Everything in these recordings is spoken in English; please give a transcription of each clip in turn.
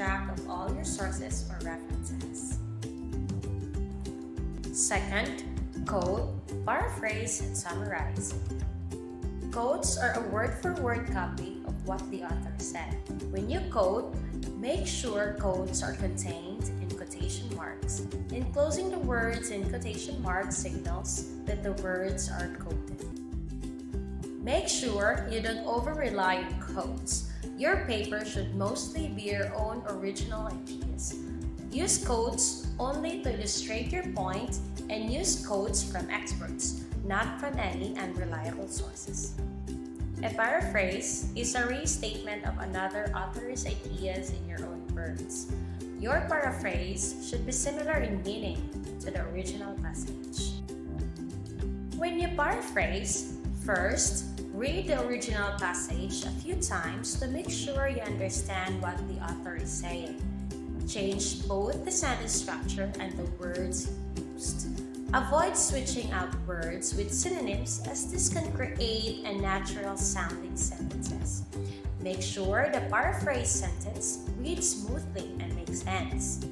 track of all your sources or references. Second, quote, paraphrase, and summarize. Quotes are a word-for-word -word copy of what the author said. When you quote, make sure quotes are contained in quotation marks. Enclosing the words in quotation marks signals that the words are quoted. Make sure you don't over-rely on quotes. Your paper should mostly be your own original ideas. Use quotes only to illustrate your point and use quotes from experts not from any unreliable sources. A paraphrase is a restatement of another author's ideas in your own words. Your paraphrase should be similar in meaning to the original passage. When you paraphrase, first, read the original passage a few times to make sure you understand what the author is saying. Change both the sentence structure and the words used. Avoid switching out words with synonyms as this can create unnatural sounding sentences. Make sure the paraphrase sentence reads smoothly and makes sense.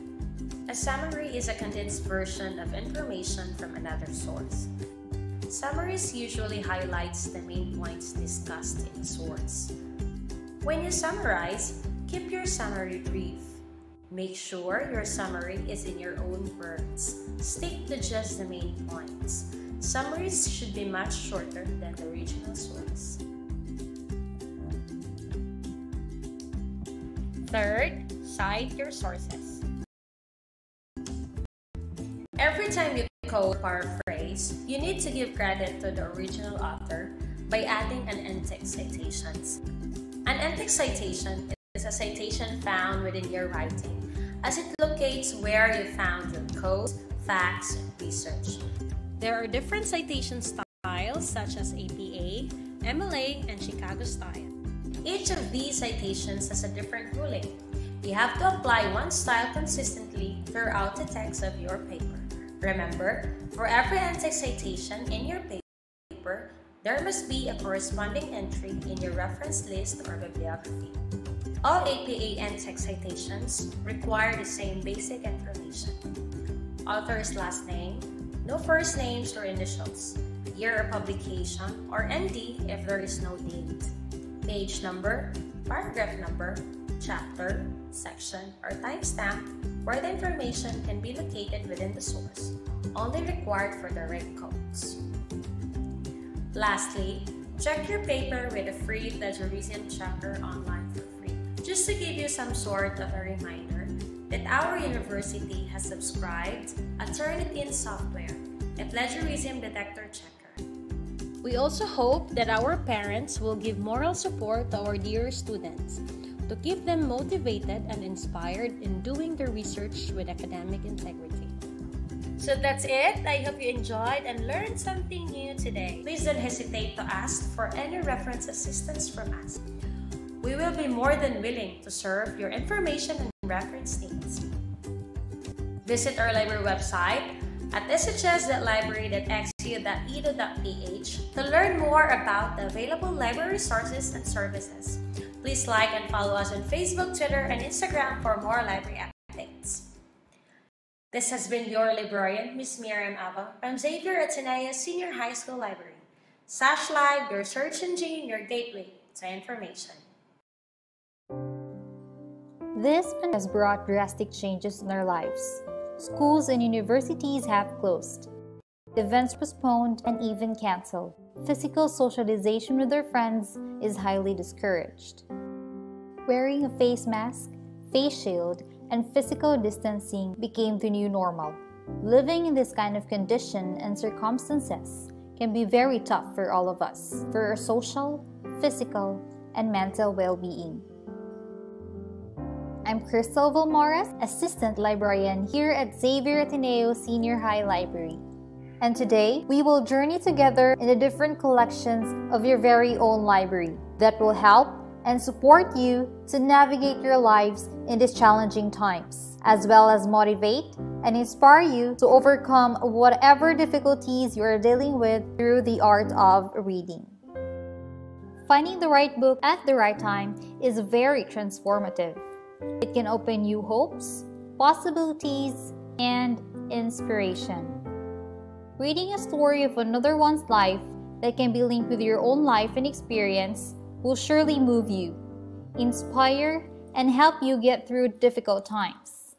A summary is a condensed version of information from another source. Summaries usually highlights the main points discussed in source. When you summarize, keep your summary brief. Make sure your summary is in your own words. Stick to just the main points. Summaries should be much shorter than the original source. Third, cite your sources. Every time you quote paraphrase, you need to give credit to the original author by adding an in-text citations. An in-text citation is a citation found within your writing as it locates where you found your quotes, facts, research. There are different citation styles such as APA, MLA, and Chicago style. Each of these citations has a different ruling. You have to apply one style consistently throughout the text of your paper. Remember, for every in-text citation in your paper, there must be a corresponding entry in your reference list or bibliography. All APA in-text citations require the same basic information. Author's last name, no first names or initials, year of publication, or ND if there is no date, page number, paragraph number, chapter, section, or timestamp where the information can be located within the source, only required for direct quotes. Lastly, check your paper with a free Plagiarism Checker online for free, just to give you some sort of a reminder that our university has subscribed a Turnitin software, a plagiarism detector checker. We also hope that our parents will give moral support to our dear students to keep them motivated and inspired in doing their research with academic integrity. So that's it. I hope you enjoyed and learned something new today. Please don't hesitate to ask for any reference assistance from us. We will be more than willing to serve your information and reference needs. Visit our library website at shs.library.xu.edu.ph to learn more about the available library resources and services. Please like and follow us on Facebook, Twitter, and Instagram for more library updates. This has been your librarian, Ms. Miriam Ava, from Xavier Ateneo Senior High School Library. Sash Live, your search engine, your gateway to information. This has brought drastic changes in our lives. Schools and universities have closed. Events postponed and even cancelled. Physical socialization with their friends is highly discouraged. Wearing a face mask, face shield, and physical distancing became the new normal. Living in this kind of condition and circumstances can be very tough for all of us, for our social, physical, and mental well-being. I'm Crystal Vilmores, Assistant Librarian here at Xavier Ateneo Senior High Library. And today, we will journey together in the different collections of your very own library that will help and support you to navigate your lives in these challenging times, as well as motivate and inspire you to overcome whatever difficulties you are dealing with through the art of reading. Finding the right book at the right time is very transformative. It can open new hopes, possibilities, and inspiration. Reading a story of another one's life that can be linked with your own life and experience will surely move you, inspire, and help you get through difficult times.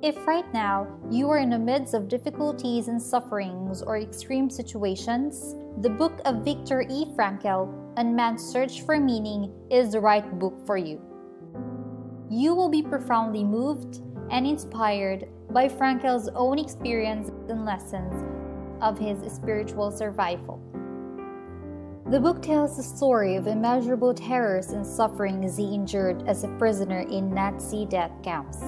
If right now you are in the midst of difficulties and sufferings or extreme situations, the book of Viktor E. Frankl, Man's Search for Meaning, is the right book for you. You will be profoundly moved and inspired by Frankl's own experience and lessons of his spiritual survival. The book tells the story of immeasurable terrors and sufferings he endured as a prisoner in Nazi death camps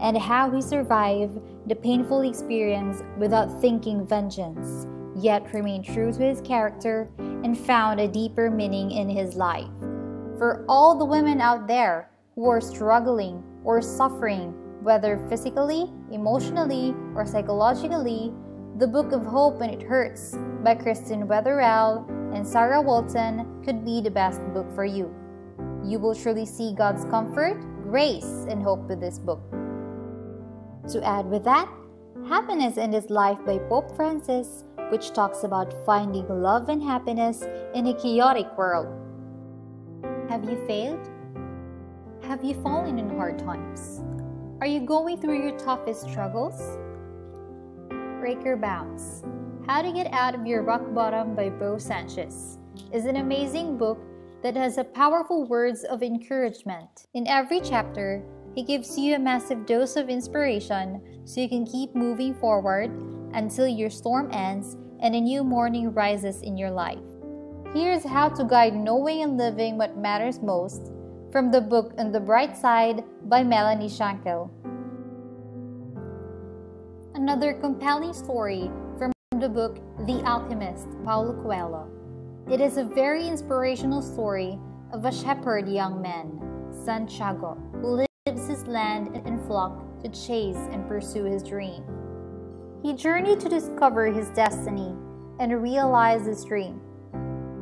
and how he survived the painful experience without thinking vengeance, yet remained true to his character and found a deeper meaning in his life. For all the women out there who are struggling or suffering, whether physically, emotionally, or psychologically, the Book of Hope When It Hurts by Kristen Wetherell and Sarah Walton could be the best book for you. You will truly see God's comfort, grace, and hope with this book. To add with that, Happiness in This Life by Pope Francis, which talks about finding love and happiness in a chaotic world. Have you failed? Have you fallen in hard times? Are you going through your toughest struggles? Breaker Bounce How to Get Out of Your Rock Bottom by Bo Sanchez is an amazing book that has a powerful words of encouragement. In every chapter, he gives you a massive dose of inspiration so you can keep moving forward until your storm ends and a new morning rises in your life. Here's how to guide knowing and living what matters most from the book On the Bright Side by Melanie Shankle. Another compelling story from the book The Alchemist, Paulo Coelho. It is a very inspirational story of a shepherd young man, Santiago, who leaves his land and flock to chase and pursue his dream. He journeyed to discover his destiny and realize his dream.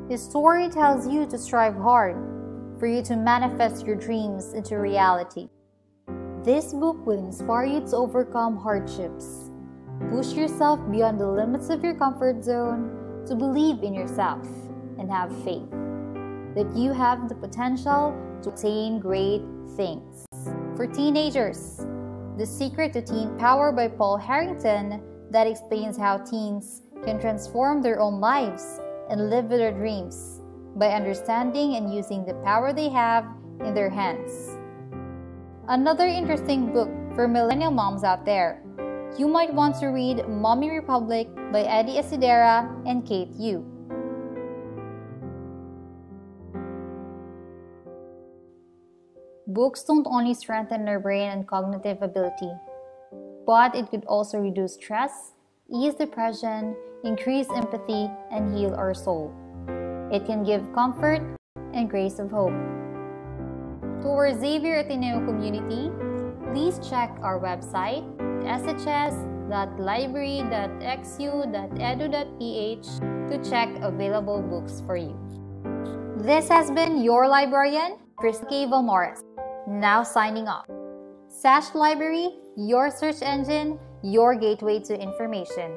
His story tells you to strive hard for you to manifest your dreams into reality. This book will inspire you to overcome hardships, push yourself beyond the limits of your comfort zone, to believe in yourself, and have faith that you have the potential to attain great things. For teenagers, The Secret to Teen Power by Paul Harrington that explains how teens can transform their own lives and live their dreams by understanding and using the power they have in their hands. Another interesting book for millennial moms out there. You might want to read Mommy Republic by Eddie Asidera and Kate Yu. Books don't only strengthen our brain and cognitive ability, but it could also reduce stress, ease depression, increase empathy, and heal our soul. It can give comfort and grace of hope. To our Xavier Ateneo community, please check our website shs.library.xu.edu.ph to check available books for you. This has been your librarian, Chris K. Now signing off. Sash Library, your search engine, your gateway to information.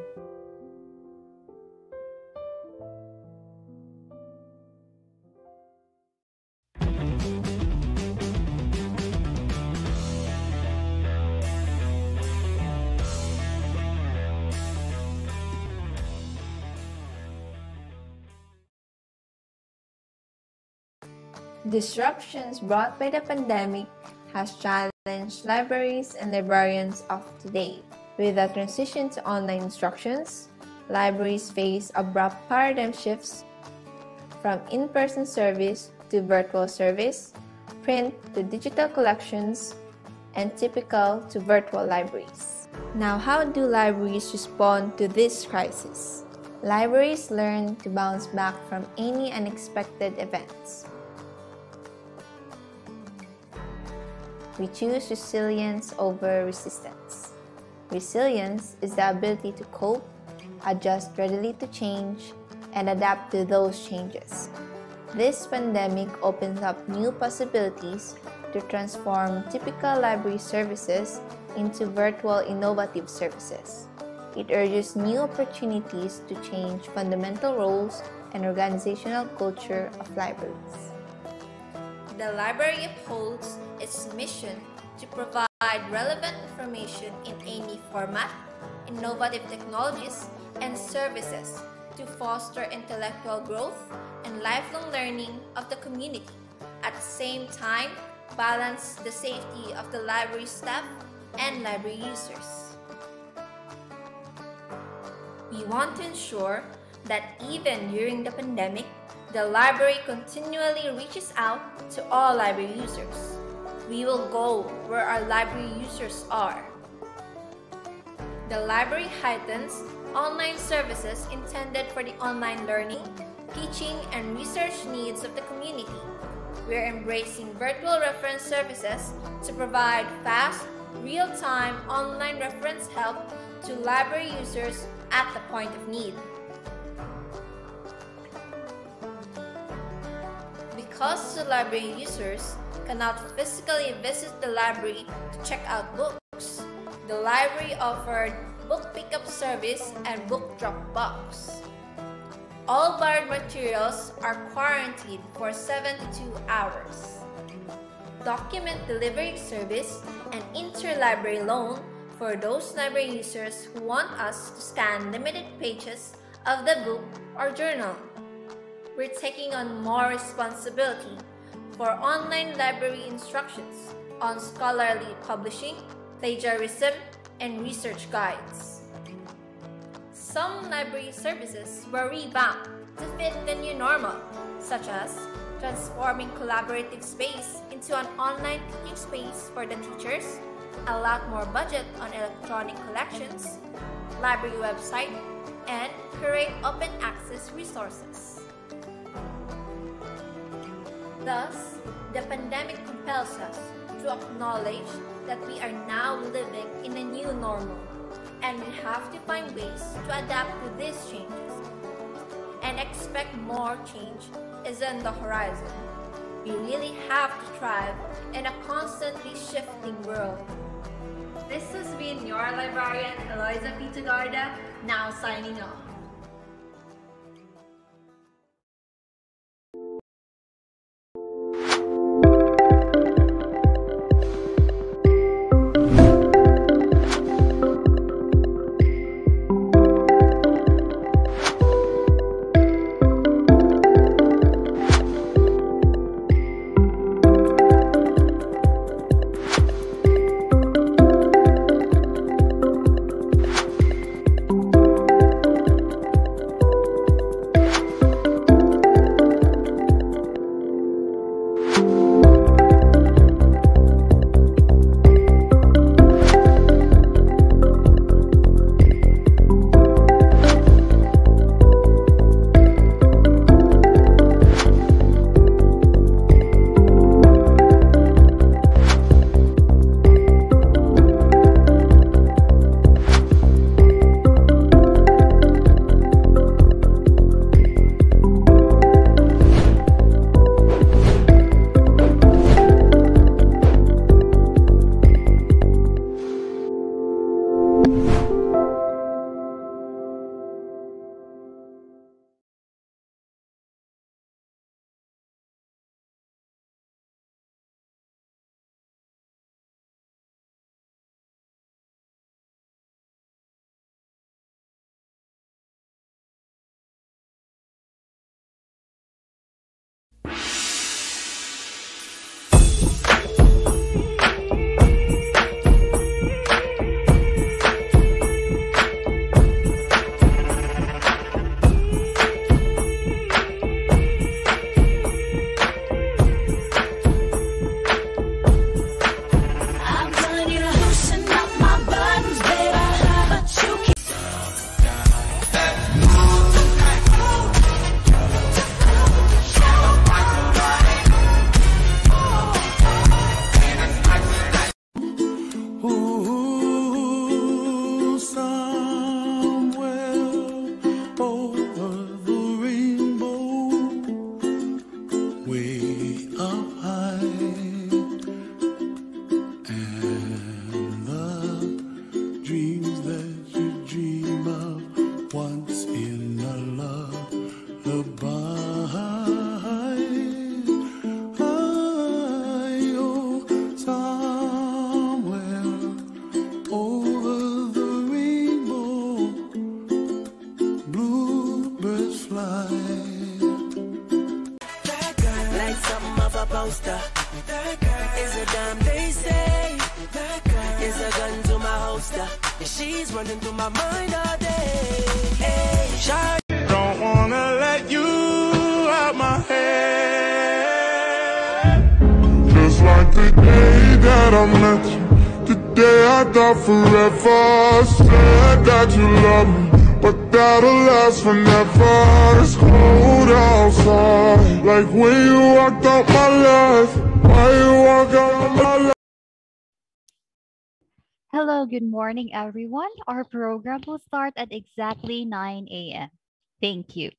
Disruptions brought by the pandemic has challenged libraries and librarians of today. With the transition to online instructions, libraries face abrupt paradigm shifts from in-person service to virtual service, print to digital collections, and typical to virtual libraries. Now, how do libraries respond to this crisis? Libraries learn to bounce back from any unexpected events. We choose resilience over resistance. Resilience is the ability to cope, adjust readily to change, and adapt to those changes. This pandemic opens up new possibilities to transform typical library services into virtual innovative services. It urges new opportunities to change fundamental roles and organizational culture of libraries. The library upholds its mission to provide relevant information in any format, innovative technologies, and services to foster intellectual growth and lifelong learning of the community. At the same time, balance the safety of the library staff and library users. We want to ensure that even during the pandemic, the library continually reaches out to all library users. We will go where our library users are. The library heightens online services intended for the online learning, teaching, and research needs of the community. We're embracing virtual reference services to provide fast, real-time online reference help to library users at the point of need. Because the library users cannot physically visit the library to check out books, the library offered book pickup service and book drop box. All borrowed materials are quarantined for 72 hours. Document delivery service and interlibrary loan for those library users who want us to scan limited pages of the book or journal. We're taking on more responsibility for online library instructions on scholarly publishing, plagiarism, and research guides. Some library services were revamped to fit the new normal, such as transforming collaborative space into an online teaching space for the teachers, a lot more budget on electronic collections, library website, and create open access resources. Thus, the pandemic compels us to acknowledge that we are now living in a new normal and we have to find ways to adapt to these changes and expect more change is on the horizon. We really have to thrive in a constantly shifting world. This has been your librarian, Eloisa Pitagarda, now signing off. Day I thought forever. Said that you love me. But that'll last forever. It's cold outside. Like when you walked out my life. Why you walk out my life? Hello, good morning, everyone. Our program will start at exactly 9 a.m. Thank you.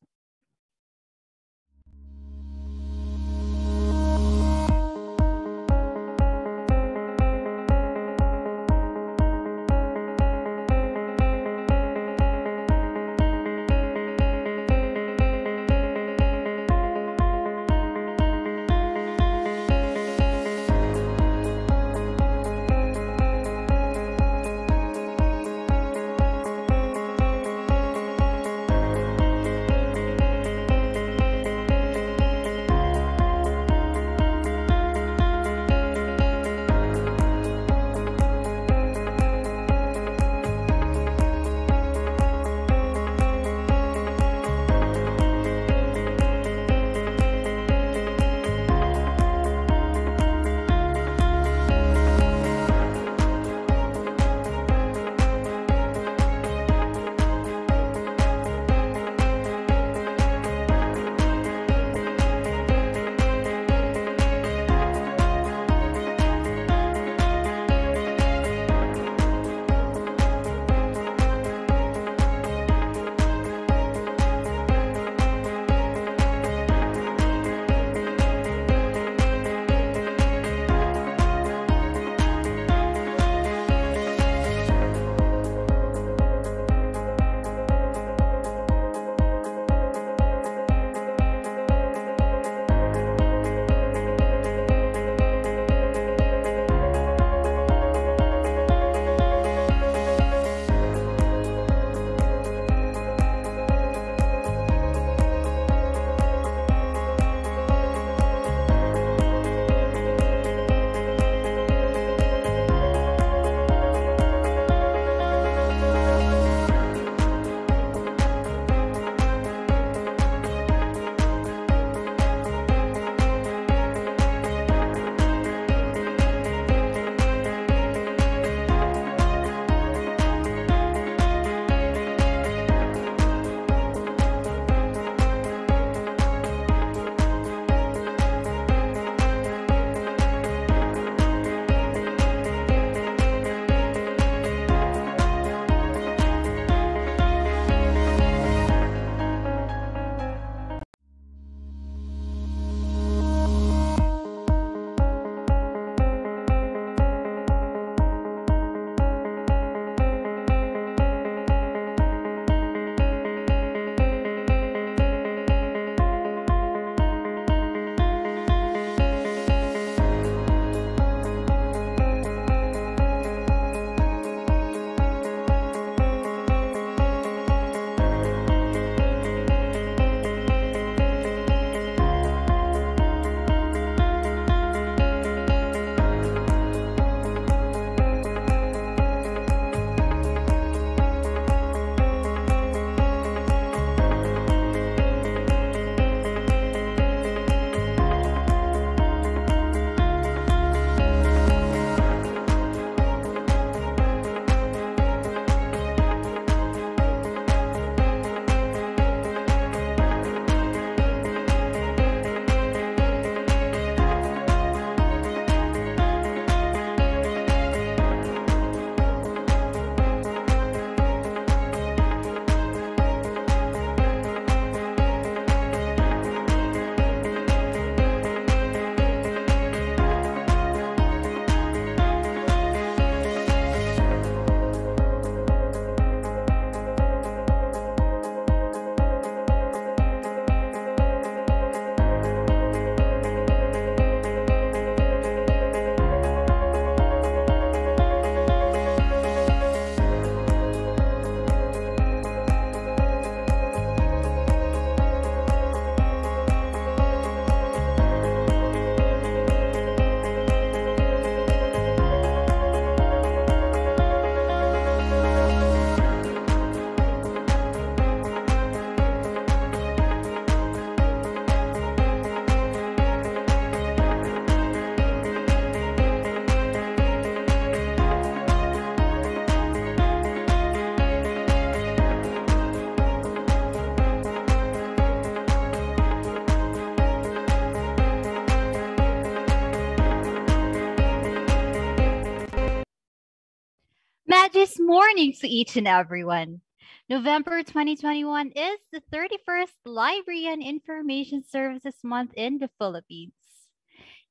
This morning to each and everyone. November 2021 is the 31st Library and Information Services Month in the Philippines.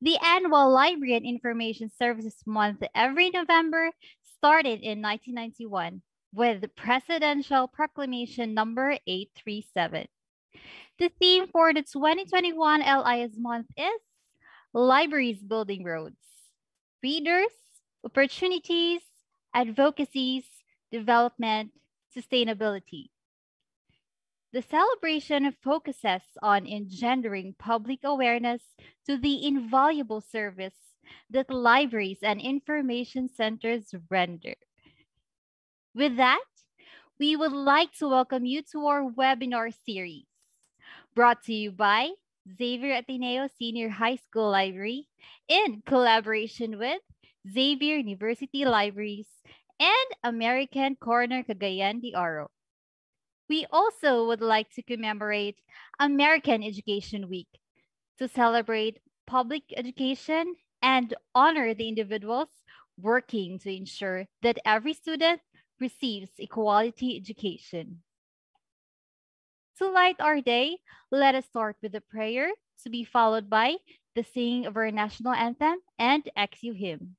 The annual Library and Information Services Month every November started in 1991 with Presidential Proclamation number 837. The theme for the 2021 LIS month is Libraries Building Roads, Readers, Opportunities, Advocacies, Development, Sustainability. The celebration focuses on engendering public awareness to the invaluable service that libraries and information centers render. With that, we would like to welcome you to our webinar series brought to you by Xavier Ateneo Senior High School Library in collaboration with Xavier University Libraries and American Corner Cagayan de Oro. We also would like to commemorate American Education Week to celebrate public education and honor the individuals working to ensure that every student receives a quality education. To light our day, let us start with a prayer to be followed by the singing of our national anthem and XU hymn.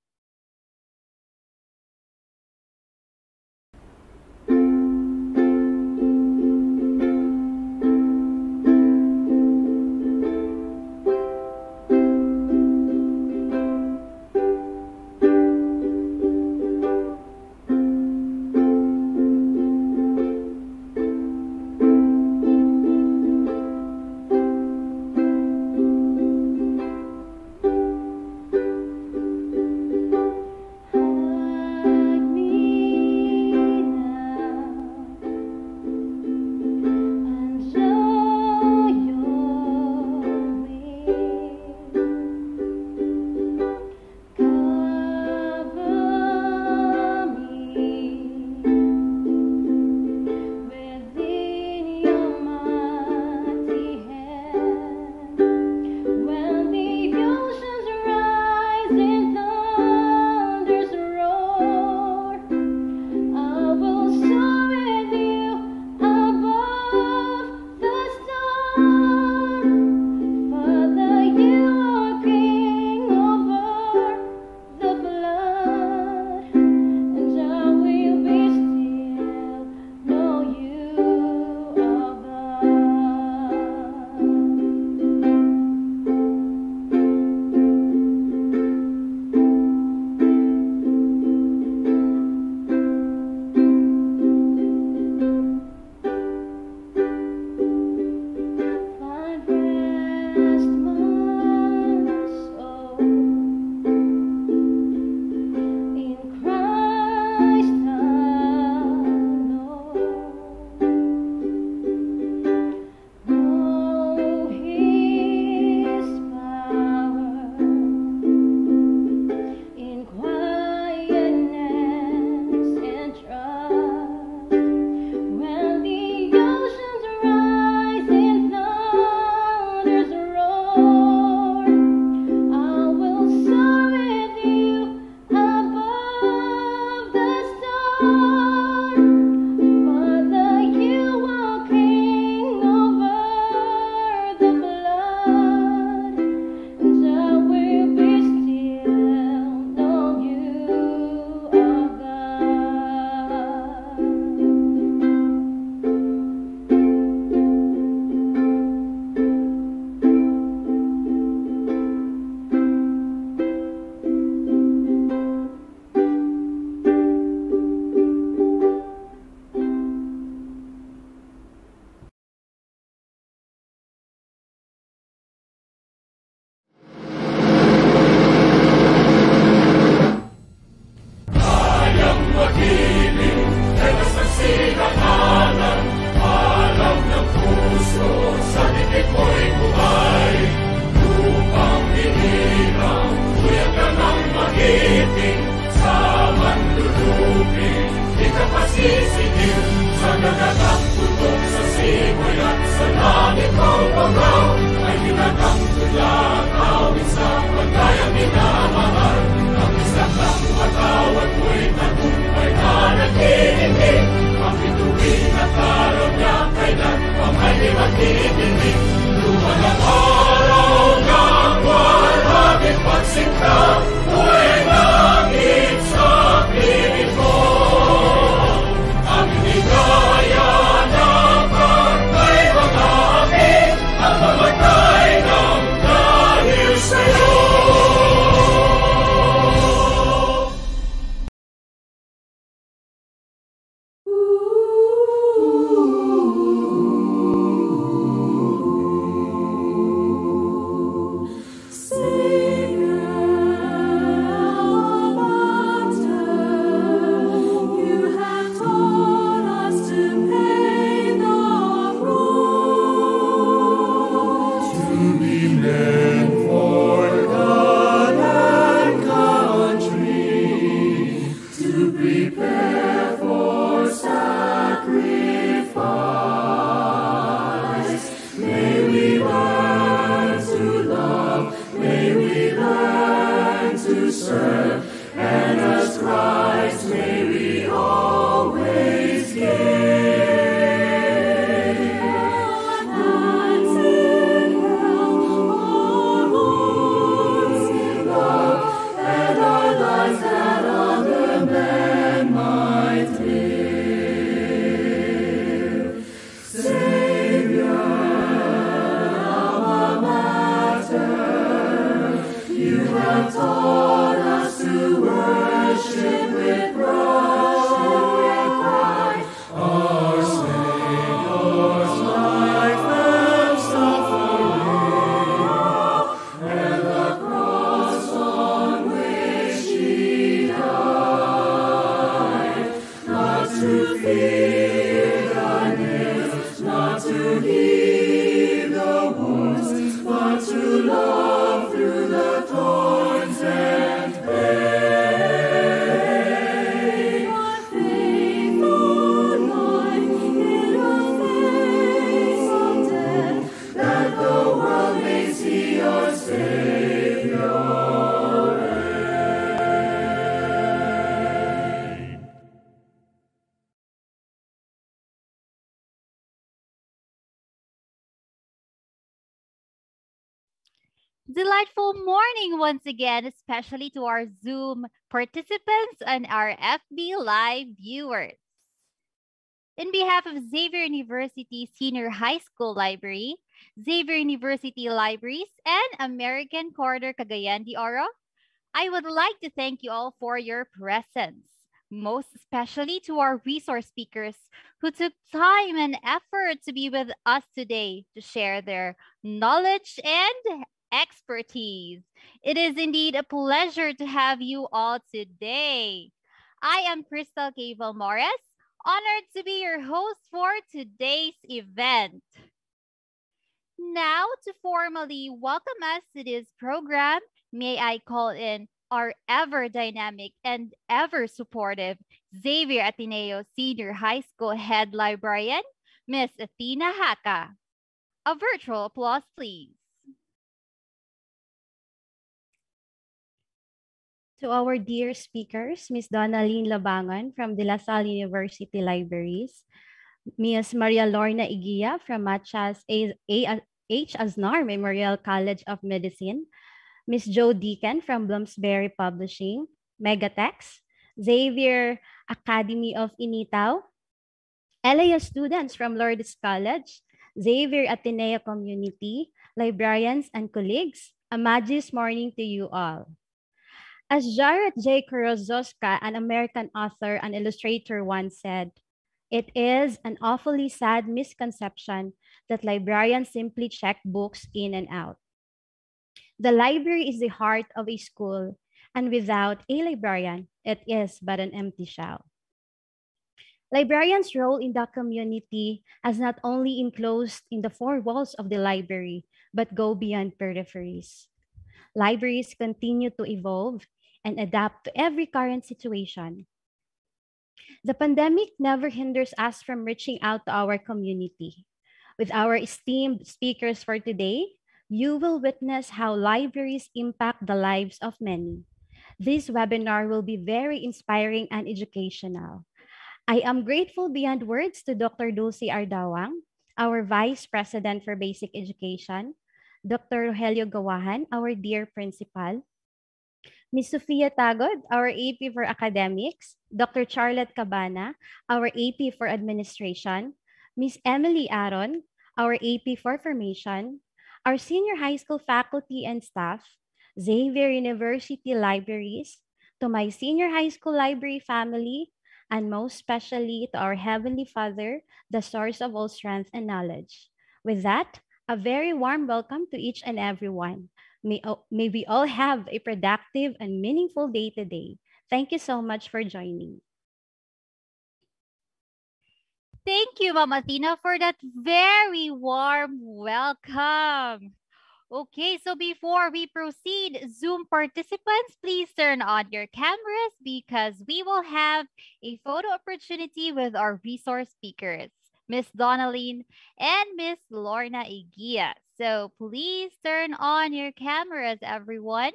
Again, especially to our Zoom participants and our FB Live viewers. In behalf of Xavier University Senior High School Library, Xavier University Libraries, and American Corner Cagayan de Oro, I would like to thank you all for your presence, most especially to our resource speakers who took time and effort to be with us today to share their knowledge and expertise. It is indeed a pleasure to have you all today. I am Crystal Cable Morris, honored to be your host for today's event. Now, to formally welcome us to this program, may I call in our ever dynamic and ever supportive Xavier Ateneo Senior High School Head Librarian, Miss Athena Haka. A virtual applause, please. To our dear speakers, Ms. Donaline Labangan from De La Salle University Libraries, Ms. Maria Lorna Iguia from Machas. A. H. Aznar Memorial College of Medicine, Ms. Joe Deacon from Bloomsbury Publishing, Megatex, Xavier Academy of Initaw, LAS students from Lourdes College, Xavier Ateneo Community, librarians and colleagues, a magis morning to you all. As Jarrett J. Krosoczka, an American author and illustrator, once said, it is an awfully sad misconception that librarians simply check books in and out. The library is the heart of a school, and without a librarian, it is but an empty shell. Librarians' role in the community has not only enclosed in the four walls of the library, but go beyond peripheries. Libraries continue to evolve and adapt to every current situation. The pandemic never hinders us from reaching out to our community. With our esteemed speakers for today, you will witness how libraries impact the lives of many. This webinar will be very inspiring and educational. I am grateful beyond words to Dr. Dulce Ardawang, our Vice President for Basic Education, Dr. Rogelio Gawahan, our dear Principal, Ms. Sofia Tagod, our AP for Academics, Dr. Charlotte Cabana, our AP for Administration, Ms. Emily Aaron, our AP for Formation, our senior high school faculty and staff, Xavier University Libraries, to my senior high school library family, and most especially to our Heavenly Father, the source of all strength and knowledge. With that, a very warm welcome to each and everyone. May, may we all have a productive and meaningful day today. Thank you so much for joining. Thank you, Mama Tina, for that very warm welcome. Okay, so before we proceed, Zoom participants, please turn on your cameras because we will have a photo opportunity with our resource speakers. Miss Donaline, and Miss Lorna Iguia. So please turn on your cameras, everyone.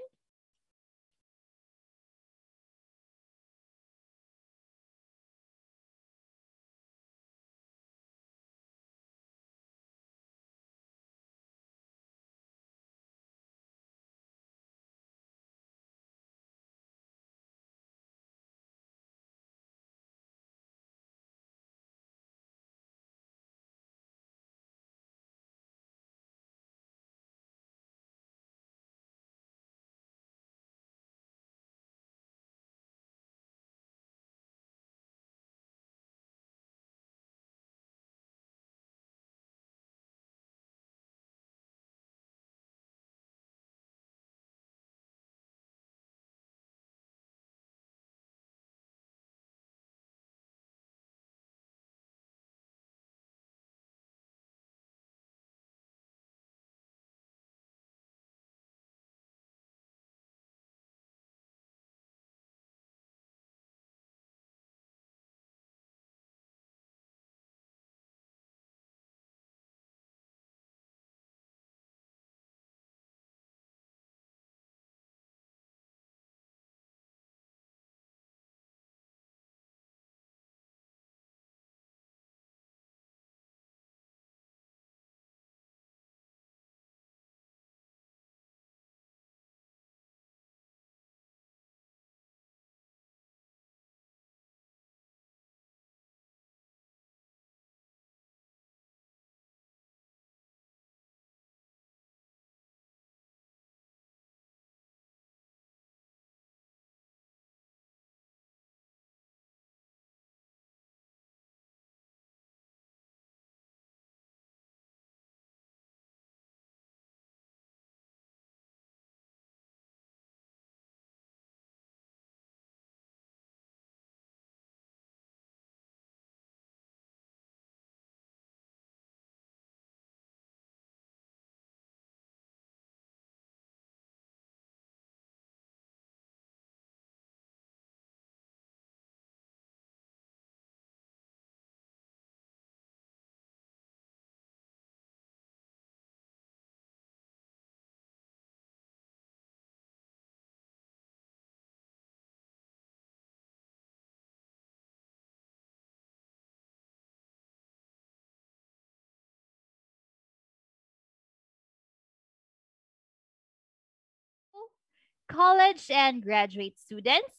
College and graduate students,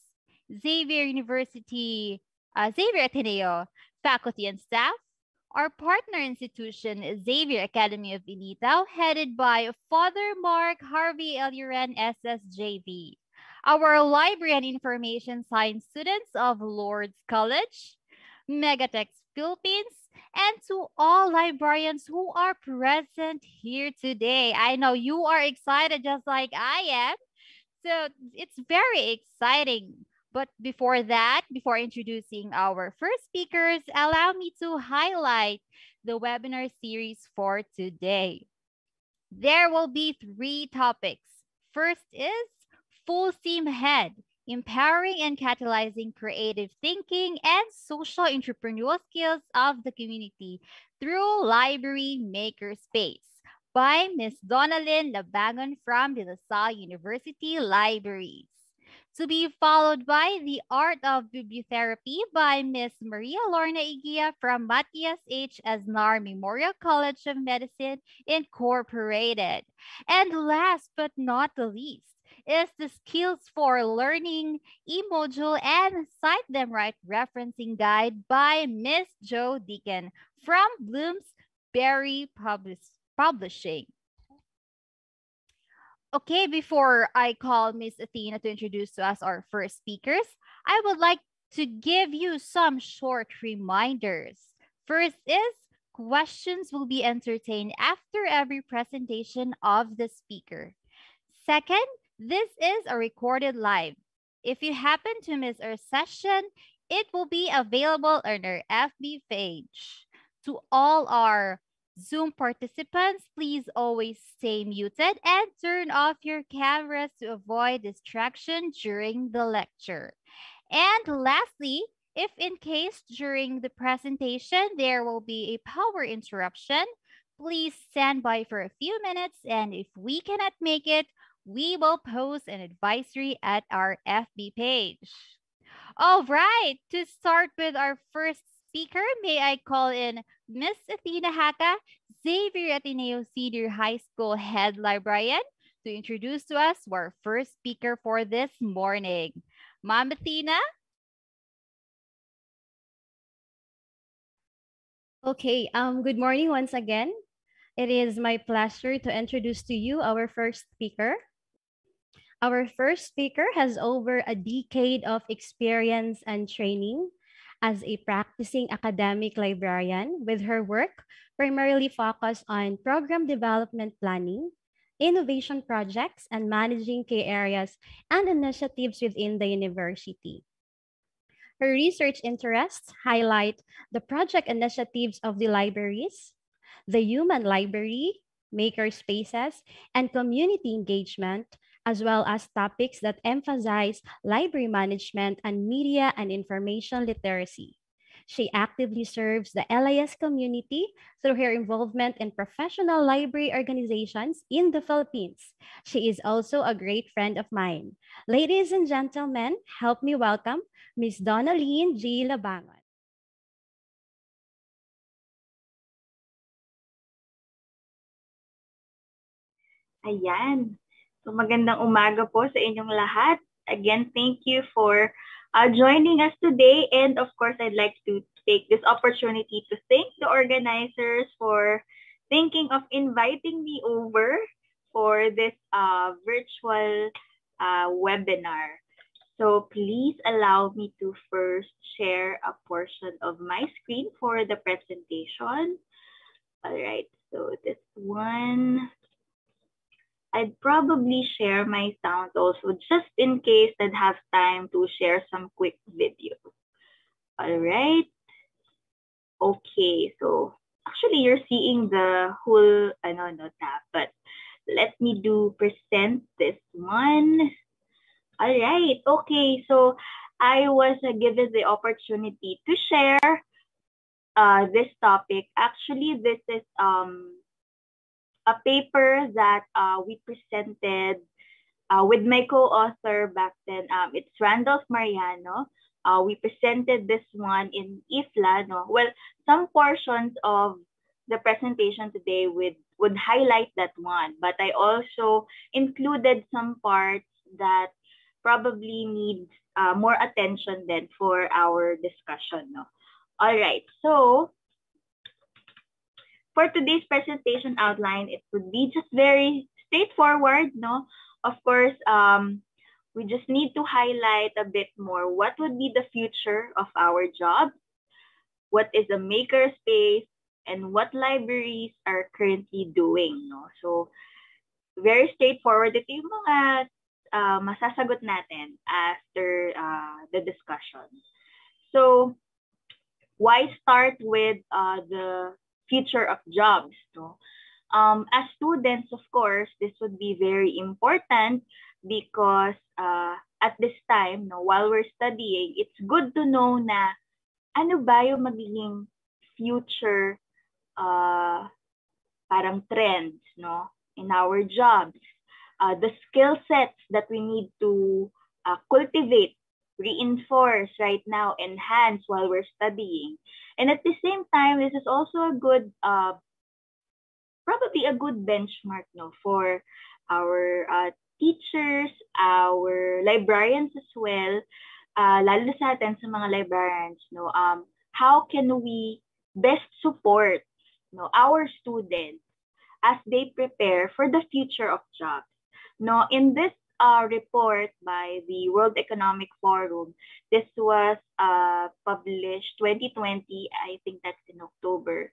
Xavier University, uh, Xavier Ateneo faculty and staff, our partner institution Xavier Academy of Initao, headed by Father Mark Harvey Eluren, SSJV. Our library and information science students of Lourdes College, Megatex Philippines, and to all librarians who are present here today. I know you are excited just like I am. So it's very exciting. But before that, before introducing our first speakers, allow me to highlight the webinar series for today. There will be three topics. First is full steam ahead, empowering and catalyzing creative thinking and social entrepreneurial skills of the community through Library Makerspace by Ms. Donalyn Labangon from De La Salle University Libraries to be followed by The Art of Bibliotherapy by Miss Maria Lorna Igia from Matias H. Aznar Memorial College of Medicine Incorporated. And last but not the least, is the Skills for Learning e-module and Cite Them Right referencing guide by Miss Jo Deacon from Bloomsbury Publishing. Okay, before I call Miss Athena to introduce to us our first speakers, I would like to give you some short reminders. First is questions will be entertained after every presentation of the speaker. Second, this is a recorded live. If you happen to miss our session, it will be available on our FB page. To all our Zoom participants, please always stay muted and turn off your cameras to avoid distraction during the lecture. And lastly, if in case during the presentation there will be a power interruption, please stand by for a few minutes and if we cannot make it, we will post an advisory at our FB page. All right, to start with our first speaker, may I call in Miss Athena Haka, Xavier Ateneo Senior High School Head Librarian, to introduce to us our first speaker for this morning. Ma'am Athena? Okay, um, good morning once again. It is my pleasure to introduce to you our first speaker. Our first speaker has over a decade of experience and training as a practicing academic librarian with her work primarily focused on program development planning, innovation projects, and managing key areas and initiatives within the university. Her research interests highlight the project initiatives of the libraries, the human library, maker spaces, and community engagement as well as topics that emphasize library management and media and information literacy. She actively serves the LIS community through her involvement in professional library organizations in the Philippines. She is also a great friend of mine. Ladies and gentlemen, help me welcome Ms. Donaline G. Labangon. Ayan. So magandang umaga po sa inyong lahat. Again, thank you for uh, joining us today. And of course, I'd like to take this opportunity to thank the organizers for thinking of inviting me over for this uh, virtual uh, webinar. So please allow me to first share a portion of my screen for the presentation. All right, so this one. I'd probably share my sound also just in case I'd have time to share some quick videos. All right. Okay, so actually you're seeing the whole ano, no, tab, but let me do present this one. All right, okay, so I was uh, given the opportunity to share uh, this topic. Actually, this is um, a paper that uh, we presented uh, with my co-author back then. Um, it's Randolph Mariano. Uh, we presented this one in IFLA. No? Well, some portions of the presentation today would, would highlight that one, but I also included some parts that probably needs uh, more attention then for our discussion. No? All right, so for today's presentation outline, it would be just very straightforward. No, Of course, um, we just need to highlight a bit more what would be the future of our job, what is a makerspace, and what libraries are currently doing. No? So, very straightforward. Ito yung mga uh, masasagot natin after uh, the discussion. So, why start with uh, the future of jobs? No? Um, as students, of course, this would be very important because uh, at this time, no, while we're studying, it's good to know na ano ba yung magiging future uh, parang trends no, in our jobs. Uh, the skill sets that we need to uh, cultivate, reinforce right now, enhance while we're studying. And at the same time, this is also a good, uh, probably a good benchmark no, for our uh, teachers, our librarians as well, uh, lalo sa atin sa mga librarians, no, um, how can we best support no, our students as they prepare for the future of jobs. No, in this uh, report by the World Economic Forum, this was uh, published 2020, I think that's in October.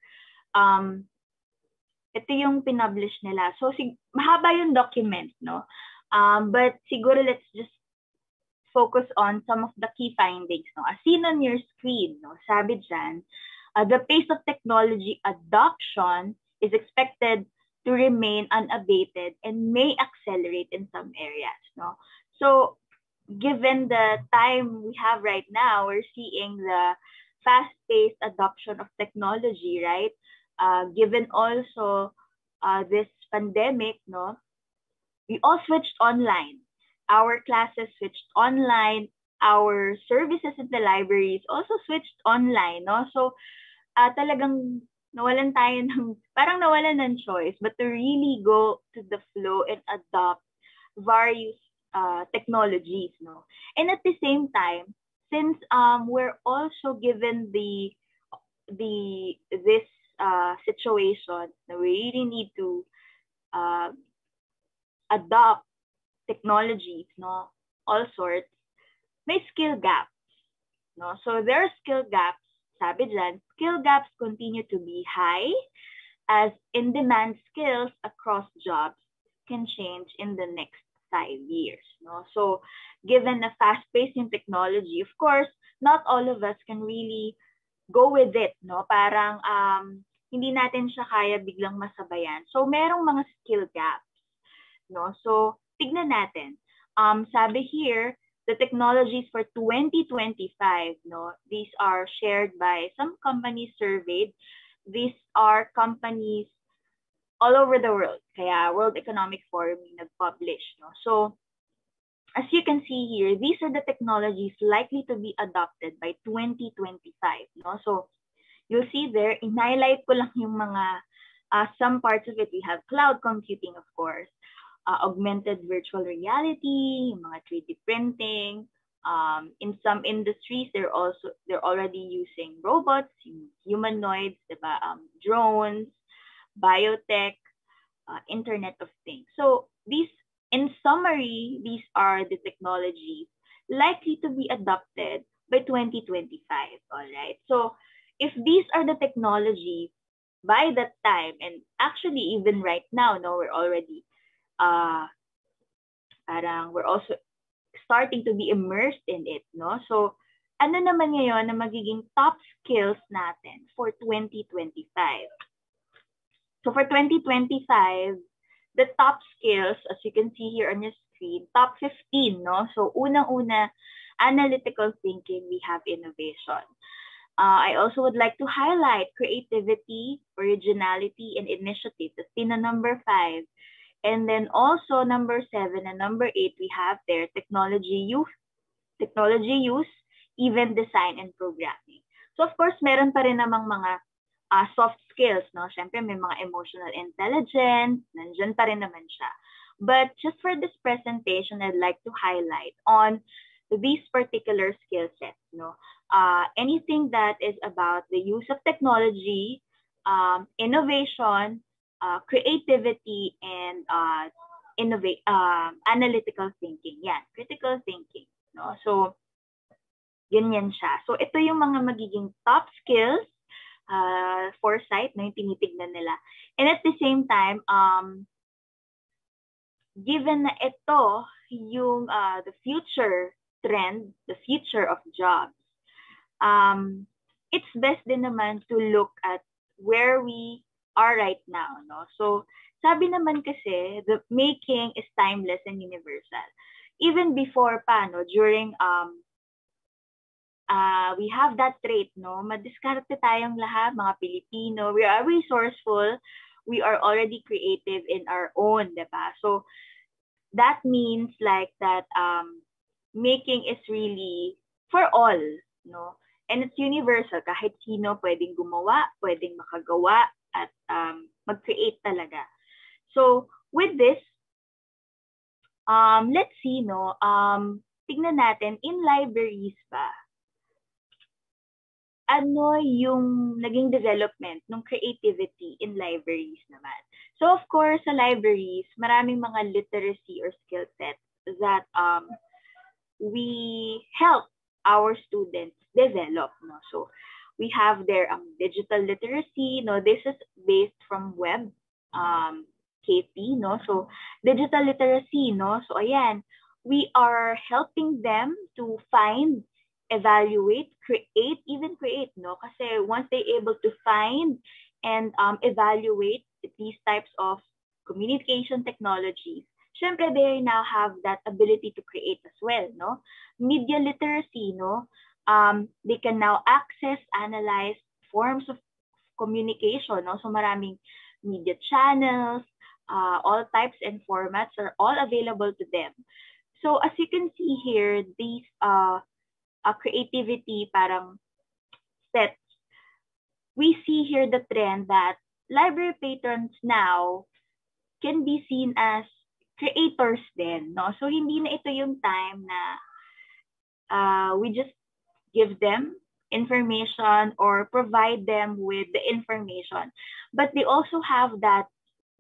Um, ito yung pinublish nila. So, sig- mahaba yung document, no? Um, but siguro let's just focus on some of the key findings. No? As seen on your screen, no? sabi dyan, uh, the pace of technology adoption is expected to remain unabated and may accelerate in some areas. No? So given the time we have right now, we're seeing the fast-paced adoption of technology, right? Uh, given also uh, this pandemic, no, we all switched online. Our classes switched online. Our services in the libraries also switched online, no? So uh, talagang nawalan tayo ng, parang nawalan ng choice, but to really go to the flow and adopt various uh, technologies, no? And at the same time, since um, we're also given the the this uh, situation, we really need to uh, adopt technologies, no, all sorts. May skill gaps, no. So there are skill gaps sabi dyan, skill gaps continue to be high as in-demand skills across jobs can change in the next five years. No? So given the fast-paced in technology, of course, not all of us can really go with it. No? Parang um, hindi natin siya kaya biglang masabayan. So merong mga skill gaps. No? So tignan natin. Um, sabi here, the technologies for 2025, no, these are shared by some companies surveyed. These are companies all over the world. Kaya World Economic Forum yung nag-publish. No? So, as you can see here, these are the technologies likely to be adopted by 2025. No? So, you'll see there, in-highlight ko lang yung mga, uh, some parts of it. We have cloud computing, of course uh, augmented virtual reality, mga 3D printing. Um, in some industries, they're also they're already using robots, humanoids, diba? Um, drones, biotech, uh, Internet of Things. So these, in summary, these are the technologies likely to be adopted by 2025. All right. So if these are the technologies by that time, and actually even right now, no, we're already uh, parang we're also starting to be immersed in it, no? So, ano naman ngayon na magiging top skills natin for 2025? So, for 2025, the top skills, as you can see here on your screen, top 15, no? So, unang-una, analytical thinking, we have innovation. Uh, I also would like to highlight creativity, originality, and initiative. That's in number five. And then also number seven and number eight, we have there technology use, technology use, even design and programming. So of course, meron pa rin namang mga uh, soft skills, no? Siyempre may mga emotional intelligence, nandiyan pa rin naman siya. But just for this presentation, I'd like to highlight on these particular skill sets. No, uh, anything that is about the use of technology, um, innovation, uh, creativity, and uh, innovate, uh, analytical thinking. Yeah, critical thinking. No, so ganyan siya. So ito yung mga magiging top skills uh, foresight na yung tinitignan nila. And at the same time, um, given na ito yung uh, the future trend, the future of jobs, um, it's best din naman to look at where we are right now. No? So, sabi naman kasi, the making is timeless and universal. Even before pa, no, during um, uh, we have that trait, no? Madiskarte tayong lahat, mga Pilipino. We are resourceful. We are already creative in our own, di ba? So, that means like that um, making is really for all, no? And it's universal. Kahit sino pwedeng gumawa, pwedeng makagawa, at um, mag-create talaga. So, with this, um, let's see, no? Um, tignan natin, in libraries ba, ano yung naging development ng creativity in libraries naman. So of course, sa libraries, maraming mga literacy or skill sets that um, we help our students develop. No? So we have their um, digital literacy. No, this is based from web um, KP. No, so digital literacy. No, so ayan, we are helping them to find evaluate, create, even create, no? Kasi once they able to find and um, evaluate these types of communication technologies, syempre they now have that ability to create as well, no? Media literacy, no? Um, they can now access, analyze forms of communication, no? So maraming media channels, uh, all types and formats are all available to them. So as you can see here, these uh, uh, creativity parang sets, we see here the trend that library patrons now can be seen as creators then, no? So, hindi na ito yung time na uh, we just give them information or provide them with the information. But they also have that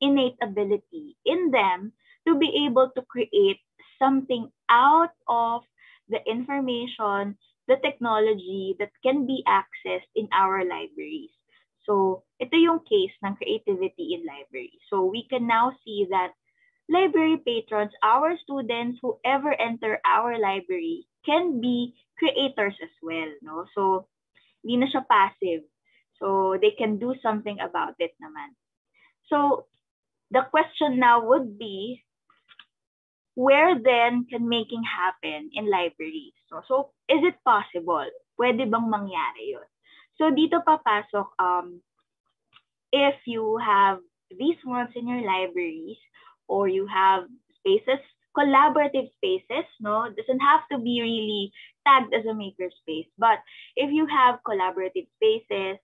innate ability in them to be able to create something out of the information, the technology that can be accessed in our libraries. So, ito yung case ng creativity in library. So, we can now see that library patrons, our students, whoever enter our library, can be creators as well. No? So, hindi na siya passive. So, they can do something about it naman. So, the question now would be, where then can making happen in libraries? So, so is it possible? Pwede bang mangyari yun? So dito papasok, um, if you have these ones in your libraries or you have spaces, collaborative spaces, no? Doesn't have to be really tagged as a makerspace. But if you have collaborative spaces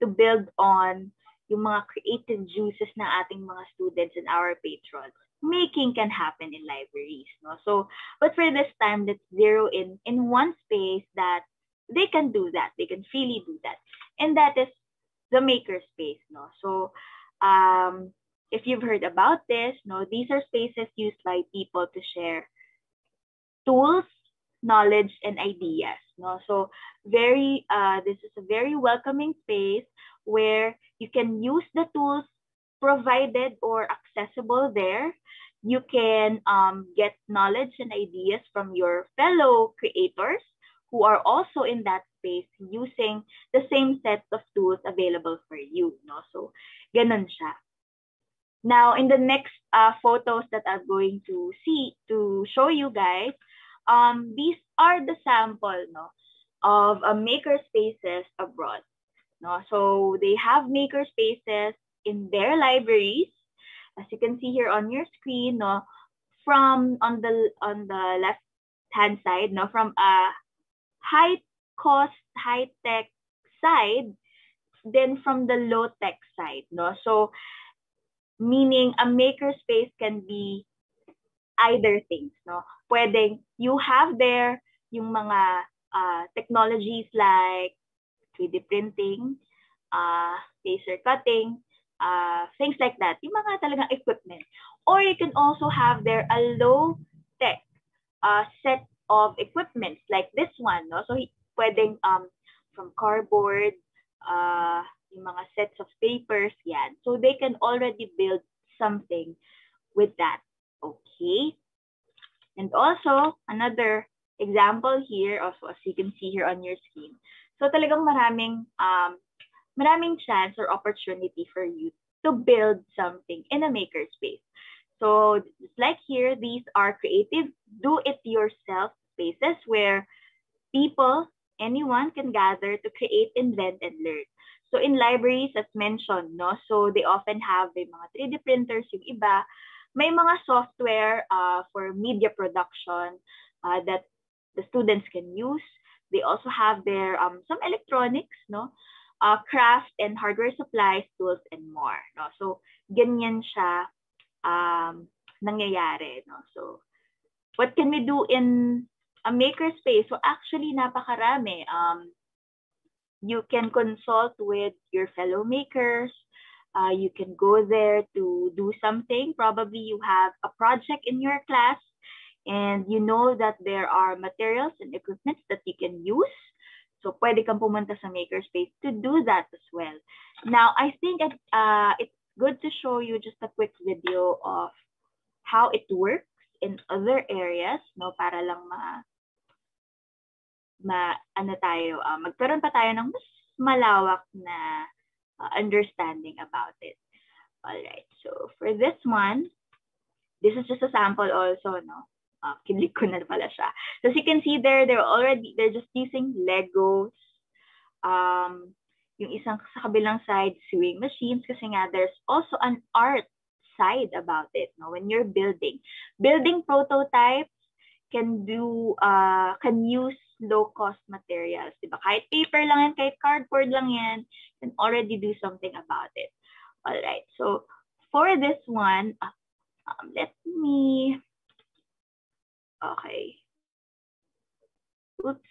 to build on yung mga creative juices ng ating mga students and our patrons, making can happen in libraries. No? So, but for this time, let's zero in in one space that they can do that. They can freely do that. And that is the maker space. No? So, um, if you've heard about this, no, these are spaces used by people to share tools, knowledge, and ideas. No? So, very, uh, this is a very welcoming space where you can use the tools provided or accessible there. You can um, get knowledge and ideas from your fellow creators who are also in that space using the same set of tools available for you. No? So, ganun siya. Now, in the next uh, photos that I'm going to see, to show you guys, um, these are the sample no, of uh, maker spaces abroad. No? So, they have maker spaces in their libraries. As you can see here on your screen, no, from on the on the left hand side, no, from a high cost, high tech side, then from the low tech side, no. So meaning a makerspace can be either things, no? Pwedeng you have there yung mga uh, technologies like 3D printing, uh, laser cutting, uh, things like that. Yung mga talagang equipment. Or you can also have there a low-tech uh, set of equipment like this one. No? So pwedeng um, from cardboard, uh, yung mga sets of papers, yan. So they can already build something with that. Okay? And also, another example here, also as you can see here on your screen. So talagang maraming, um, maraming chance or opportunity for you to build something in a makerspace. So just like here, these are creative, do-it-yourself spaces where people, anyone can gather to create, invent, and learn. So in libraries, as mentioned, no, so they often have may mga 3D printers, yung iba, may mga software uh, for media production uh, that the students can use. They also have their um, some electronics, no, uh, craft and hardware supplies, tools, and more. No, so ganyan siya um, nangyayari. No, so what can we do in a makerspace? So actually, napakarami. Um, you can consult with your fellow makers. Uh, you can go there to do something. Probably you have a project in your class and you know that there are materials and equipment that you can use. So pwede kang pumunta sa makerspace to do that as well. Now, I think it, uh, it's good to show you just a quick video of how it works in other areas, no, para lang ma ma ano tayo, uh, magkaroon pa tayo ng mas malawak na uh, understanding about it. All right. So for this one, this is just a sample also, no? Uh, kinlik ko na pala siya. So as you can see there, they're already, they're just using Legos. Um, yung isang sa kabilang side, sewing machines, kasi nga there's also an art side about it, no? When you're building. Building prototypes can do, uh, can use low-cost materials. Diba? Kahit paper lang yan, kahit cardboard lang yan, can already do something about it. All right. So for this one, uh, um, let me, okay. Oops.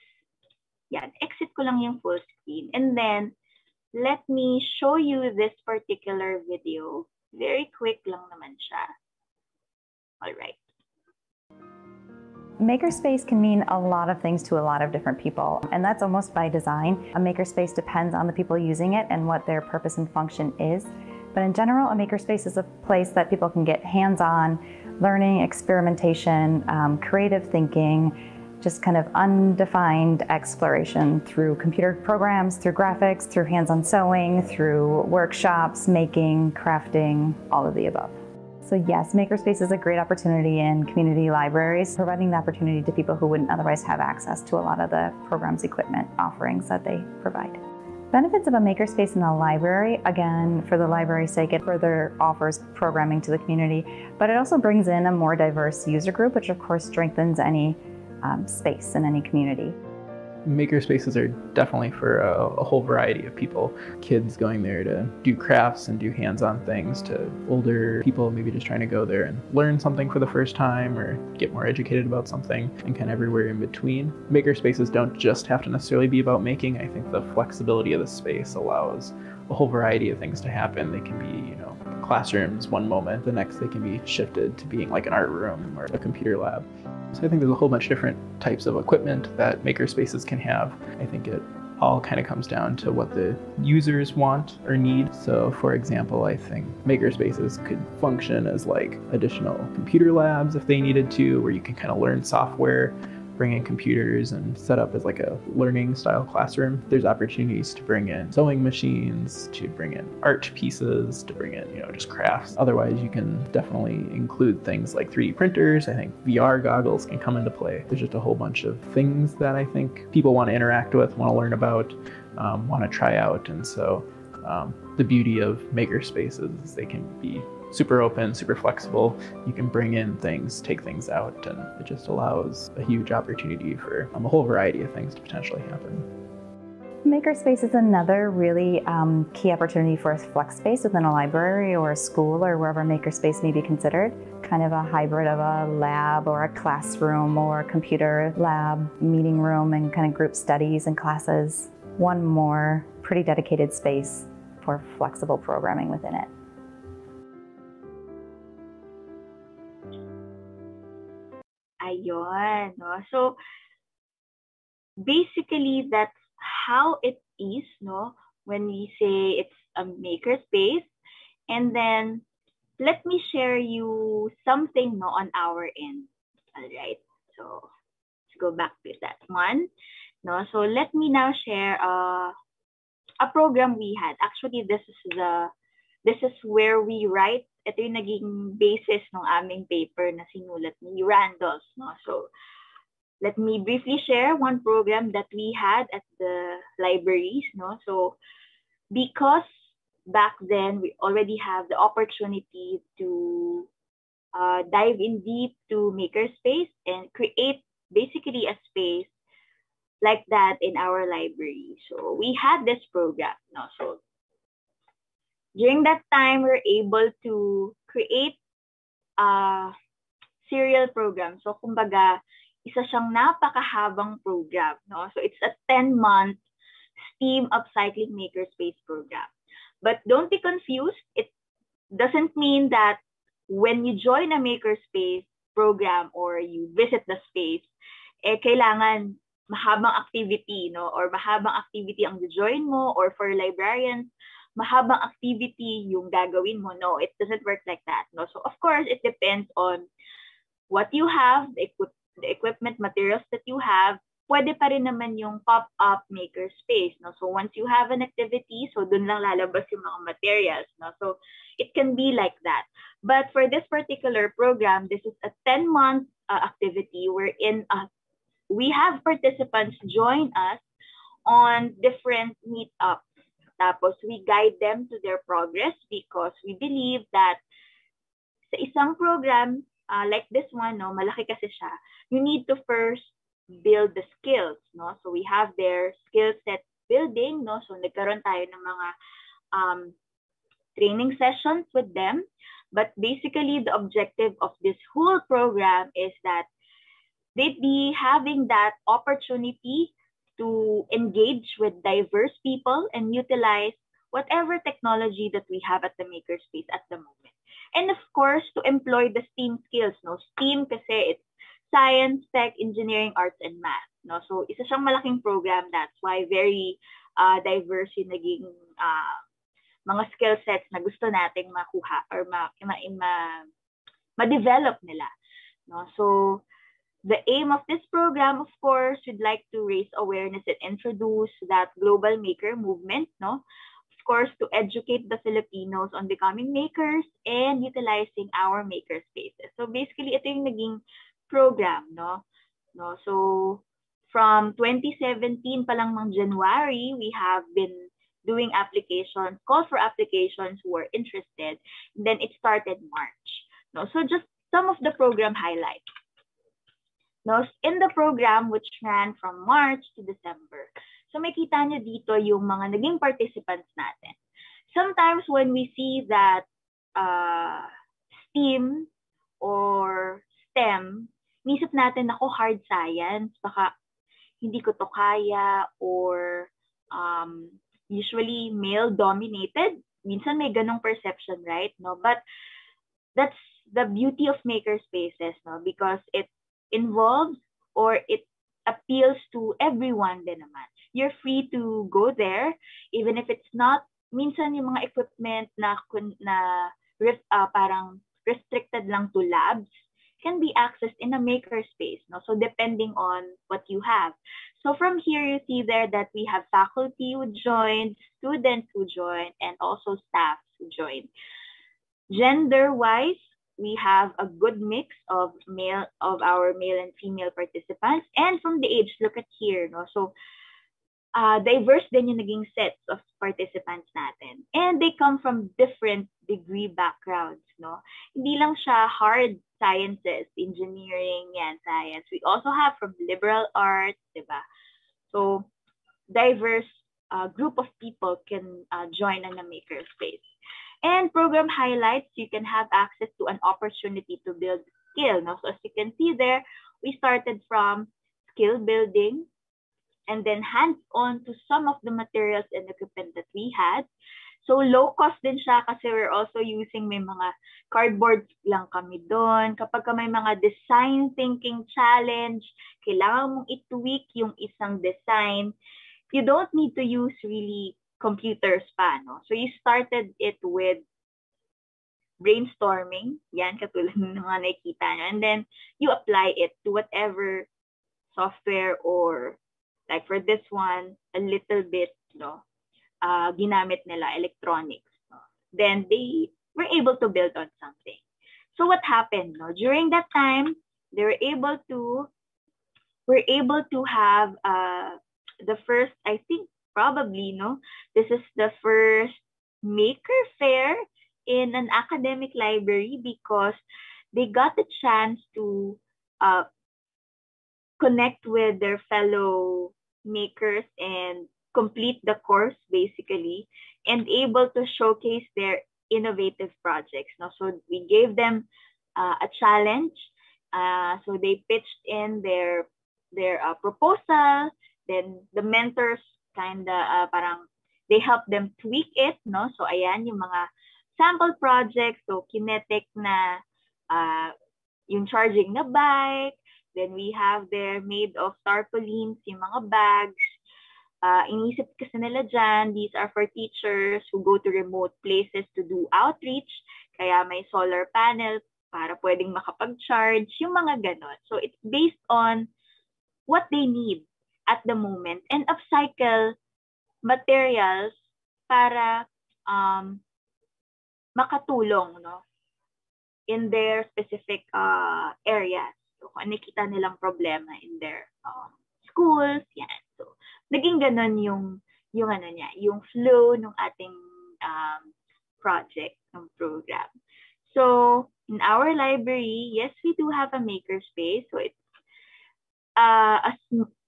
Yan, exit ko lang yung full screen. And then, let me show you this particular video. Very quick lang naman siya. All right. Makerspace can mean a lot of things to a lot of different people, and that's almost by design. A makerspace depends on the people using it and what their purpose and function is. But in general, a makerspace is a place that people can get hands on learning, experimentation, um, creative thinking, just kind of undefined exploration through computer programs, through graphics, through hands on sewing, through workshops, making, crafting, all of the above. So yes, Makerspace is a great opportunity in community libraries, providing the opportunity to people who wouldn't otherwise have access to a lot of the programs, equipment, offerings that they provide. Benefits of a makerspace in a library, again, for the library's sake, it further offers programming to the community, but it also brings in a more diverse user group, which of course strengthens any um, space in any community maker spaces are definitely for a, a, whole variety of people. Kids going there to do crafts and do hands-on things to older people maybe just trying to go there and learn something for the first time or get more educated about something and kind of everywhere in between. Maker spaces don't just have to necessarily be about making. I think the flexibility of the space allows a whole variety of things to happen. They can be, you know, classrooms one moment, the next they can be shifted to being like an art room or a computer lab. So I think there's a whole bunch of different types of equipment that maker spaces can have. I think it all kind of comes down to what the users want or need. So for example, I think maker spaces could function as like additional computer labs if they needed to, where you can kind of learn software bring in computers and set up as like a learning style classroom. There's opportunities to bring in sewing machines, to bring in art pieces, to bring in, you know, just crafts. Otherwise, you can definitely include things like 3D printers. I think VR goggles can come into play. There's just a whole bunch of things that I think people want to interact with, want to learn about, um, want to try out. And so um, the beauty of maker spaces is they can be super open, super flexible. You can bring in things, take things out, and it just allows a huge opportunity for um, a whole variety of things to potentially happen. Makerspace is another really um, key opportunity for a flex space within a library or a school or wherever makerspace may be considered. kind of a hybrid of a lab or a classroom or a computer lab, meeting room, and kind of group studies and classes. One more pretty dedicated space for flexible programming within it. Ayun, no? So, basically, that's how it is, no? When we say it's a makerspace. And then, let me share you something, no, on our end. All right. So, let's go back to that one. No, so let me now share uh, a program we had. Actually, this is the this is where we write ito yung naging basis ng aming paper na sinulat ni Randolph. No? So, let me briefly share one program that we had at the libraries. No? So, because back then we already have the opportunity to uh, dive in deep to makerspace and create basically a space like that in our library. So we had this program. No? So during that time, we are able to create a serial program. So, kumbaga, isa siyang napakahabang program. No? So, it's a 10-month STEAM Upcycling Makerspace program. But don't be confused. It doesn't mean that when you join a makerspace program or you visit the space, eh, kailangan mahabang activity, no? Or mahabang activity ang join mo or for librarians, mahabang activity yung gagawin mo. No, it doesn't work like that. No? So, of course, it depends on what you have, the, equip the equipment, materials that you have. Pwede pa rin naman yung pop-up maker space. No? So, once you have an activity, so dun lang lalabas yung mga materials. No? So, it can be like that. But for this particular program, this is a 10-month uh, activity wherein uh, we have participants join us on different meetups Tapos we guide them to their progress because we believe that sa isang program uh, like this one, no, malaki kasi siya, you need to first build the skills, no? So we have their skill set building, no? So nagkaroon tayo ng mga um, training sessions with them. But basically, the objective of this whole program is that they'd be having that opportunity to engage with diverse people and utilize whatever technology that we have at the makerspace at the moment. And of course, to employ the STEAM skills. No? STEAM kasi it's science, tech, engineering, arts, and math. No? So isa siyang malaking program. That's why very uh, diverse yung naging uh, mga skill sets na gusto nating makuha or ma, ma, ma, ma-develop nila. No? So The aim of this program, of course, we'd like to raise awareness and introduce that global maker movement, no? Of course, to educate the Filipinos on becoming makers and utilizing our maker spaces. So basically, ito yung naging program, no? no? So from 2017 pa lang ng January, we have been doing applications, call for applications who are interested. Then it started March. No? So just some of the program highlights. No, in the program which ran from March to December. So makita nyo dito yung mga naging participants natin. Sometimes when we see that uh, STEAM or STEM, nisip natin ako hard science, baka hindi ko to kaya or um, usually male-dominated. Minsan may ganong perception, right? No, But that's the beauty of maker spaces, no? Because it involves or it appeals to everyone din naman. You're free to go there even if it's not minsan yung mga equipment na na uh, parang restricted lang to labs can be accessed in a maker space no? So depending on what you have. So from here you see there that we have faculty who joined students who joined and also staff who joined gender wise we have a good mix of male of our male and female participants. And from the age look at here no? So uh, diverse din yung naging sets of participants natin. And they come from different degree backgrounds no? Hindi lang siya hard sciences engineering yan science. We also have from liberal arts diba so diverse uh, group of people can uh, join in a maker space And program highlights, you can have access to an opportunity to build skill. No? So as you can see there, we started from skill building and then hands-on to some of the materials and equipment that we had. So low cost din siya kasi we're also using may mga cardboard lang kami doon. Kapag ka may mga design thinking challenge, kailangan mong i-tweak yung isang design, you don't need to use really computers pa, no? So you started it with brainstorming, yan, katulad ng mga nakikita nyo. And then you apply it to whatever software or like for this one, a little bit, no, uh, ginamit nila electronics. No? Then they were able to build on something. So what happened? No? During that time, they were able to were able to have uh, the first, I think probably, no, this is the first maker fair in an academic library because they got the chance to uh, connect with their fellow makers and complete the course basically and able to showcase their innovative projects. No? So we gave them uh, a challenge. Uh, so they pitched in their their uh, proposal. Then the mentors kind of uh, parang they help them tweak it. No? So ayan yung mga sample projects. So kinetic na uh, yung charging na bike. Then we have their made of tarpaulins, yung mga bags. Uh, inisip kasi nila dyan, these are for teachers who go to remote places to do outreach. Kaya may solar panel para pwedeng makapag-charge, yung mga ganon. So it's based on what they need at the moment and upcycle materials para um, makatulong no, in their specific uh, areas. So kung nakita nilang problema in their um, schools, yan. So naging ganun yung yung ano niya, yung flow ng ating um, project, ng program. So, in our library, yes, we do have a makerspace. So, it's uh, a,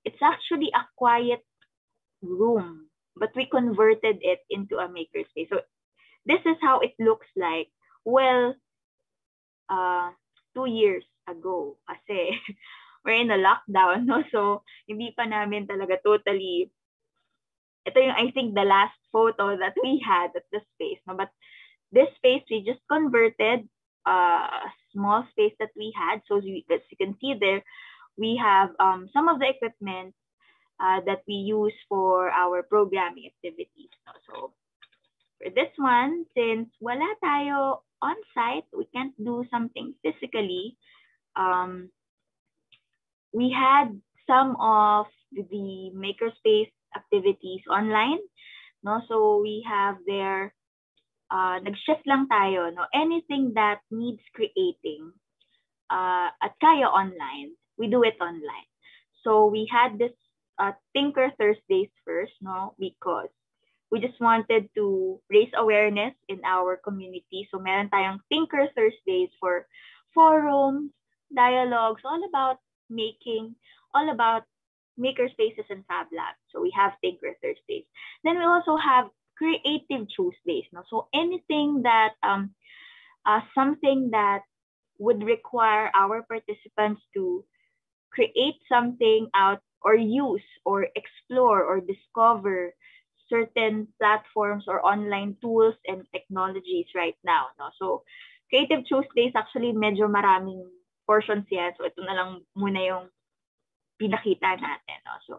it's actually a quiet room, but we converted it into a makerspace. So, this is how it looks like. Well, uh, two years ago, kasi we're in a lockdown, no? So, hindi pa namin talaga totally, ito yung, I think, the last photo that we had at the space, no? But this space, we just converted uh, a small space that we had. So, as you can see there, we have um, some of the equipment uh, that we use for our programming activities. So, for this one, since wala tayo on-site, we can't do something physically, um, we had some of the makerspace activities online. No? So we have there, uh, nag-shift lang tayo. No? Anything that needs creating uh, at kaya online, we do it online. So we had this uh, Tinker Thursdays first, no? Because we just wanted to raise awareness in our community. So meron tayong Tinker Thursdays for forums, dialogues, all about making, all about maker spaces and fab labs. So we have Tinker Thursdays. Then we also have Creative Tuesdays. No? So anything that, um, uh, something that would require our participants to create something out or use or explore or discover certain platforms or online tools and technologies right now. No? So Creative Tuesdays actually medyo maraming portions yan. So, ito na lang muna yung pinakita natin. No? So,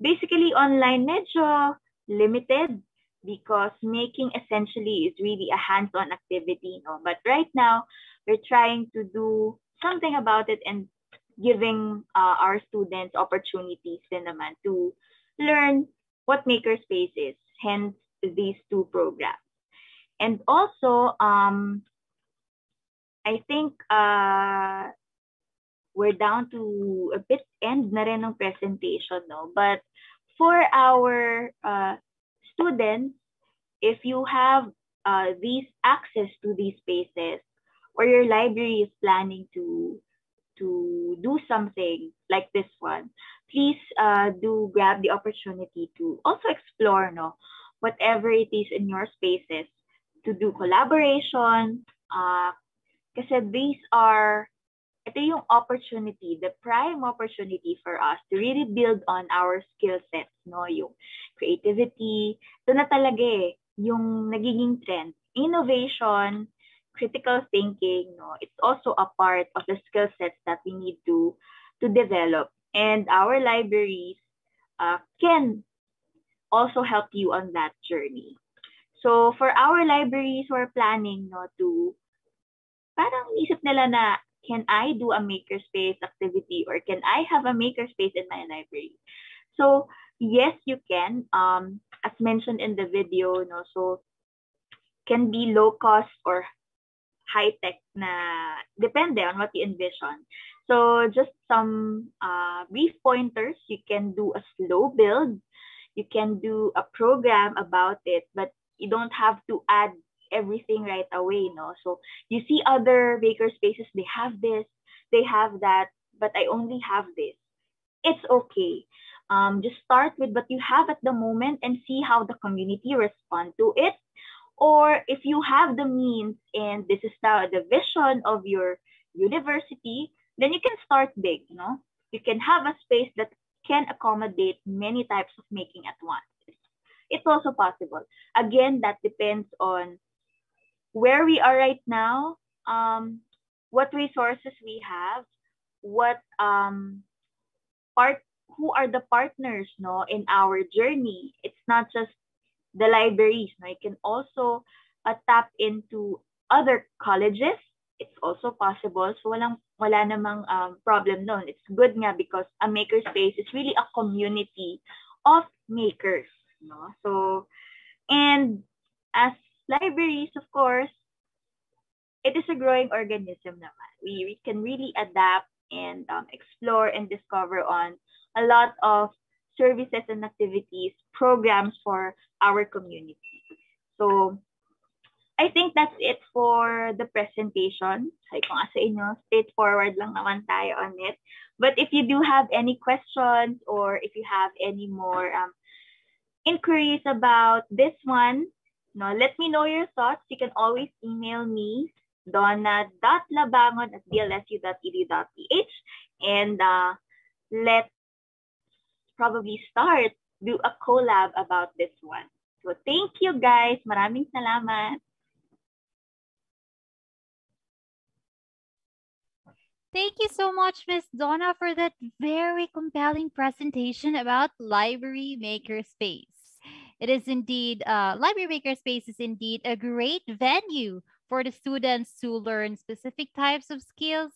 basically, online medyo limited because making essentially is really a hands-on activity. No? But right now, we're trying to do something about it and giving uh, our students opportunities din naman to learn what Makerspace is, hence these two programs. And also, um, I think uh, we're down to a bit end na rin ng presentation, no? But for our uh, students, if you have uh, these access to these spaces, or your library is planning to to do something like this one, please uh, do grab the opportunity to also explore, no, whatever it is in your spaces to do collaboration. Uh, kasi these are, ito yung opportunity, the prime opportunity for us to really build on our skill sets, no? Yung creativity, ito na talaga eh, yung nagiging trend. Innovation, critical thinking, no? It's also a part of the skill sets that we need to to develop. And our libraries uh, can also help you on that journey. So for our libraries who are planning no, to, parang isip nila na, can I do a makerspace activity or can I have a makerspace in my library? So yes, you can. Um, as mentioned in the video, no, so can be low cost or high tech na depende on what you envision. So just some uh, brief pointers. You can do a slow build. You can do a program about it, but you don't have to add everything right away, no? So you see other maker spaces, they have this, they have that, but I only have this. It's okay. Um, just start with what you have at the moment and see how the community respond to it. Or if you have the means and this is now the vision of your university, then you can start big, you know? You can have a space that can accommodate many types of making at once. It's also possible. Again, that depends on where we are right now, um, what resources we have, what um, part, who are the partners no, in our journey. It's not just the libraries. No? You can also uh, tap into other colleges. It's also possible. So walang, wala namang um, problem noon. It's good nga because a makerspace is really a community of makers. No? So, and as libraries, of course, it is a growing organism naman. We, we can really adapt and um, explore and discover on a lot of services and activities, programs for our community. So, I think that's it for the presentation. Sabi ko nga sa inyo, straightforward lang naman tayo on it. But if you do have any questions or if you have any more um, inquiries about this one, no, let me know your thoughts. You can always email me, donna.labangon at dlsu.edu.ph and uh, let's probably start do a collab about this one. So thank you guys. Maraming salamat. Thank you so much, Miss Donna, for that very compelling presentation about Library Makerspace. It is indeed, uh, Library Makerspace is indeed a great venue for the students to learn specific types of skills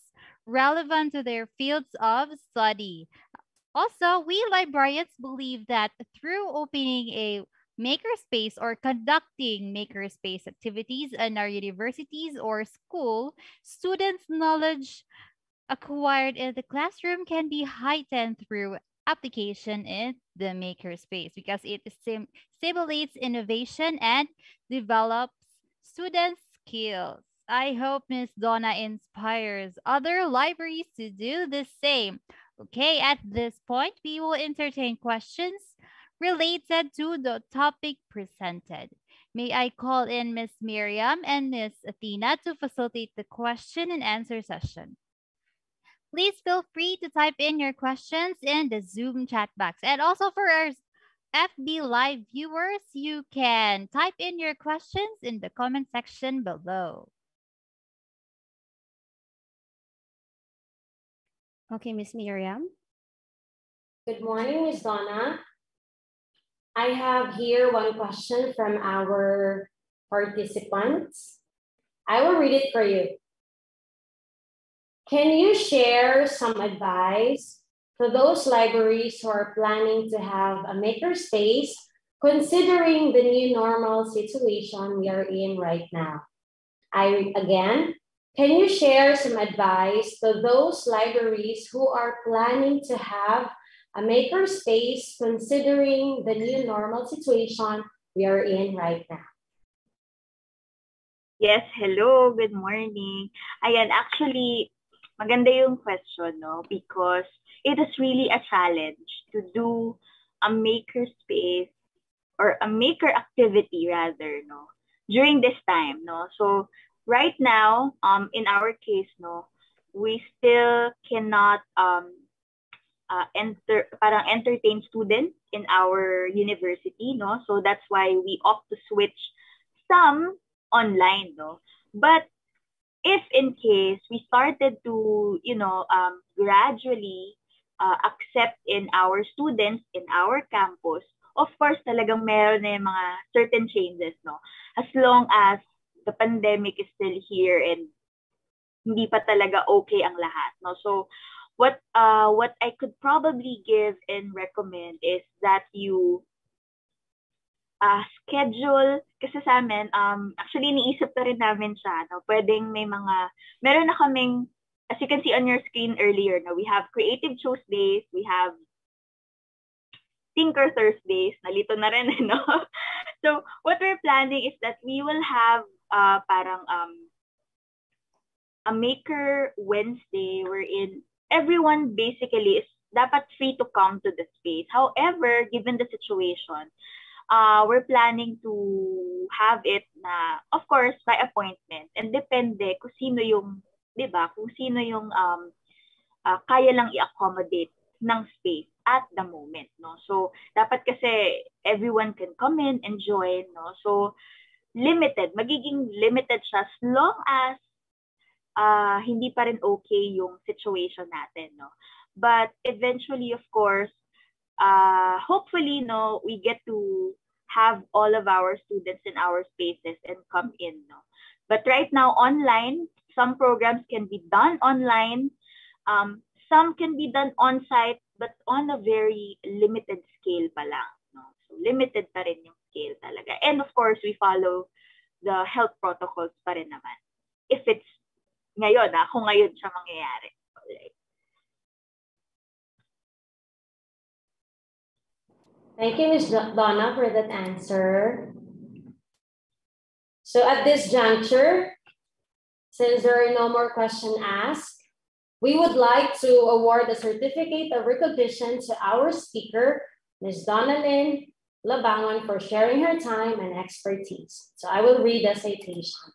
relevant to their fields of study. Also, we librarians believe that through opening a makerspace or conducting makerspace activities in our universities or school, students' knowledge acquired in the classroom can be heightened through application in the makerspace because it stimulates innovation and develops student skills. I hope Ms. Donna inspires other libraries to do the same. Okay, at this point, we will entertain questions related to the topic presented. May I call in Miss Miriam and Miss Athena to facilitate the question and answer session. Please feel free to type in your questions in the Zoom chat box. And also for our FB Live viewers, you can type in your questions in the comment section below. Okay, Miss Miriam. Good morning, Miss Donna. I have here one question from our participants. I will read it for you. Can you share some advice for those libraries who are planning to have a makerspace considering the new normal situation we are in right now? I again, can you share some advice to those libraries who are planning to have a makerspace considering the new normal situation we are in right now? Yes, hello, good morning. Ayan, actually, maganda yung question, no? Because it is really a challenge to do a maker space or a maker activity rather, no? during this time, no? So right now, um, in our case, no, we still cannot um, uh, enter, parang entertain students in our university, no? So that's why we opt to switch some online, no? But if in case we started to, you know, um, gradually uh, accept in our students in our campus, of course, talagang meron na mga certain changes, no? As long as the pandemic is still here and hindi pa talaga okay ang lahat, no? So, what uh what I could probably give and recommend is that you uh, schedule kasi sa amin um actually iniisip na rin namin siya no pwedeng may mga meron na kaming as you can see on your screen earlier no we have creative Tuesdays we have Tinker Thursdays, nalito na rin, no? so, what we're planning is that we will have uh, parang um, a Maker Wednesday wherein everyone basically is dapat free to come to the space. However, given the situation, uh, we're planning to have it na, of course, by appointment. And depende kung sino yung, di ba, kung sino yung um, uh, kaya lang i-accommodate ng space at the moment, no? So, dapat kasi everyone can come in and join, no? So, limited, magiging limited siya as long as uh, hindi pa rin okay yung situation natin, no? But eventually, of course, uh, hopefully, no, we get to have all of our students in our spaces and come in, no? But right now, online, some programs can be done online. Um, some can be done on-site, but on a very limited scale pa lang. No? So, limited pa rin yung scale talaga. And of course, we follow the health protocols pa rin naman. If it's ngayon, ah, kung ngayon siya mangyayari. Thank you, Ms. Donna, for that answer. So at this juncture, since there are no more questions asked, we would like to award a certificate of recognition to our speaker, Ms. Donna Lynn Labangon, for sharing her time and expertise. So I will read the citation.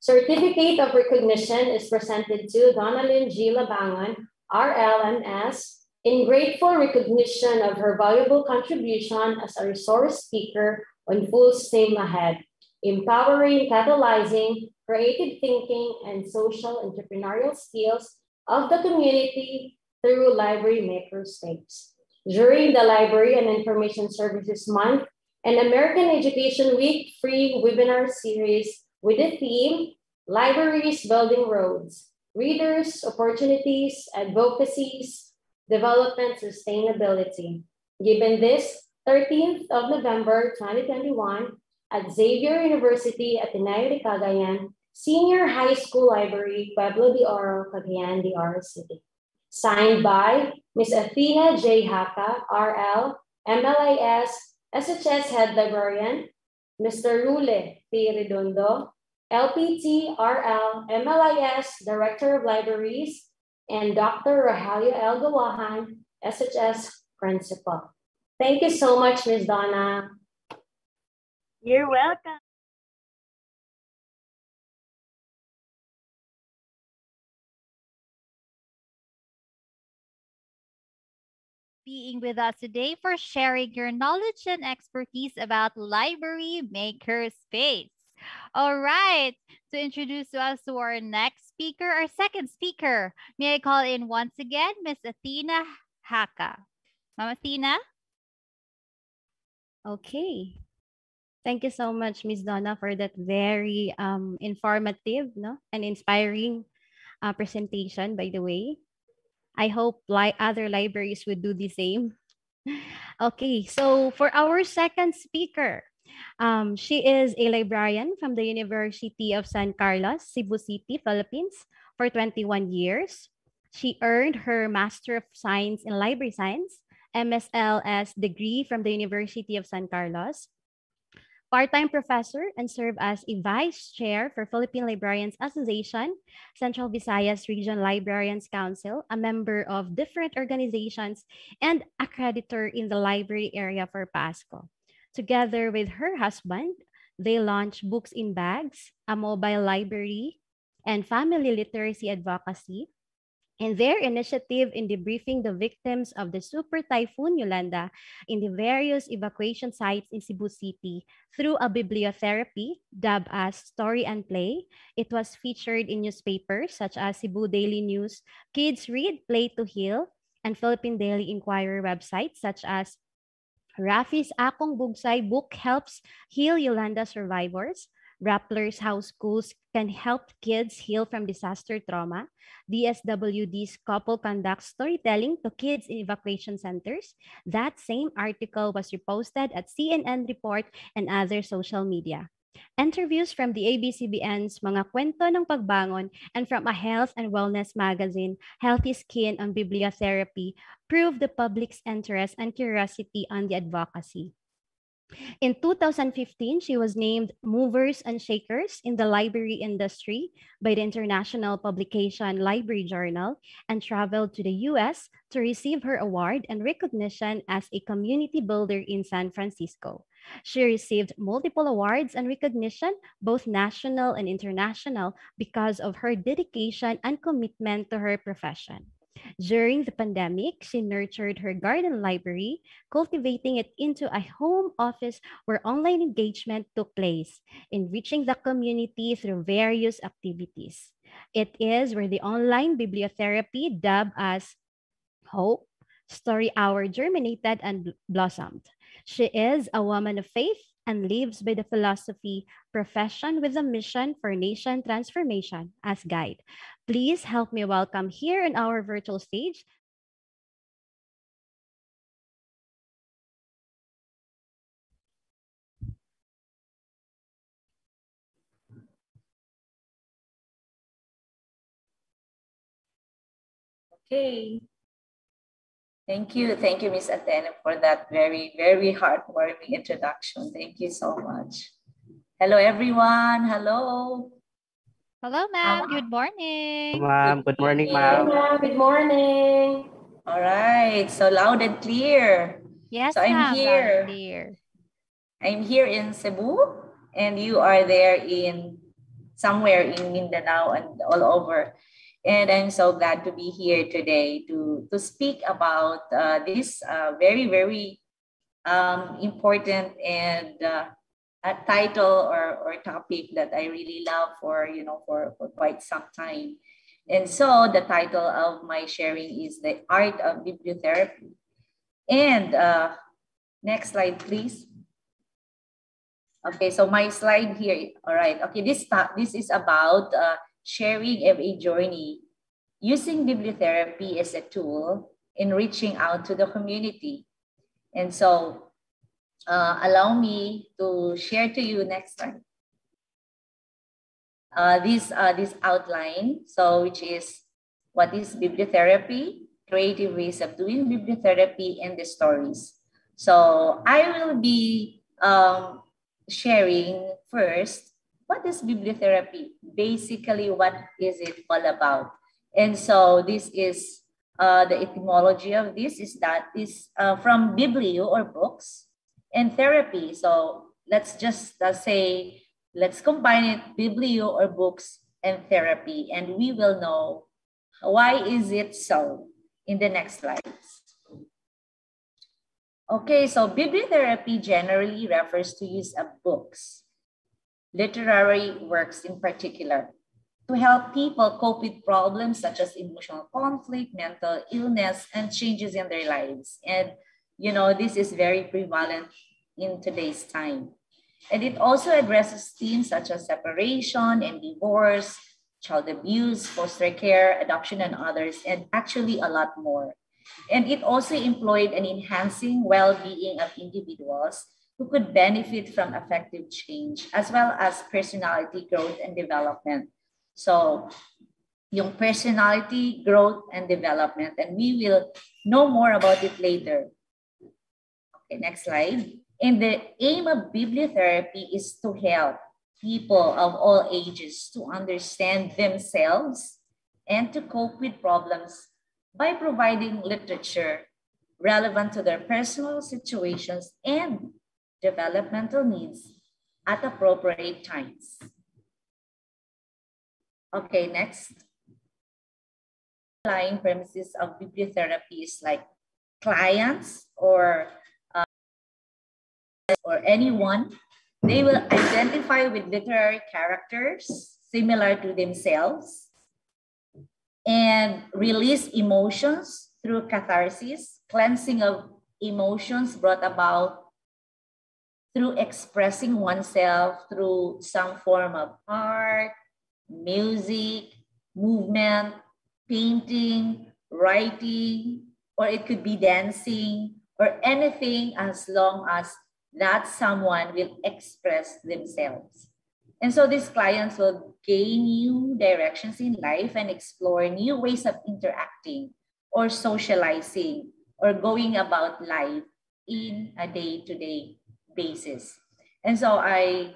Certificate of recognition is presented to Donna Lynn G. Labangon, RLMS, in grateful recognition of her valuable contribution as a resource speaker on Full Steam Ahead, empowering, catalyzing, creative thinking, and social entrepreneurial skills of the community through Library Makerspace. During the Library and Information Services Month and American Education Week free webinar series with the theme Libraries Building Roads, Readers, Opportunities, Advocacies, Development, Sustainability. Given this 13th of November 2021 at Xavier University at Ateneo de Cagayan, Senior High School Library, Pueblo de Oro, Cagayan de Oro City. Signed by Ms. Athena J. Haka, RL, MLIS, SHS Head Librarian, Mr. Rule P. Redondo, LPT, RL, MLIS, Director of Libraries, and Dr. Rahalia L. Gawahan, SHS Principal. Thank you so much, Ms. Donna. You're welcome. Being with us today for sharing your knowledge and expertise about Library Makerspace. All right, to introduce us to our next speaker, our second speaker, may I call in once again Miss Athena Haka. Mama Athena? Okay. Thank you so much, Miss Donna, for that very um, informative no? and inspiring uh, presentation, by the way. I hope li other libraries would do the same. Okay, so for our second speaker, um, she is a librarian from the University of San Carlos, Cebu City, Philippines for 21 years. She earned her Master of Science in Library Science, MSLS degree from the University of San Carlos, part-time professor and serve as a vice chair for Philippine Librarians Association, Central Visayas Region Librarians Council, a member of different organizations, and accreditor in the library area for PAASCU. Together with her husband, They launched Books in Bags, a mobile library, and family literacy advocacy, and their initiative in debriefing the victims of the Super Typhoon Yolanda in the various evacuation sites in Cebu City through a bibliotherapy dubbed as Story and Play. It was featured in newspapers such as Cebu Daily News, Kids Read, Play to Heal, and Philippine Daily Inquirer websites such as Rafi's Akong Bugsay book helps heal Yolanda survivors. Rappler's How Schools Can Help Kids Heal from Disaster Trauma. DSWD's Couple Conducts Storytelling to Kids in Evacuation Centers. That same article was reposted at CNN Report and other social media. Interviews from the ABCBN's Mga Kwento ng Pagbangon and from a health and wellness magazine, Healthy Skin on Bibliotherapy, prove the public's interest and curiosity on the advocacy. In 2015, she was named Movers and Shakers in the library industry by the international publication Library Journal and traveled to the US to receive her award and recognition as a community builder in San Francisco. She received multiple awards and recognition, both national and international, because of her dedication and commitment to her profession. During the pandemic, she nurtured her garden library, cultivating it into a home office where online engagement took place, enriching the community through various activities. It is where the online bibliotherapy, dubbed as Hope Story Hour, germinated and blossomed. She is a woman of faith and lives by the philosophy profession with a mission for nation transformation as guide. Please help me welcome here in our virtual stage Okay. Thank you. Thank you, Ms. Atene, for that very, very heartwarming introduction. Thank you so much. Hello, everyone. Hello. Hello, ma'am. Good morning. Ma'am, good morning, ma'am. Good morning. All right. So loud and clear. Yes, so I'm here. Loud and clear. I'm here in Cebu, and you are there in somewhere in Mindanao and all over. And I'm so glad to be here today to, to speak about uh, this uh, very, very um, important and uh, a title or, or topic that I really love for, you know, for, for quite some time. And so the title of my sharing is The Art of Bibliotherapy. And uh, next slide, please. Okay, so my slide here, all right. Okay, this, this is about uh, sharing a journey using bibliotherapy as a tool in reaching out to the community. And so uh, allow me to share to you next time. Uh, this, uh, this outline, so which is what is bibliotherapy, creative ways of doing bibliotherapy, and the stories. So I will be um, sharing first what is bibliotherapy? Basically, what is it all about? And so this is uh, the etymology of this is that is uh, from biblio or books and therapy. So let's just uh, say, let's combine it, biblio or books and therapy, and we will know why is it so in the next slides. Okay, so bibliotherapy generally refers to use of books, literary works in particular, to help people cope with problems such as emotional conflict, mental illness, and changes in their lives. And, you know, this is very prevalent in today's time. And it also addresses themes such as separation and divorce, child abuse, foster care, adoption, and others, and actually a lot more. And it also employed an enhancing well-being of individuals who could benefit from effective change, as well as personality growth and development. So, yung personality growth and development, and we will know more about it later. Okay, next slide. And the aim of bibliotherapy is to help people of all ages to understand themselves and to cope with problems by providing literature relevant to their personal situations and developmental needs at appropriate times. Okay, next. Lying premises of bibliotherapy is like clients or uh, or anyone, they will identify with literary characters similar to themselves and release emotions through catharsis, cleansing of emotions brought about through expressing oneself through some form of art, music, movement, painting, writing, or it could be dancing, or anything as long as that someone will express themselves. And so these clients will gain new directions in life and explore new ways of interacting or socializing or going about life in a day-to-day basis. And so I,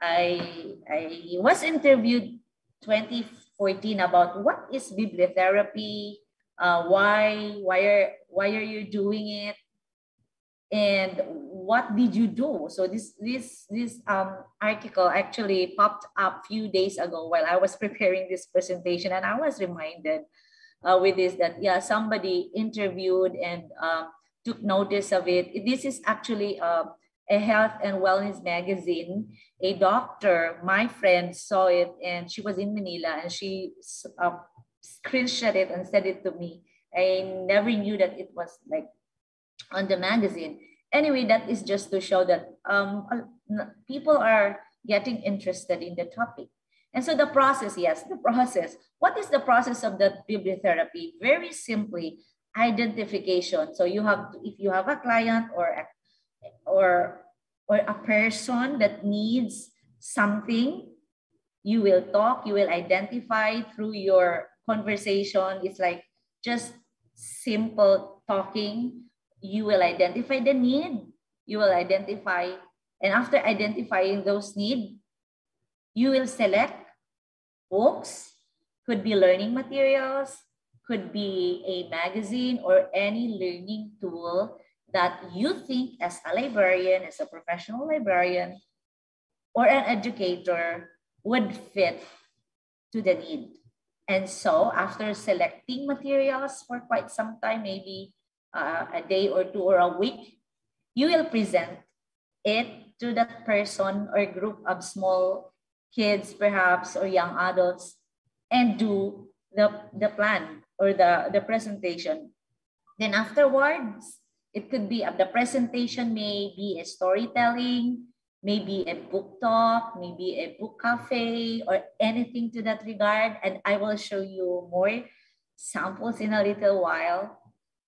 I, I was interviewed 2014 about what is bibliotherapy, uh, why, why are, why are you doing it, and what did you do? So this this this um, article actually popped up a few days ago while I was preparing this presentation, and I was reminded uh, with this that yeah somebody interviewed and um, took notice of it. This is actually uh, a health and wellness magazine. A doctor, my friend, saw it, and she was in Manila, and she uh, screenshot it and sent it to me. I never knew that it was like on the magazine. Anyway, that is just to show that um, people are getting interested in the topic. And so the process, yes, the process. What is the process of the bibliotherapy? Very simply, identification. So you have, if you have a client or a, or or a person that needs something, you will talk. You will identify through your conversation. It's like just simple talking you will identify the need, you will identify, and after identifying those need you will select books, could be learning materials, could be a magazine or any learning tool that you think as a librarian, as a professional librarian, or an educator would fit to the need. And so after selecting materials for quite some time, maybe uh, a day or two or a week, you will present it to that person or group of small kids perhaps or young adults and do the, the plan or the, the presentation. Then afterwards, it could be the presentation may be a storytelling, maybe a book talk, maybe a book cafe or anything to that regard. And I will show you more samples in a little while.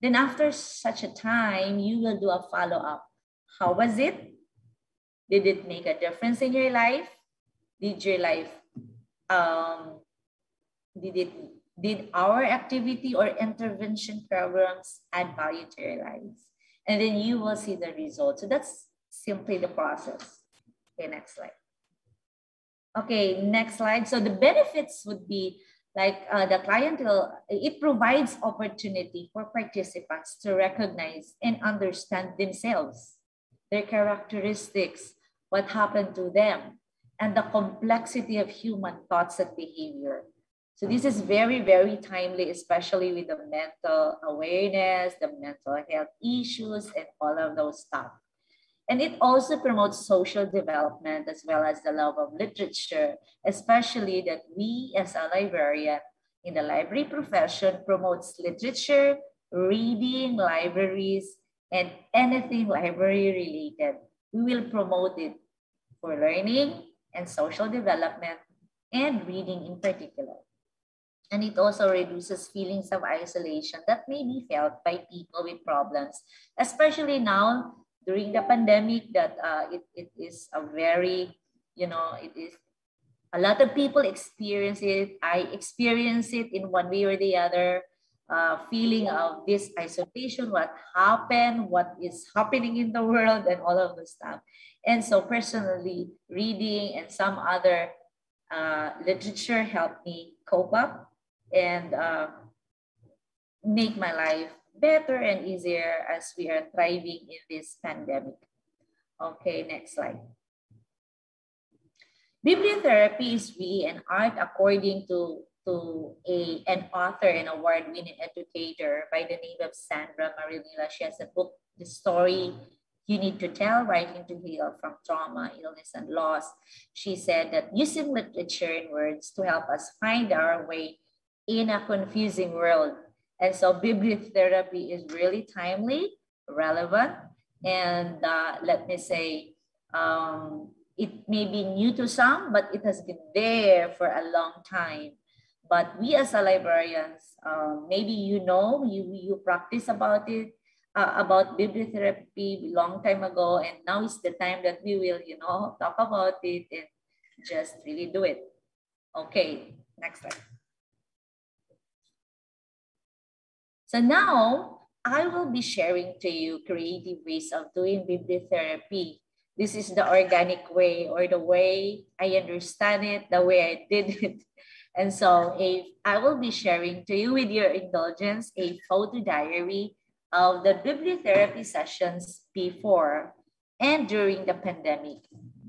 Then after such a time, you will do a follow-up. How was it? Did it make a difference in your life? Did your life, um, did it, did our activity or intervention programs add value to your lives? And then you will see the results. So that's simply the process. Okay, next slide. Okay, next slide. So the benefits would be like uh, the clientele, it provides opportunity for participants to recognize and understand themselves, their characteristics, what happened to them, and the complexity of human thoughts and behavior. So this is very, very timely, especially with the mental awareness, the mental health issues, and all of those stuff. And it also promotes social development as well as the love of literature, especially that we as a librarian in the library profession promotes literature, reading, libraries, and anything library related. We will promote it for learning and social development and reading in particular. And it also reduces feelings of isolation that may be felt by people with problems, especially now during the pandemic that uh, it, it is a very, you know, it is a lot of people experience it. I experience it in one way or the other. Uh, feeling of this isolation, what happened, what is happening in the world, and all of the stuff. And so, personally, reading and some other uh, literature helped me cope up and uh, make my life better and easier as we are thriving in this pandemic. Okay, next slide. Bibliotherapy is really an art according to, to a, an author and award-winning educator by the name of Sandra Marinella. She has a book, The Story You Need to Tell, Writing to Heal from Trauma, Illness, and Loss. She said that using literature and words to help us find our way in a confusing world. And so bibliotherapy is really timely, relevant, and uh, let me say, um, it may be new to some, but it has been there for a long time. But we as a librarians, um, maybe you know, you, you practice about it, uh, about bibliotherapy long time ago, and now is the time that we will, you know, talk about it and just really do it. Okay, next slide. So now I will be sharing to you creative ways of doing bibliotherapy. This is the organic way or the way I understand it, the way I did it. And so if I will be sharing to you with your indulgence a photo diary of the bibliotherapy sessions before and during the pandemic.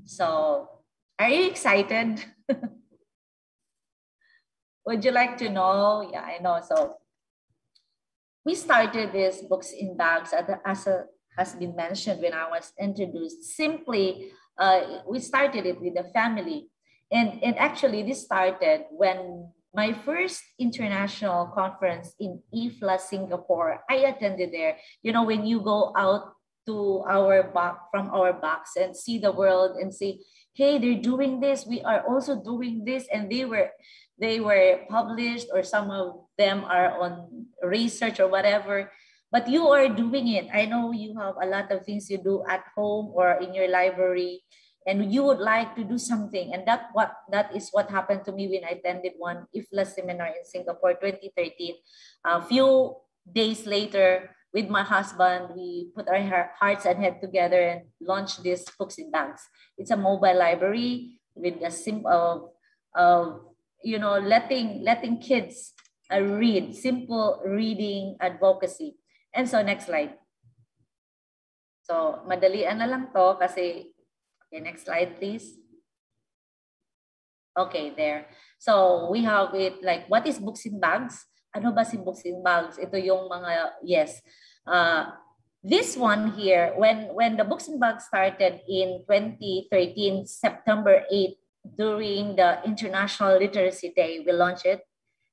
So are you excited? Would you like to know? Yeah, I know. So we started these books in bags as a, has been mentioned when I was introduced. Simply, uh, we started it with the family. And, and actually, this started when my first international conference in IFLA, Singapore, I attended there. You know, when you go out to our back from our box and see the world and say, hey, they're doing this, we are also doing this, and they were they were published or some of them are on research or whatever but you are doing it. I know you have a lot of things you do at home or in your library and you would like to do something. And that what that is what happened to me when i attended one ifla seminar in singapore 2013 a few days later with my husband we put our hearts and head together and launched this books in bags. It's a mobile library with a simple of you know, letting, letting kids uh, read, simple reading advocacy. And so next slide. So madalian na lang to kasi, okay, next slide please. Okay, there. So we have it like, what is books in bags? Ano ba si books in bags? Ito yung mga, yes. Uh, this one here, when, when the books in bags started in 2013, September 8, during the International Literacy Day, we launched it.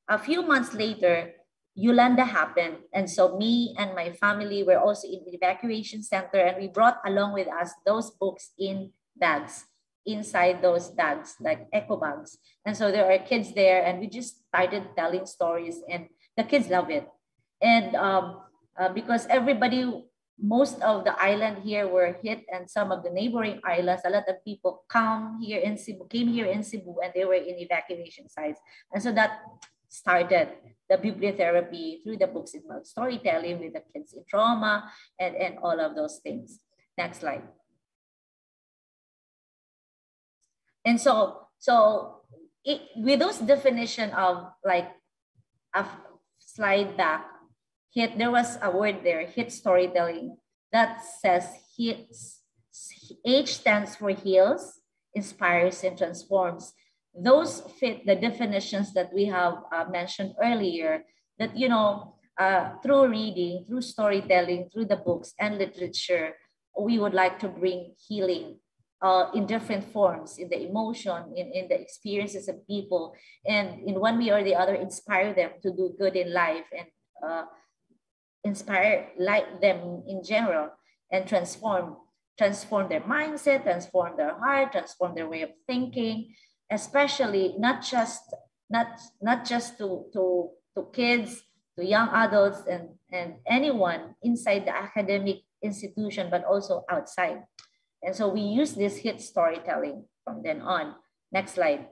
A few months later, Yolanda happened. And so me and my family were also in the evacuation center and we brought along with us those books in bags, inside those bags, like eco bags. And so there are kids there and we just started telling stories and the kids love it. And um, uh, because everybody most of the island here were hit and some of the neighboring islands, a lot of people come here in Cebu, came here in Cebu and they were in evacuation sites. And so that started the bibliotherapy through the books in storytelling with the kids in trauma and, and all of those things. Next slide. And so, so it, with those definition of like a slide back, hit, there was a word there, hit storytelling, that says hits. H stands for heals, inspires, and transforms. Those fit the definitions that we have uh, mentioned earlier that, you know, uh, through reading, through storytelling, through the books and literature, we would like to bring healing uh, in different forms, in the emotion, in, in the experiences of people, and in one way or the other, inspire them to do good in life and uh, inspire like them in general and transform transform their mindset transform their heart transform their way of thinking especially not just not not just to to to kids to young adults and and anyone inside the academic institution but also outside. And so we use this hit storytelling from then on. Next slide.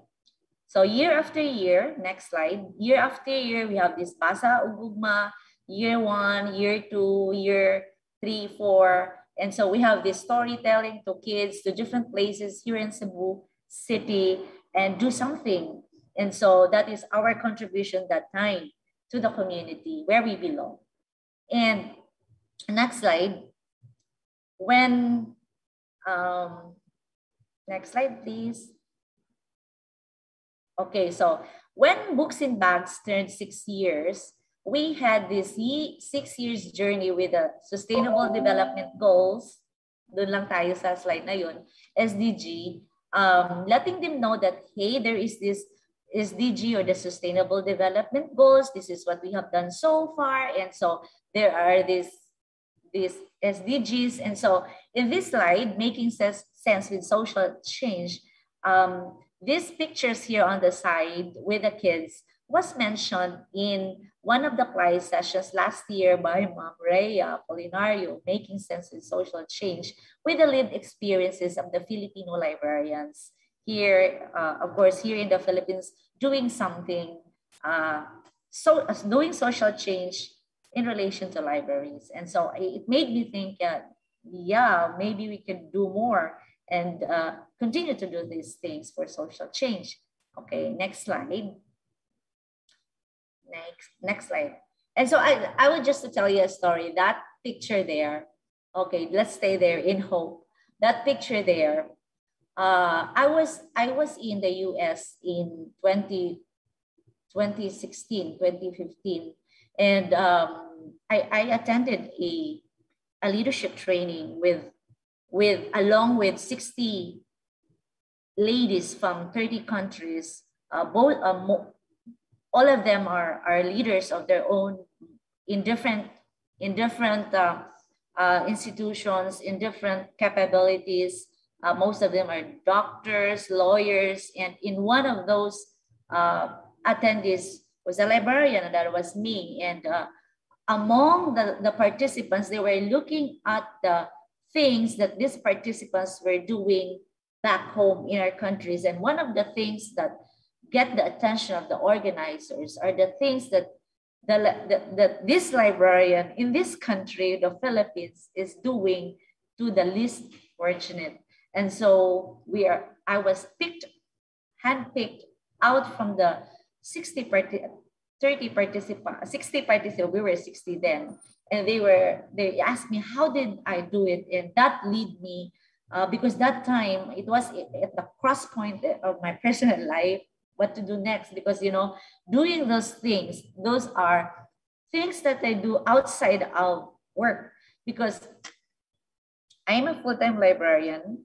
So year after year next slide. Year after year we have this basa ugugma year one, year two, year three, four. And so we have this storytelling to kids to different places here in Cebu City and do something. And so that is our contribution that time to the community where we belong. And next slide, when, um, next slide, please. Okay, so when Books in Bags turned six years, we had this six years journey with the Sustainable Development Goals. Doon lang tayo sa slide na yun. SDG. Um, letting them know that, hey, there is this SDG or the Sustainable Development Goals. This is what we have done so far. And so there are these, these SDGs. And so in this slide, making sense, sense with social change, um, these pictures here on the side with the kids was mentioned in one of the PLY sessions last year by Mom Rhea Polinario, Making Sense with Social Change, with the lived experiences of the Filipino librarians here, uh, of course, here in the Philippines, doing something, uh, so doing social change in relation to libraries. And so it made me think, uh, yeah, maybe we can do more and uh, continue to do these things for social change. Okay, next slide. Next, next slide. And so I, I would just to tell you a story. That picture there, okay, let's stay there in hope. That picture there, uh, I was I was in the US in 20, 2016, 2015, and um, I, I attended a, a leadership training with with along with 60 ladies from 30 countries, uh, both uh, all of them are, are leaders of their own in different in different uh, uh, institutions in different capabilities uh, most of them are doctors lawyers and in one of those uh, attendees was a librarian and that was me and uh, among the, the participants they were looking at the things that these participants were doing back home in our countries and one of the things that get the attention of the organizers are the things that the, the, the, this librarian in this country, the Philippines, is doing to the least fortunate. And so we are, I was picked, handpicked out from the 60 party, 30 participants, 60 participants, we were 60 then. And they were, they asked me, how did I do it? And that lead me, uh, because that time it was at the cross point of my personal life what to do next because you know doing those things those are things that i do outside of work because i'm a full-time librarian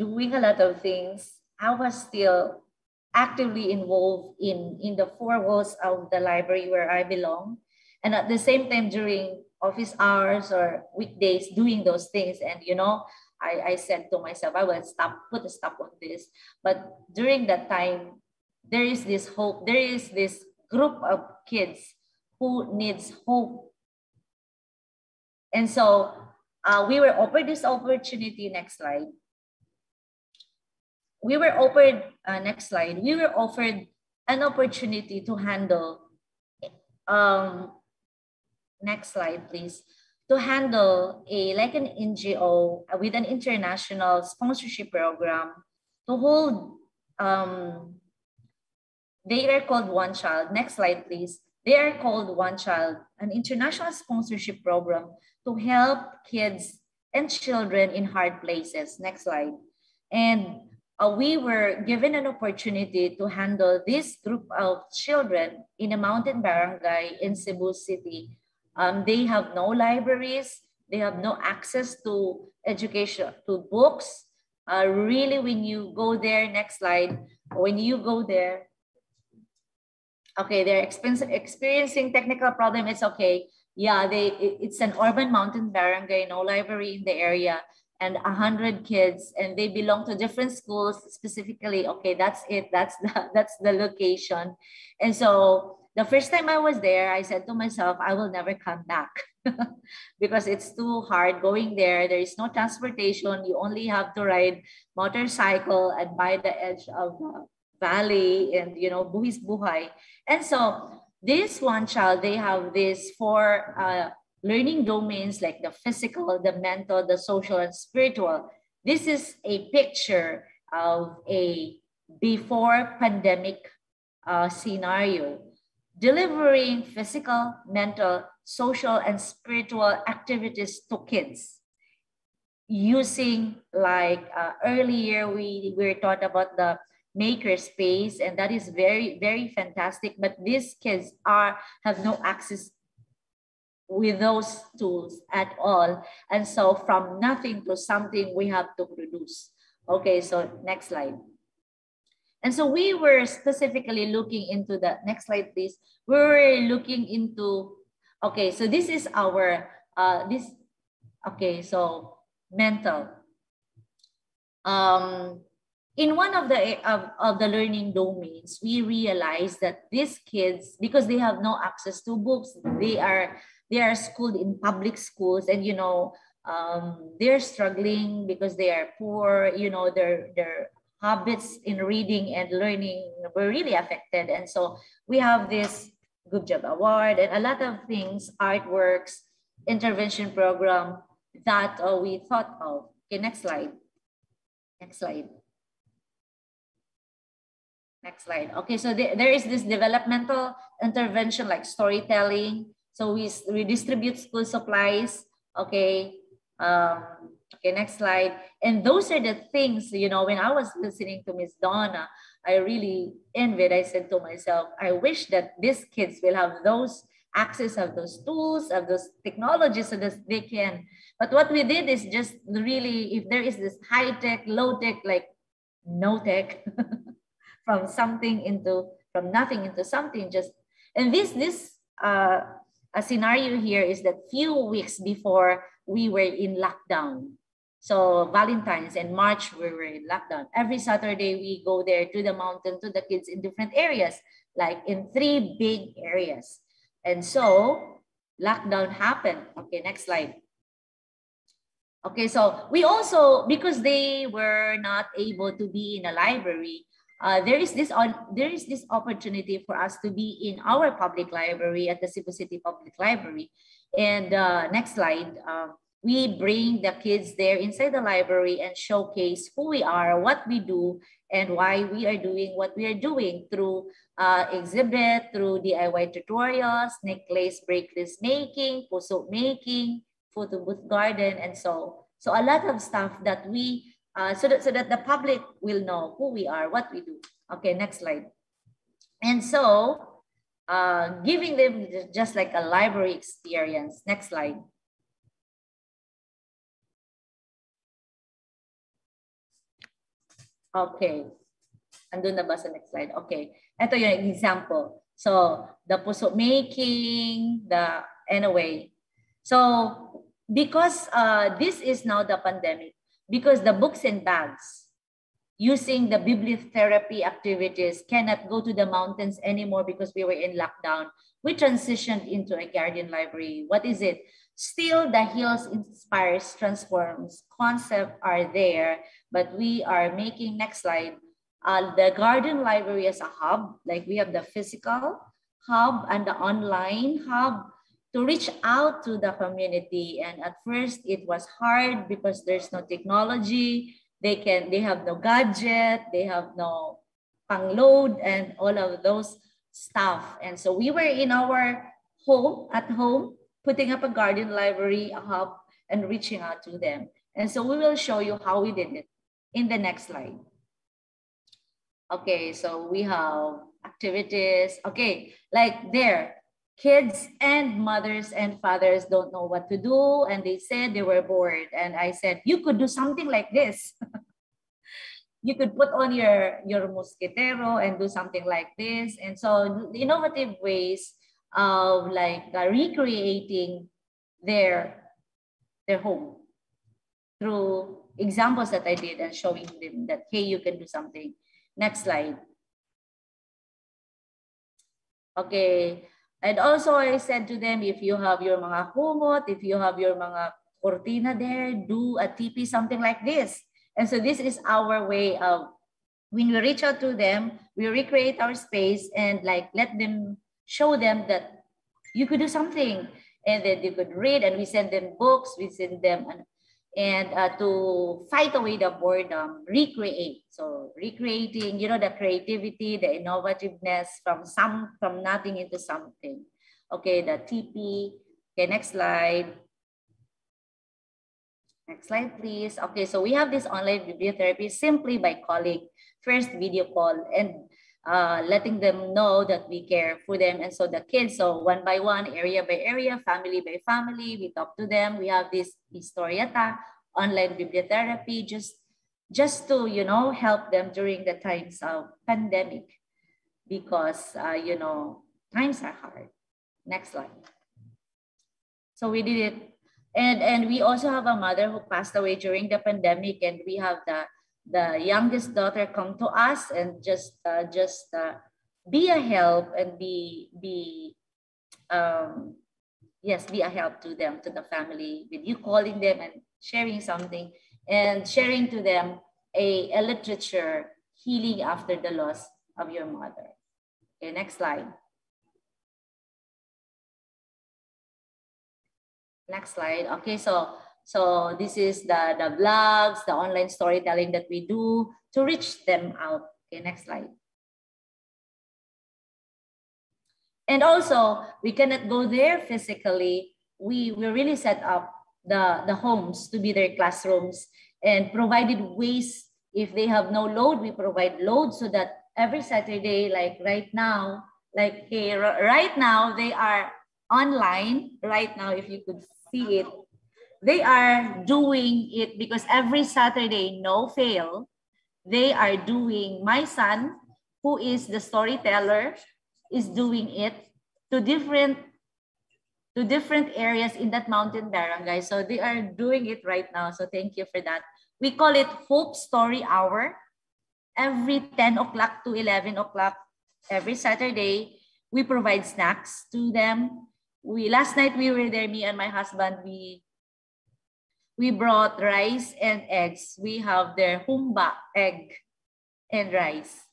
doing a lot of things i was still actively involved in in the four walls of the library where i belong and at the same time during office hours or weekdays doing those things and you know I, I said to myself i will stop put a stop on this but during that time there is this hope, there is this group of kids who needs hope. And so uh, we were offered this opportunity, next slide. We were offered, uh, next slide, we were offered an opportunity to handle, um, next slide, please, to handle a like an NGO with an international sponsorship program to hold um, they are called One Child. Next slide, please. They are called One Child, an international sponsorship program to help kids and children in hard places. Next slide. And uh, we were given an opportunity to handle this group of children in a mountain barangay in Cebu City. Um, they have no libraries. They have no access to education, to books. Uh, really, when you go there, next slide, when you go there, okay, they're experiencing technical problem, it's okay. Yeah, they it's an urban mountain barangay, no library in the area, and a hundred kids, and they belong to different schools specifically. Okay, that's it. That's the that's the location. And so the first time I was there, I said to myself, I will never come back because it's too hard going there. There is no transportation. You only have to ride motorcycle and by the edge of the valley and you know buhis buhay and so this one child they have this four uh, learning domains like the physical the mental the social and spiritual. This is a picture of a before pandemic uh, scenario. Delivering physical mental social and spiritual activities to kids. Using like uh, earlier we, we were taught about the makerspace and that is very very fantastic but these kids are have no access with those tools at all. And so from nothing to something we have to produce. Okay so next slide. And so we were specifically looking into the next slide please. We were looking into okay so this is our uh this okay so mental. Um in one of the of, of the learning domains we realized that these kids because they have no access to books they are they are schooled in public schools and you know um, they're struggling because they are poor you know their their habits in reading and learning were really affected. And so we have this good job award and a lot of things artworks intervention program that uh, we thought of. Okay next slide. Next slide. Next slide. Okay so there, there is this developmental intervention like storytelling so we, distribute school supplies, okay? Um, okay, next slide. And those are the things, you know, when I was listening to Miss Donna, I really envied, I said to myself, I wish that these kids will have those access of those tools, of those technologies so that they can. But what we did is just really, if there is this high tech, low tech, like no tech, from something into, from nothing into something, just, and this, this, uh, a scenario here is that few weeks before we were in lockdown. So Valentine's and March, we were in lockdown. Every Saturday, we go there to the mountain, to the kids in different areas, like in three big areas. And so lockdown happened. Okay, next slide. Okay, so we also, because they were not able to be in a library, uh, there is this on there is this opportunity for us to be in our public library at the Cebu City Public Library. And uh, next slide, uh, we bring the kids there inside the library and showcase who we are, what we do, and why we are doing what we are doing through uh, exhibit, through DIY tutorials, necklace bracelets making, puso making, photo booth garden, and so. So a lot of stuff that we uh, so, that, so that the public will know who we are, what we do. Okay, next slide. And so, uh, giving them just like a library experience. Next slide. Okay. Andun na ba sa next slide? Okay. Ito yung example. So, the puso making, the, anyway. So, because uh, this is now the pandemic, because the books and bags using the bibliotherapy activities cannot go to the mountains anymore because we were in lockdown. We transitioned into a garden library. What is it? Still, the Hills Inspires Transforms concept are there, but we are making, next slide, uh, the garden library as a hub, like we have the physical hub and the online hub to reach out to the community. And at first it was hard because there's no technology. They can, they have no gadget, they have no pangload and all of those stuff. And so we were in our home, at home, putting up a garden library, a hub, and reaching out to them. And so we will show you how we did it in the next slide. Okay, so we have activities. Okay, like there, kids and mothers and fathers don't know what to do and they said they were bored. And i said you could do something like this. You could put on your your mosquitero and do something like this. And so innovative ways of like uh, recreating their their home through examples that i did and showing them that hey you can do something. Next slide. Okay And also I said to them, if you have your mga kumot, if you have your mga cortina there, do a TP, something like this. And so this is our way of, when we reach out to them, we recreate our space and like let them, show them that you could do something. And then they could read and we send them books, we send them an and uh, to fight away the boredom, recreate. So recreating, you know, the creativity, the innovativeness from some from nothing into something. Okay, the TP. Okay, next slide. Next slide, please. Okay, so we have this online bibliotherapy simply by calling first video call and uh, letting them know that we care for them. And so the kids, so one by one, area by area, family by family, we talk to them. We have this historieta, online bibliotherapy, just, just to, you know, help them during the times of pandemic because, uh, you know, times are hard. Next slide. So we did it. And, and we also have a mother who passed away during the pandemic and we have the the youngest daughter come to us and just uh, just uh, be a help and be be um, yes be a help to them to the family with you calling them and sharing something and sharing to them a, a literature healing after the loss of your mother. Okay next slide. Next slide. Okay so so this is the, the blogs, the online storytelling that we do to reach them out. Okay, next slide. And also, we cannot go there physically. We, we really set up the, the homes to be their classrooms and provided ways if they have no load, we provide load so that every Saturday, like right now, like hey, right now, they are online. Right now, if you could see it, they are doing it because every Saturday, no fail, they are doing, my son, who is the storyteller, is doing it to different to different areas in that mountain barangay. So they are doing it right now. So thank you for that. We call it Hope Story Hour. Every 10 o'clock to 11 o'clock every Saturday, we provide snacks to them. We last night we were there, me and my husband, we we brought rice and eggs. We have their humba egg and rice.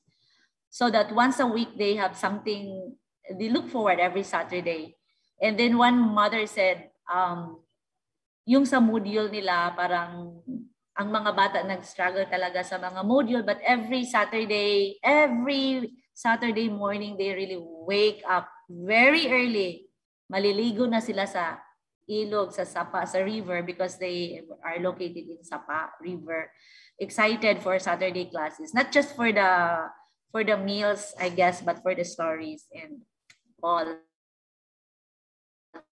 So that once a week they have something, they look forward every Saturday. And then one mother said, um, yung sa module nila, parang ang mga bata nag-struggle talaga sa mga module, but every Saturday, every Saturday morning, they really wake up very early. Maliligo na sila sa ilog sa Sapa, sa river because they are located in Sapa River. Excited for Saturday classes, not just for the for the meals, I guess, but for the stories and all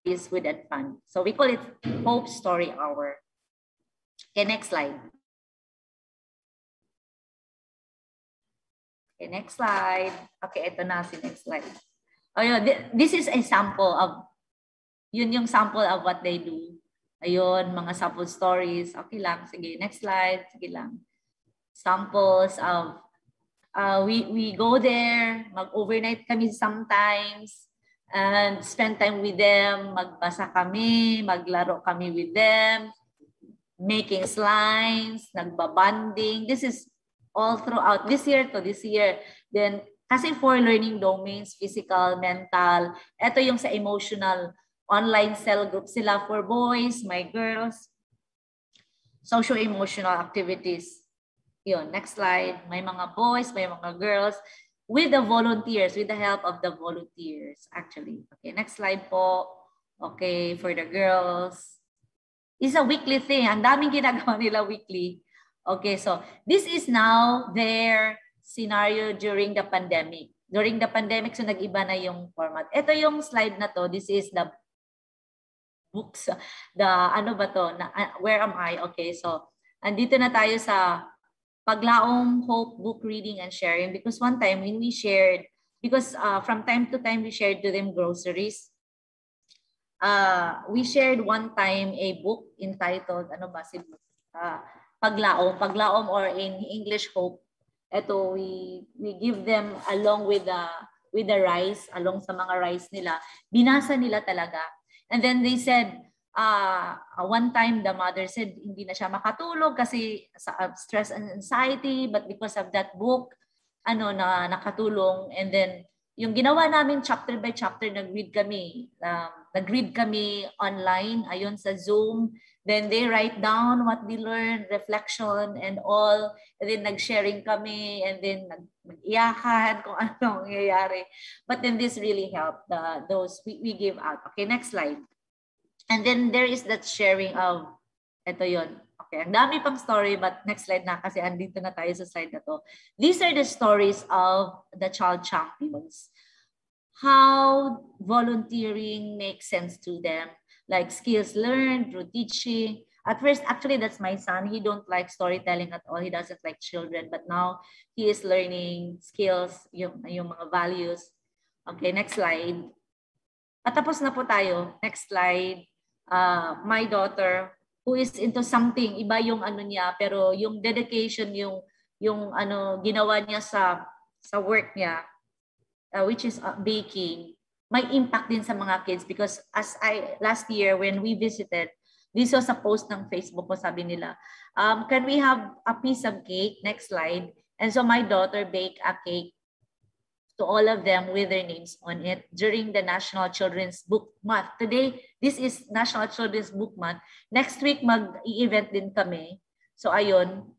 is good and fun. So we call it Hope Story Hour. Okay, next slide. Okay, next slide. Okay, ito na si next slide. Oh, yun. This is a sample of yun yung sample of what they do. Ayun, mga sample stories. Okay lang. Sige, next slide. Sige lang. Samples of, uh, we, we go there, mag-overnight kami sometimes, and spend time with them, magbasa kami, maglaro kami with them, making slimes, nagbabanding. This is all throughout this year to this year. Then, kasi for learning domains, physical, mental, ito yung sa emotional online cell group sila for boys, my girls, social-emotional activities. Yun, next slide. May mga boys, may mga girls with the volunteers, with the help of the volunteers, actually. Okay, next slide po. Okay, for the girls. It's a weekly thing. Ang daming ginagawa nila weekly. Okay, so this is now their scenario during the pandemic. During the pandemic, so nag-iba na yung format. Ito yung slide na to. This is the books. The ano ba to? Na, uh, where am I? Okay, so andito na tayo sa Paglaong Hope Book Reading and Sharing because one time when we shared, because uh, from time to time we shared to them groceries, uh, we shared one time a book entitled, ano ba si uh, Paglaom, Paglaom or in English Hope. Ito, we, we give them along with the with the rice, along sa mga rice nila. Binasa nila talaga And then they said, uh, one time the mother said hindi na siya makatulog kasi sa uh, stress and anxiety, but because of that book, ano na nakatulong. And then yung ginawa namin chapter by chapter, nag-read kami. Um, nag-read kami online, ayun sa Zoom. Then they write down what they learned, reflection and all. And then nag-sharing kami and then nag-iyakan kung ano nangyayari. But then this really helped the, those we, we give out. Okay, next slide. And then there is that sharing of, ito yon Okay, ang dami pang story but next slide na kasi andito na tayo sa slide na to. These are the stories of the child champions. How volunteering makes sense to them, like skills learned through teaching. At first, actually, that's my son. He don't like storytelling at all. He doesn't like children, but now he is learning skills, yung, yung mga values. Okay, next slide. Patapos na po tayo. Next slide. Uh, my daughter who is into something, iba yung ano niya, pero yung dedication, yung yung ano ginawa niya sa sa work niya, uh, which is uh, baking, may impact din sa mga kids because as I last year when we visited, this was a post ng Facebook ko sabi nila, um, can we have a piece of cake? Next slide. And so my daughter baked a cake to all of them with their names on it during the National Children's Book Month. Today, this is National Children's Book Month. Next week, mag-event din kami. So, ayun.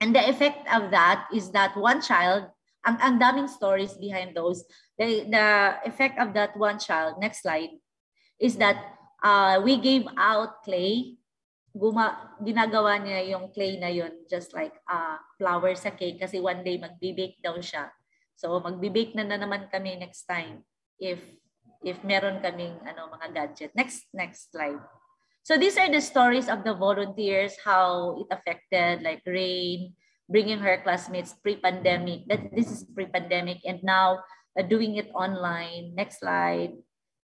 And the effect of that is that one child, ang, ang daming stories behind those. The, the effect of that one child, next slide, is that uh, we gave out clay. Guma, ginagawa niya yung clay na yun, just like uh, flour sa cake kasi one day magbibake daw siya. So magbi-bake na, na naman kami next time if if meron kaming ano mga gadget. Next next slide. So these are the stories of the volunteers how it affected like rain, bringing her classmates pre-pandemic. That this is pre-pandemic and now uh, doing it online. Next slide.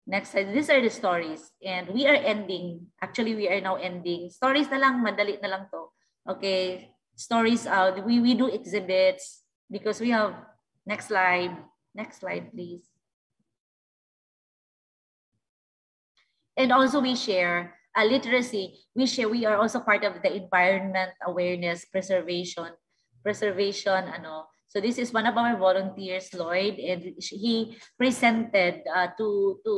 Next slide. These are the stories and we are ending. Actually, we are now ending. Stories na lang, madali na lang to. Okay. Stories out. Uh, we we do exhibits because we have Next slide. Next slide, please. And also we share uh, literacy. We share, we are also part of the environment awareness preservation, preservation, ano. So this is one of our volunteers, Lloyd, and he presented uh, to, to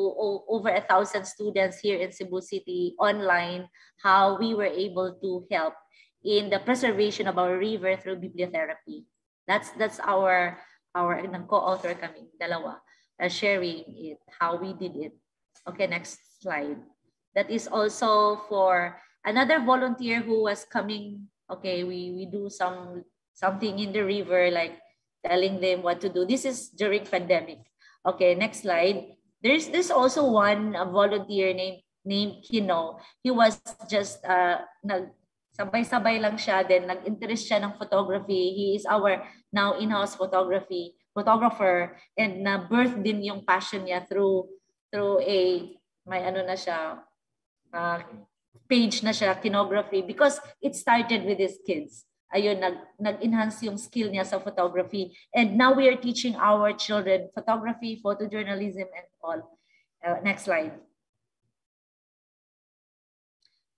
over a thousand students here in Cebu City online how we were able to help in the preservation of our river through bibliotherapy. That's that's our our co-author kami, dalawa, uh, sharing it, how we did it. Okay, next slide. That is also for another volunteer who was coming, okay, we, we do some something in the river, like telling them what to do. This is during pandemic. Okay, next slide. There's this also one volunteer named named Kino. He was just uh, nag sabay-sabay lang siya, then nag-interest siya ng photography. He is our now in-house photography photographer and na birth din yung passion niya through through a may ano na siya uh, page na siya kinography because it started with his kids ayun nag nag-enhance yung skill niya sa photography and now we are teaching our children photography photojournalism and all uh, next slide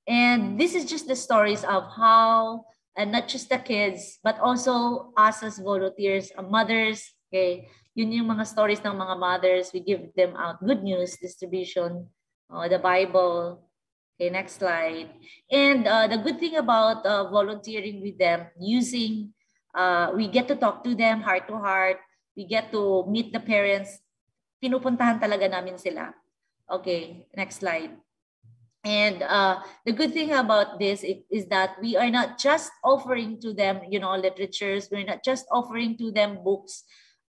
And this is just the stories of how, and not just the kids, but also us as volunteers, uh, mothers, okay, yun yung mga stories ng mga mothers. We give them out good news distribution, uh, the Bible. Okay, next slide. And uh, the good thing about uh, volunteering with them, using, uh, we get to talk to them heart to heart. We get to meet the parents. Pinupuntahan talaga namin sila. Okay, next slide. And uh, the good thing about this is that we are not just offering to them, you know, literatures. We're not just offering to them books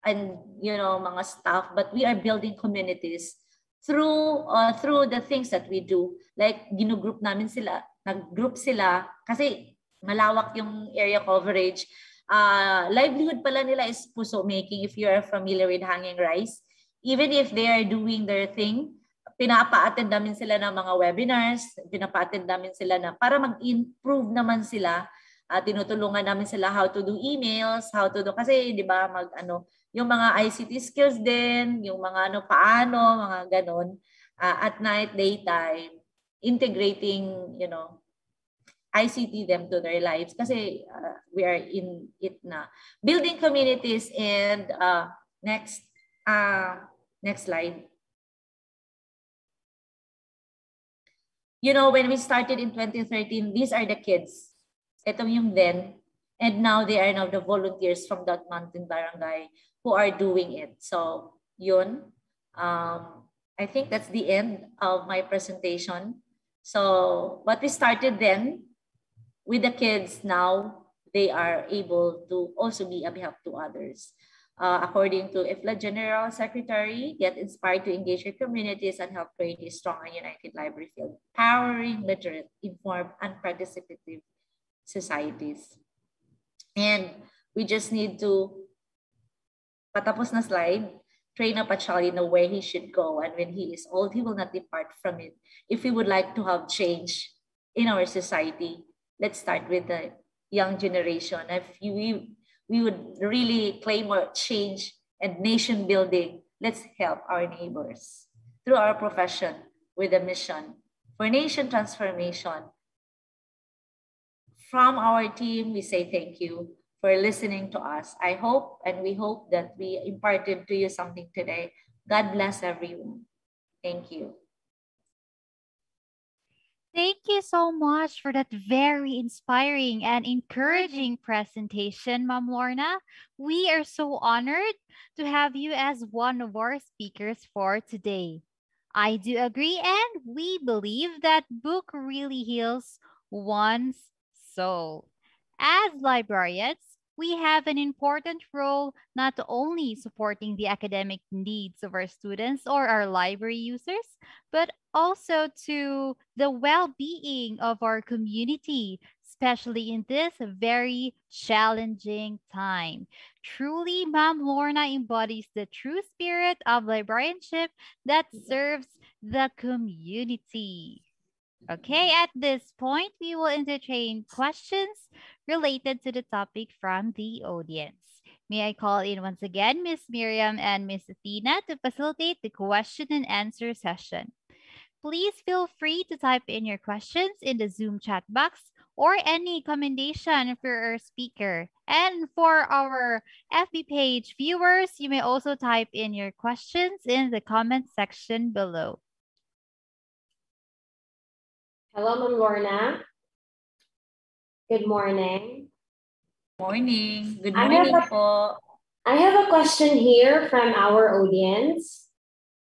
and, you know, mga stuff, but we are building communities through uh, through the things that we do. Like, ginugroup namin sila, nag-group sila, kasi malawak yung area coverage. Uh, livelihood pala nila is puso making if you are familiar with hanging rice. Even if they are doing their thing, pinapa-attend namin sila ng mga webinars, pinapa-attend namin sila na para mag-improve naman sila. Uh, tinutulungan namin sila how to do emails, how to do kasi 'di ba mag ano, yung mga ICT skills din, yung mga ano paano, mga ganon. Uh, at night, daytime, integrating, you know, ICT them to their lives kasi uh, we are in it na. Building communities and uh, next uh, next slide. you know, when we started in 2013, these are the kids. Yung then. And now they are now the volunteers from that mountain barangay who are doing it. So, yun. Um, I think that's the end of my presentation. So, what we started then, with the kids now, they are able to also be a help to others. Uh, according to IFLA General Secretary, get inspired to engage your communities and help create a strong and united library field, powering literate, informed, and participative societies. And we just need to, patapos na slide, train up a child in the way he should go. And when he is old, he will not depart from it. If we would like to have change in our society, let's start with the young generation. If we we would really claim our change and nation building, let's help our neighbors through our profession with a mission for nation transformation. From our team, we say thank you for listening to us. I hope and we hope that we imparted to you something today. God bless everyone. Thank you. Thank you so much for that very inspiring and encouraging presentation, Ma'am Lorna. We are so honored to have you as one of our speakers for today. I do agree and we believe that book really heals one's soul. As librarians, we have an important role not only supporting the academic needs of our students or our library users, but also to the well-being of our community, especially in this very challenging time. Truly, Ma'am Lorna embodies the true spirit of librarianship that mm-hmm. serves the community. Okay, at this point, we will entertain questions related to the topic from the audience. May I call in once again Miss Miriam and Miss Athena to facilitate the question and answer session. Please feel free to type in your questions in the Zoom chat box or any commendation for our speaker. And for our FB page viewers, you may also type in your questions in the comment section below. Hello, Ma'am Lorna. Good morning. Morning. Good I morning have a-. I have a question here from our audience.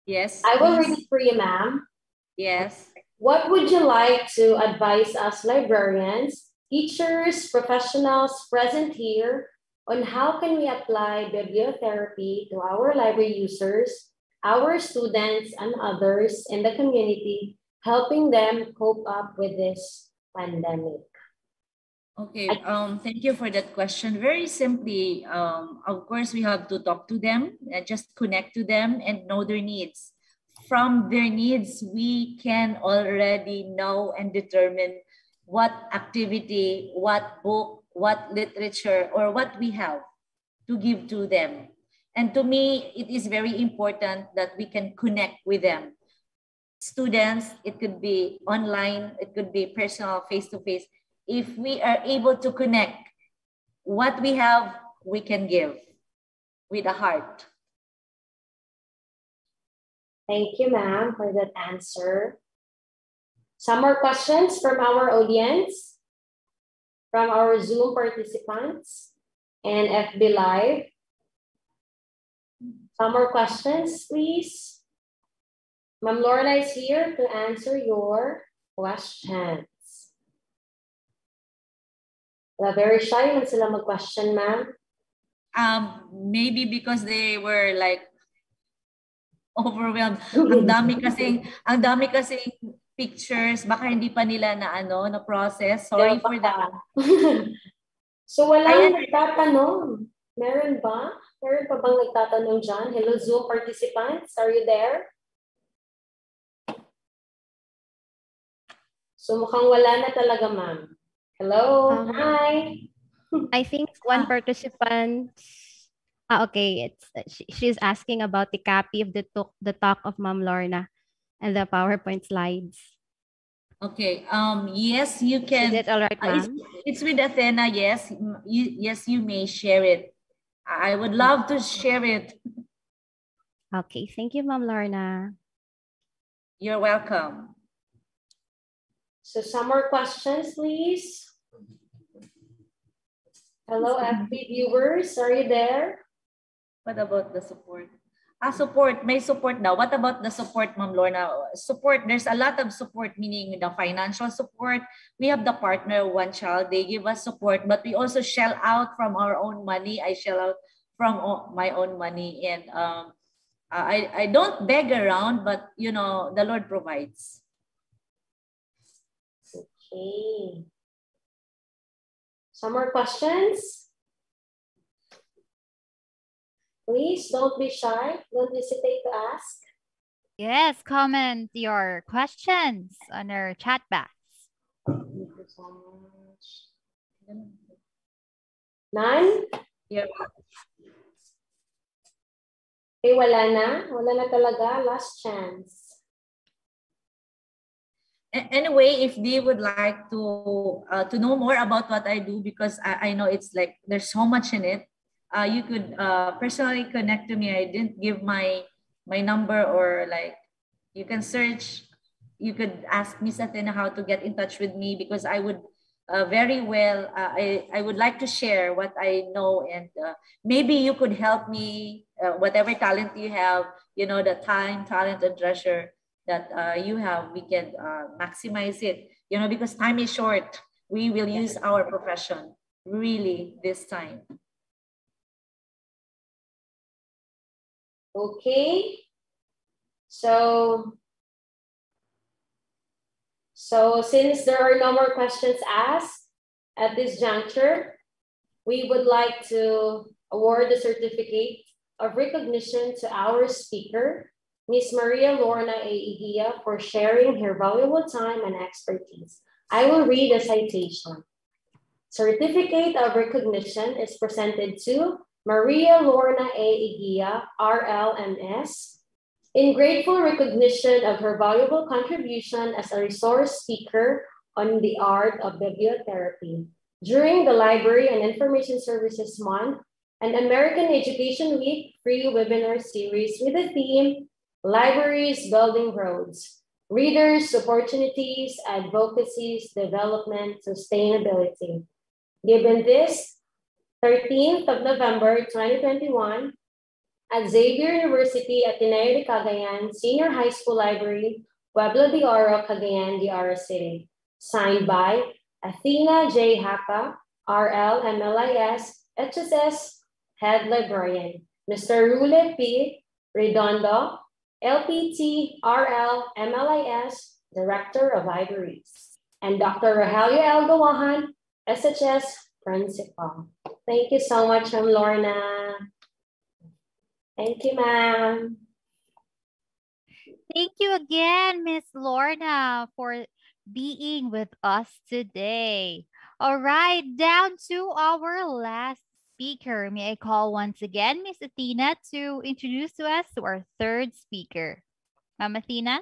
Yes. I will please. read it for you, ma'am. Yes. What would you like to advise us librarians, teachers, professionals present here on how can we apply bibliotherapy to our library users, our students, and others in the community, helping them cope up with this pandemic? Okay, um, thank you for that question. Very simply, um, of course, we have to talk to them, uh, just connect to them and know their needs. From their needs, we can already know and determine what activity, what book, what literature, or what we have to give to them. And to me, it is very important that we can connect with them. Students, it could be online, it could be personal, face-to-face. If we are able to connect, what we have, we can give with a heart. Thank you, ma'am, for that answer. Some more questions from our audience, from our Zoom participants and FB Live. Some more questions, please. Ma'am Lorna is here to answer your questions. They're very shy when sila mag-question, ma'am. Um, maybe because they were like overwhelmed. ang dami kasing, ang dami kasing pictures, baka hindi pa nila na ano, na process. Sorry for that. So walang Ayan. nagtatanong. Meron ba? Meron pa bang nagtatanong dyan? Hello Zoom participants, are you there? So mukhang wala na talaga, ma'am. Hello, Um, hi. I think one participant. Ah, okay. It's she, she's asking about the copy of the talk, the talk of Ma'am Lorna, and the PowerPoint slides. Okay. Um. Yes, you can. Is it all right, Uh, it's, ma'am? it's with Athena. Yes. You, yes, you may share it. I would love to share it. Okay. Thank you, Ma'am Lorna. You're welcome. So some more questions, please. Hello, FB viewers, are you there? What about the support? Ah, support. May support now. What about the support, Ma'am Lorna? Support, there's a lot of support, meaning the financial support. We have the partner, One Child. They give us support, but we also shell out from our own money. I shell out from my own money. And um, I, I don't beg around, but, you know, the Lord provides. Okay. Some more questions? Please don't be shy. Don't hesitate to ask. Yes, comment your questions on our chat box. None? Yep. Okay, wala na. Wala na talaga. Last chance. Anyway, if they would like to uh, to know more about what I do, because I, I know it's like there's so much in it, uh, you could uh, personally connect to me. I didn't give my my number or like you can search. You could ask Miss Athena how to get in touch with me because I would uh, very well. Uh, I I would like to share what I know and uh, maybe you could help me. Uh, whatever talent you have, you know the time, talent, and treasure that uh, you have, we can uh, maximize it. You know because time is short. We will use our profession really this time. Okay. So, so since there are no more questions asked at this juncture, we would like to award the certificate of recognition to our speaker, Ms. Maria Lorna A. For sharing her valuable time and expertise. I will read the citation. Certificate of recognition is presented to Maria Lorna A. Igia, RLMS, in grateful recognition of her valuable contribution as a resource speaker on the art of bibliotherapy. During the Library and Information Services Month and American Education Week free webinar series with the theme Libraries Building Roads, Readers, Opportunities, Advocacies, Development, Sustainability. Given this 13th of November 2021 at Xavier University Ateneo de Cagayan Senior High School Library, Pueblo de Oro, Cagayan de Oro City. Signed by Athena J. Hapa, RL MLIS, HSS Head Librarian, Mr. Rule P. Redondo, LPT RL MLIS Director of Libraries, and Dr. Rogelio L. Gawahan, SHS Principal. Thank you so much, Ma'am Lorna. Thank you, ma'am. Thank you again, Miss Lorna, for being with us today. All right, down to our last speaker. May I call once again Miss Athena to introduce to us to our third speaker. Ma'am Athena?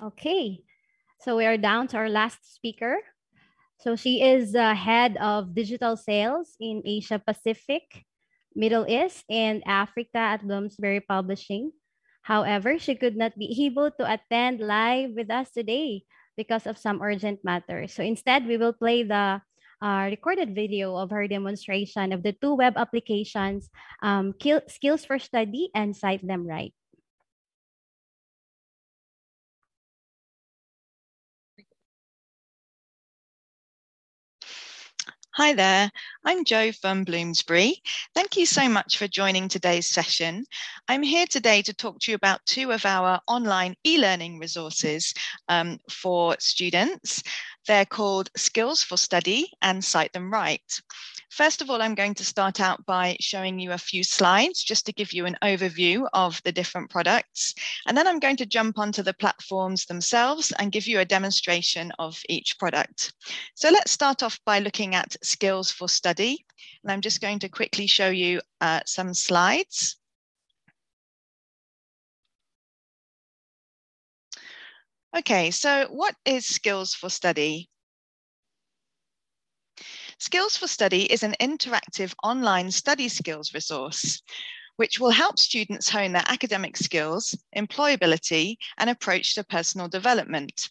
Okay, so we are down to our last speaker. So she is the head of digital sales in Asia Pacific, Middle East, and Africa at Bloomsbury Publishing. However, she could not be able to attend live with us today because of some urgent matters. So instead, we will play the uh, recorded video of her demonstration of the two web applications, um, Skills for Study and Cite Them Right. Hi there, I'm Jo from Bloomsbury. Thank you so much for joining today's session. I'm here today to talk to you about two of our online e-learning resources um, for students. They're called Skills for Study and Cite Them Right. First of all, I'm going to start out by showing you a few slides just to give you an overview of the different products. And then I'm going to jump onto the platforms themselves and give you a demonstration of each product. So let's start off by looking at Skills for Study. And I'm just going to quickly show you uh, some slides. Okay, so what is Skills for Study? Skills for Study is an interactive online study skills resource, which will help students hone their academic skills, employability, and approach to personal development.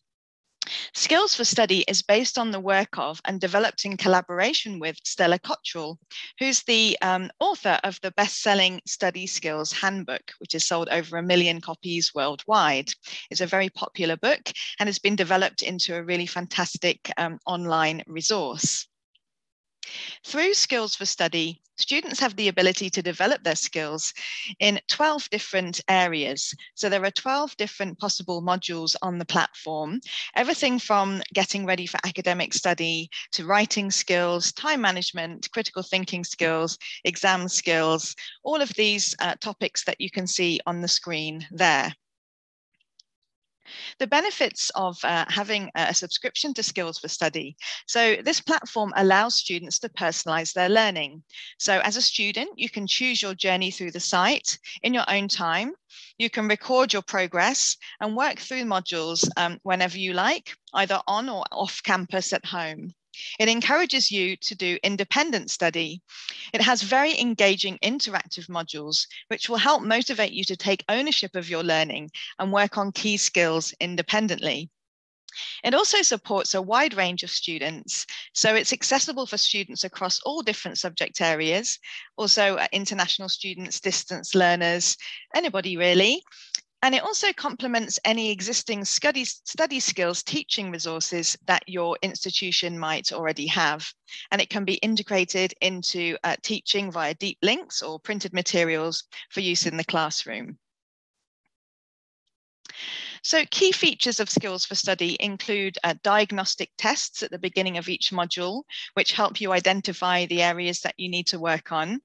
Skills for Study is based on the work of and developed in collaboration with Stella Cottrell, who's the um, author of the best-selling Study Skills Handbook, which has sold over a million copies worldwide. It's a very popular book and has been developed into a really fantastic um, online resource. Through Skills for Study, students have the ability to develop their skills in 12 different areas. So there are 12 different possible modules on the platform, everything from getting ready for academic study to writing skills, time management, critical thinking skills, exam skills, all of these uh, topics that you can see on the screen there. The benefits of uh, having a subscription to Skills for Study. So this platform allows students to personalize their learning. So as a student, you can choose your journey through the site in your own time. You can record your progress and work through modules um, whenever you like, either on or off campus at home. It encourages you to do independent study. It has very engaging interactive modules, which will help motivate you to take ownership of your learning and work on key skills independently. It also supports a wide range of students, so it's accessible for students across all different subject areas, also international students, distance learners, anybody really. And it also complements any existing study, study skills teaching resources that your institution might already have. And it can be integrated into uh, teaching via deep links or printed materials for use in the classroom. So key features of Skills for Study include uh, diagnostic tests at the beginning of each module, which help you identify the areas that you need to work on.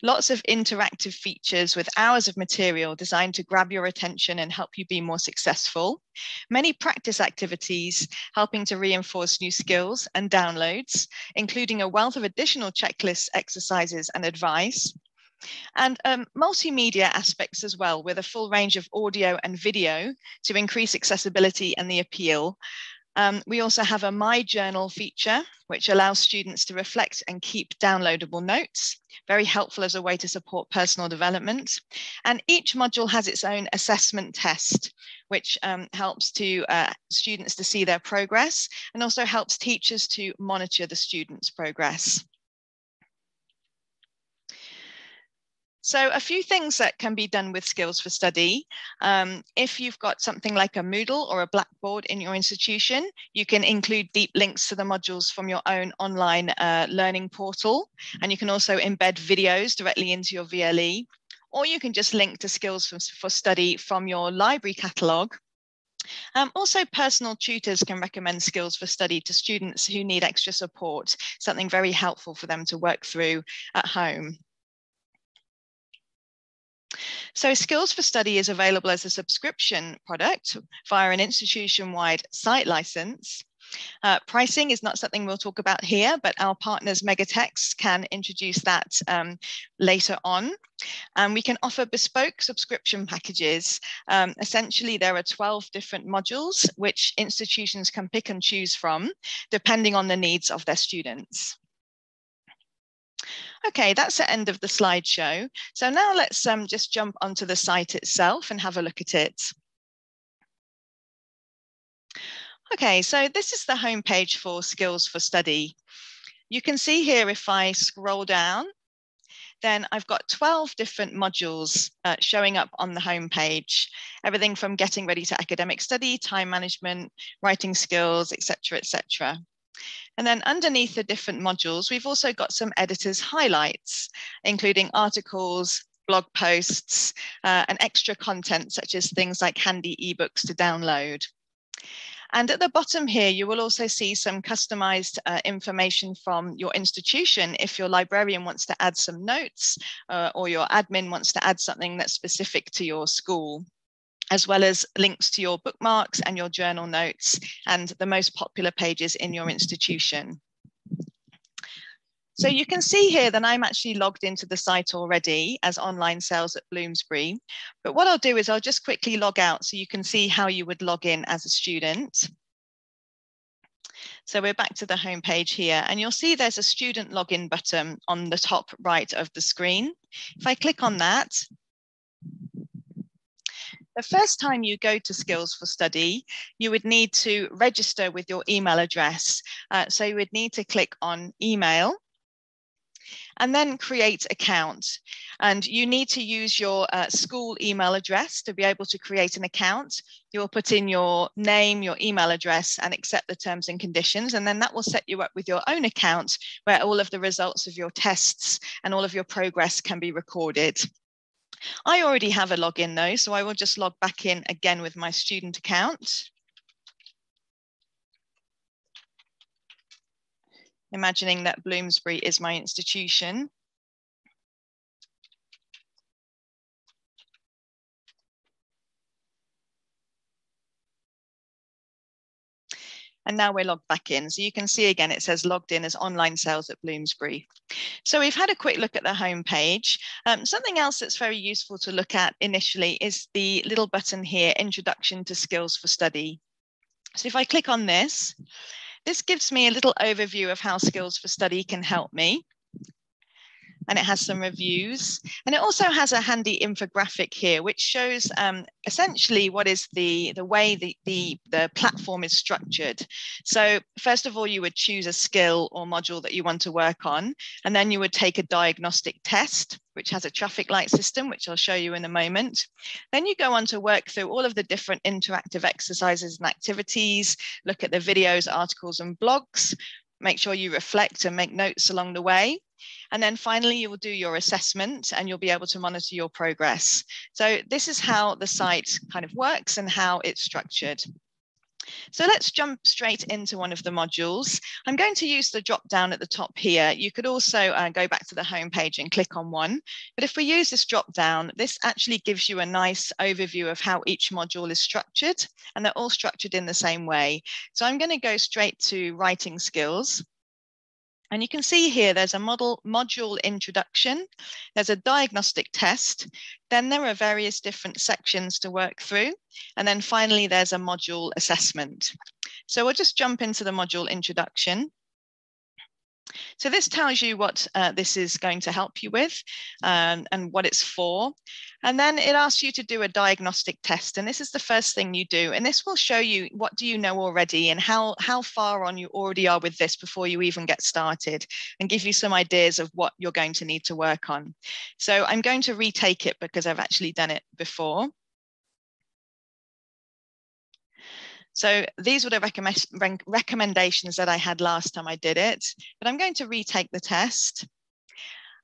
Lots of interactive features with hours of material designed to grab your attention and help you be more successful. Many practice activities helping to reinforce new skills and downloads, including a wealth of additional checklists, exercises, and advice and um, multimedia aspects as well, with a full range of audio and video to increase accessibility and the appeal. Um, we also have a My Journal feature, which allows students to reflect and keep downloadable notes, very helpful as a way to support personal development. And each module has its own assessment test, which um, helps to uh, students to see their progress and also helps teachers to monitor the students' progress. So a few things that can be done with Skills for Study. Um, if you've got something like a Moodle or a Blackboard in your institution, you can include deep links to the modules from your own online uh, learning portal. And you can also embed videos directly into your VLE, or you can just link to Skills for, for Study from your library catalogue. Um, also, personal tutors can recommend skills for study to students who need extra support, something very helpful for them to work through at home. So Skills for Study is available as a subscription product via an institution-wide site license. Uh, pricing is not something we'll talk about here, but our partners Megatext can introduce that um, later on. And we can offer bespoke subscription packages. Um, essentially, there are 12 different modules which institutions can pick and choose from, depending on the needs of their students. Okay, that's the end of the slideshow. So now let's um, just jump onto the site itself and have a look at it. Okay, so this is the homepage for Skills for Study. You can see here if I scroll down, then I've got 12 different modules uh, showing up on the homepage. Everything from getting ready to academic study, time management, writing skills, etc., etc. And then underneath the different modules, we've also got some editors highlights, including articles, blog posts, uh, and extra content such as things like handy ebooks to download. And at the bottom here, you will also see some customized uh, information from your institution if your librarian wants to add some notes uh, or your admin wants to add something that's specific to your school as well as links to your bookmarks and your journal notes and the most popular pages in your institution. So you can see here that I'm actually logged into the site already as online sales at Bloomsbury. But what I'll do is I'll just quickly log out so you can see how you would log in as a student. So we're back to the home page here and you'll see there's a student login button on the top right of the screen. If I click on that, the first time you go to Skills for Study, you would need to register with your email address. Uh, so you would need to click on email and then create account. And you need to use your uh, school email address to be able to create an account. You'll put in your name, your email address, and accept the terms and conditions. And then that will set you up with your own account where all of the results of your tests and all of your progress can be recorded. I already have a login though, so I will just log back in again with my student account. imagining that Bloomsbury is my institution. And now we're logged back in. So you can see again, it says logged in as online sales at Bloomsbury. So we've had a quick look at the home page. Um, something else that's very useful to look at initially is the little button here, Introduction to Skills for Study. So if I click on this, this gives me a little overview of how Skills for Study can help me. And it has some reviews. And it also has a handy infographic here, which shows um, essentially what is the, the way the, the, the platform is structured. So first of all, you would choose a skill or module that you want to work on, and then you would take a diagnostic test which has a traffic light system, which I'll show you in a moment. Then you go on to work through all of the different interactive exercises and activities, look at the videos, articles, and blogs, make sure you reflect and make notes along the way. And then finally, you will do your assessment and you'll be able to monitor your progress. So this is how the site kind of works and how it's structured. So let's jump straight into one of the modules. I'm going to use the drop down at the top here. You could also uh, go back to the home page and click on one. But if we use this drop down, this actually gives you a nice overview of how each module is structured and they're all structured in the same way. So I'm going to go straight to writing skills. And you can see here there's a model module introduction, there's a diagnostic test, then there are various different sections to work through, and then finally there's a module assessment. So we'll just jump into the module introduction. So this tells you what uh, this is going to help you with um, and what it's for. And then it asks you to do a diagnostic test. And this is the first thing you do. And this will show you what do you know already and how, how far on you already are with this before you even get started and give you some ideas of what you're going to need to work on. So I'm going to retake it because I've actually done it before. So these were the recommend recommendations that I had last time I did it, but I'm going to retake the test.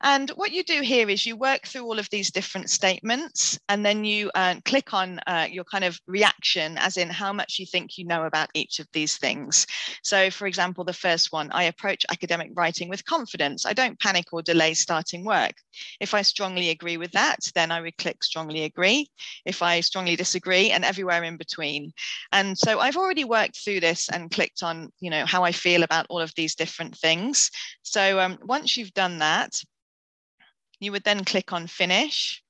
And what you do here is you work through all of these different statements and then you uh, click on uh, your kind of reaction, as in how much you think you know about each of these things. So, for example, the first one I approach academic writing with confidence. I don't panic or delay starting work. If I strongly agree with that, then I would click strongly agree. If I strongly disagree, and everywhere in between. And so I've already worked through this and clicked on, you know, how I feel about all of these different things. So um, once you've done that, you would then click on finish.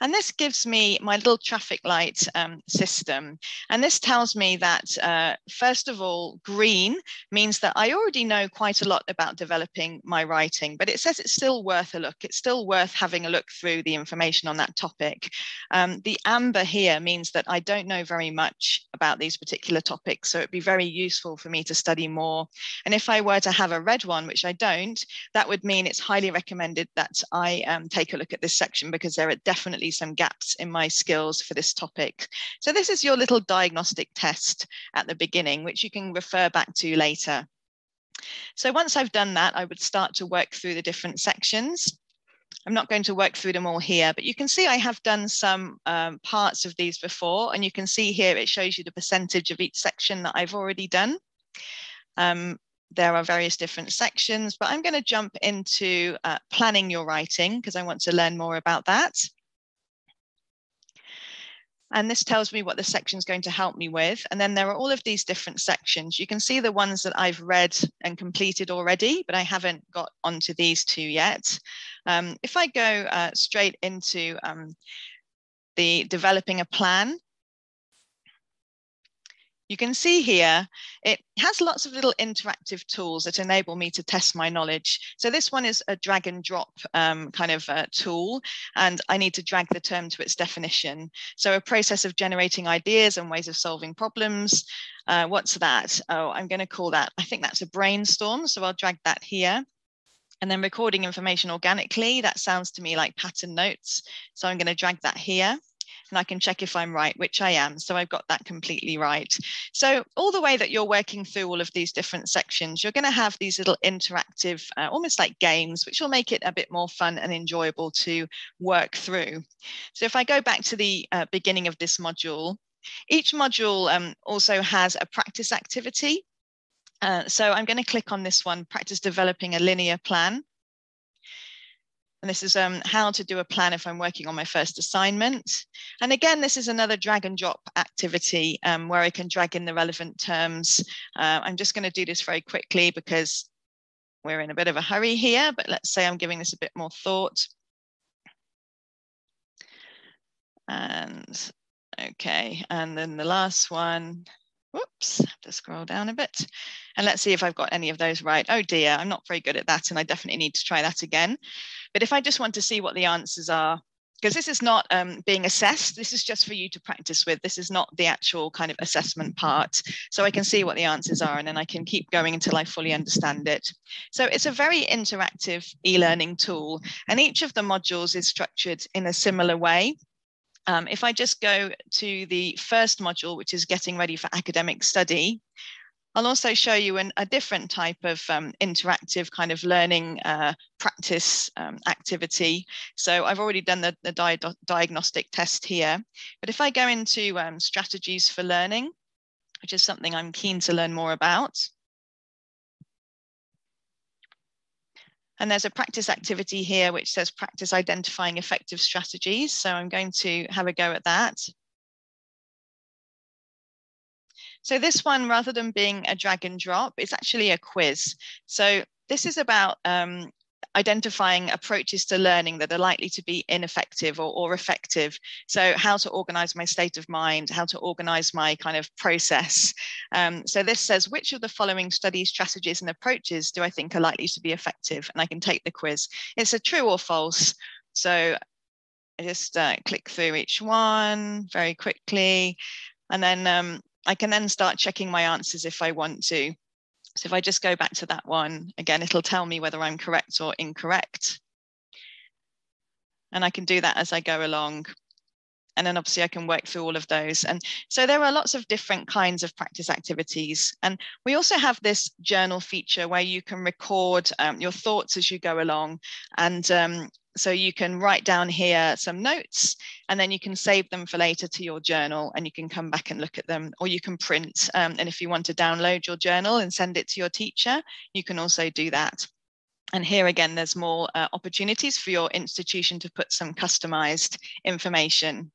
And this gives me my little traffic light um, system. And this tells me that, uh, first of all, green means that I already know quite a lot about developing my writing, but it says it's still worth a look. It's still worth having a look through the information on that topic. Um, the amber here means that I don't know very much about these particular topics, so it'd be very useful for me to study more. And if I were to have a red one, which I don't, that would mean it's highly recommended that I um, take a look at this section because there are definitely some gaps in my skills for this topic. So this is your little diagnostic test at the beginning, which you can refer back to later. So once I've done that, I would start to work through the different sections. I'm not going to work through them all here, but you can see I have done some um, parts of these before, and you can see here it shows you the percentage of each section that I've already done. Um, there are various different sections, but I'm going to jump into uh, planning your writing because I want to learn more about that. And this tells me what the section is going to help me with. And then there are all of these different sections. You can see the ones that I've read and completed already, but I haven't got onto these two yet. Um, if I go uh, straight into um, the developing a plan, you can see here, it has lots of little interactive tools that enable me to test my knowledge. So this one is a drag and drop um, kind of uh, tool, and I need to drag the term to its definition. So a process of generating ideas and ways of solving problems. Uh, what's that? Oh, I'm going to call that, I think that's a brainstorm. So I'll drag that here. And then recording information organically, that sounds to me like pattern notes. So I'm going to drag that here and I can check if I'm right, which I am. So I've got that completely right. So all the way that you're working through all of these different sections, you're going to have these little interactive, uh, almost like games, which will make it a bit more fun and enjoyable to work through. So if I go back to the uh, beginning of this module, each module um, also has a practice activity. Uh, so I'm going to click on this one, practice developing a linear plan. And this is um, how to do a plan if I'm working on my first assignment. And again, this is another drag and drop activity um, where I can drag in the relevant terms. Uh, I'm just going to do this very quickly because we're in a bit of a hurry here, but let's say I'm giving this a bit more thought. And okay, and then the last one, whoops, have to scroll down a bit. And let's see if I've got any of those right. Oh dear, I'm not very good at that and I definitely need to try that again. But if I just want to see what the answers are, because this is not um, being assessed, this is just for you to practice with. This is not the actual kind of assessment part. So I can see what the answers are and then I can keep going until I fully understand it. So it's a very interactive e-learning tool and each of the modules is structured in a similar way. Um, if I just go to the first module, which is getting ready for academic study, I'll also show you an, a different type of um, interactive kind of learning uh, practice um, activity. So I've already done the, the di diagnostic test here, but if I go into um, strategies for learning, which is something I'm keen to learn more about, And there's a practice activity here which says practice identifying effective strategies. So I'm going to have a go at that. So this one, rather than being a drag and drop, it's actually a quiz. So this is about um, identifying approaches to learning that are likely to be ineffective or, or effective. So how to organize my state of mind, how to organize my kind of process. Um, so this says, which of the following study strategies and approaches do I think are likely to be effective? And I can take the quiz. It's a true or false. So I just uh, click through each one very quickly. And then um, I can then start checking my answers if I want to. So if I just go back to that one, again, it'll tell me whether I'm correct or incorrect. And I can do that as I go along. And then obviously I can work through all of those. And so there are lots of different kinds of practice activities. And we also have this journal feature where you can record um, your thoughts as you go along. And um, so you can write down here some notes and then you can save them for later to your journal and you can come back and look at them or you can print. Um, and if you want to download your journal and send it to your teacher, you can also do that. And here again, there's more uh, opportunities for your institution to put some customized information.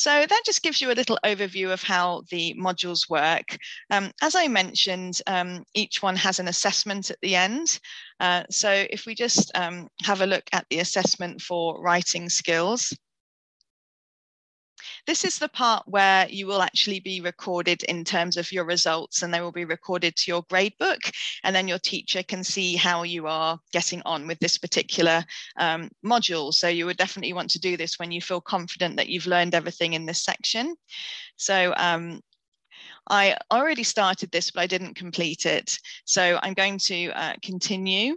So that just gives you a little overview of how the modules work. Um, as I mentioned, um, each one has an assessment at the end. Uh, so if we just um, have a look at the assessment for writing skills, this is the part where you will actually be recorded in terms of your results and they will be recorded to your gradebook and then your teacher can see how you are getting on with this particular um, module. So you would definitely want to do this when you feel confident that you've learned everything in this section. So um, I already started this, but I didn't complete it. So I'm going to uh, continue.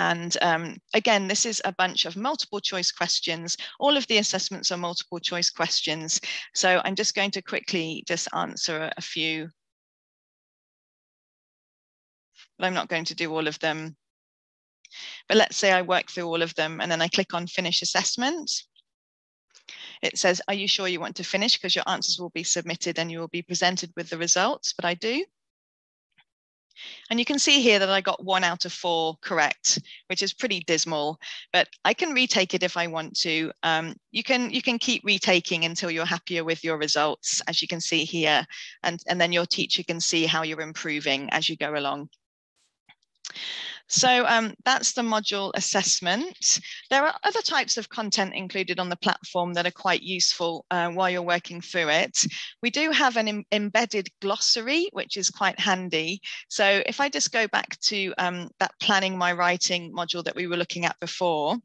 And um, again, this is a bunch of multiple choice questions. All of the assessments are multiple choice questions. So I'm just going to quickly just answer a few. But I'm not going to do all of them. But let's say I work through all of them and then I click on finish assessment. It says, are you sure you want to finish? Because your answers will be submitted and you will be presented with the results, but I do. And you can see here that I got one out of four correct, which is pretty dismal, but I can retake it if I want to. Um, you, can, you can keep retaking until you're happier with your results, as you can see here, and, and then your teacher can see how you're improving as you go along. So um, that's the module assessment. There are other types of content included on the platform that are quite useful uh, while you're working through it. We do have an embedded glossary, which is quite handy. So if I just go back to um, that planning my writing module that we were looking at before,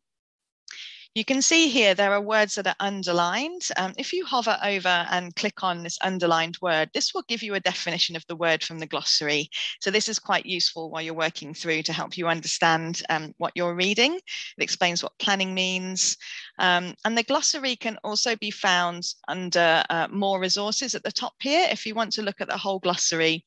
you can see here there are words that are underlined. Um, if you hover over and click on this underlined word, this will give you a definition of the word from the glossary. So this is quite useful while you're working through to help you understand um, what you're reading. It explains what planning means. Um, and the glossary can also be found under uh, more resources at the top here. If you want to look at the whole glossary,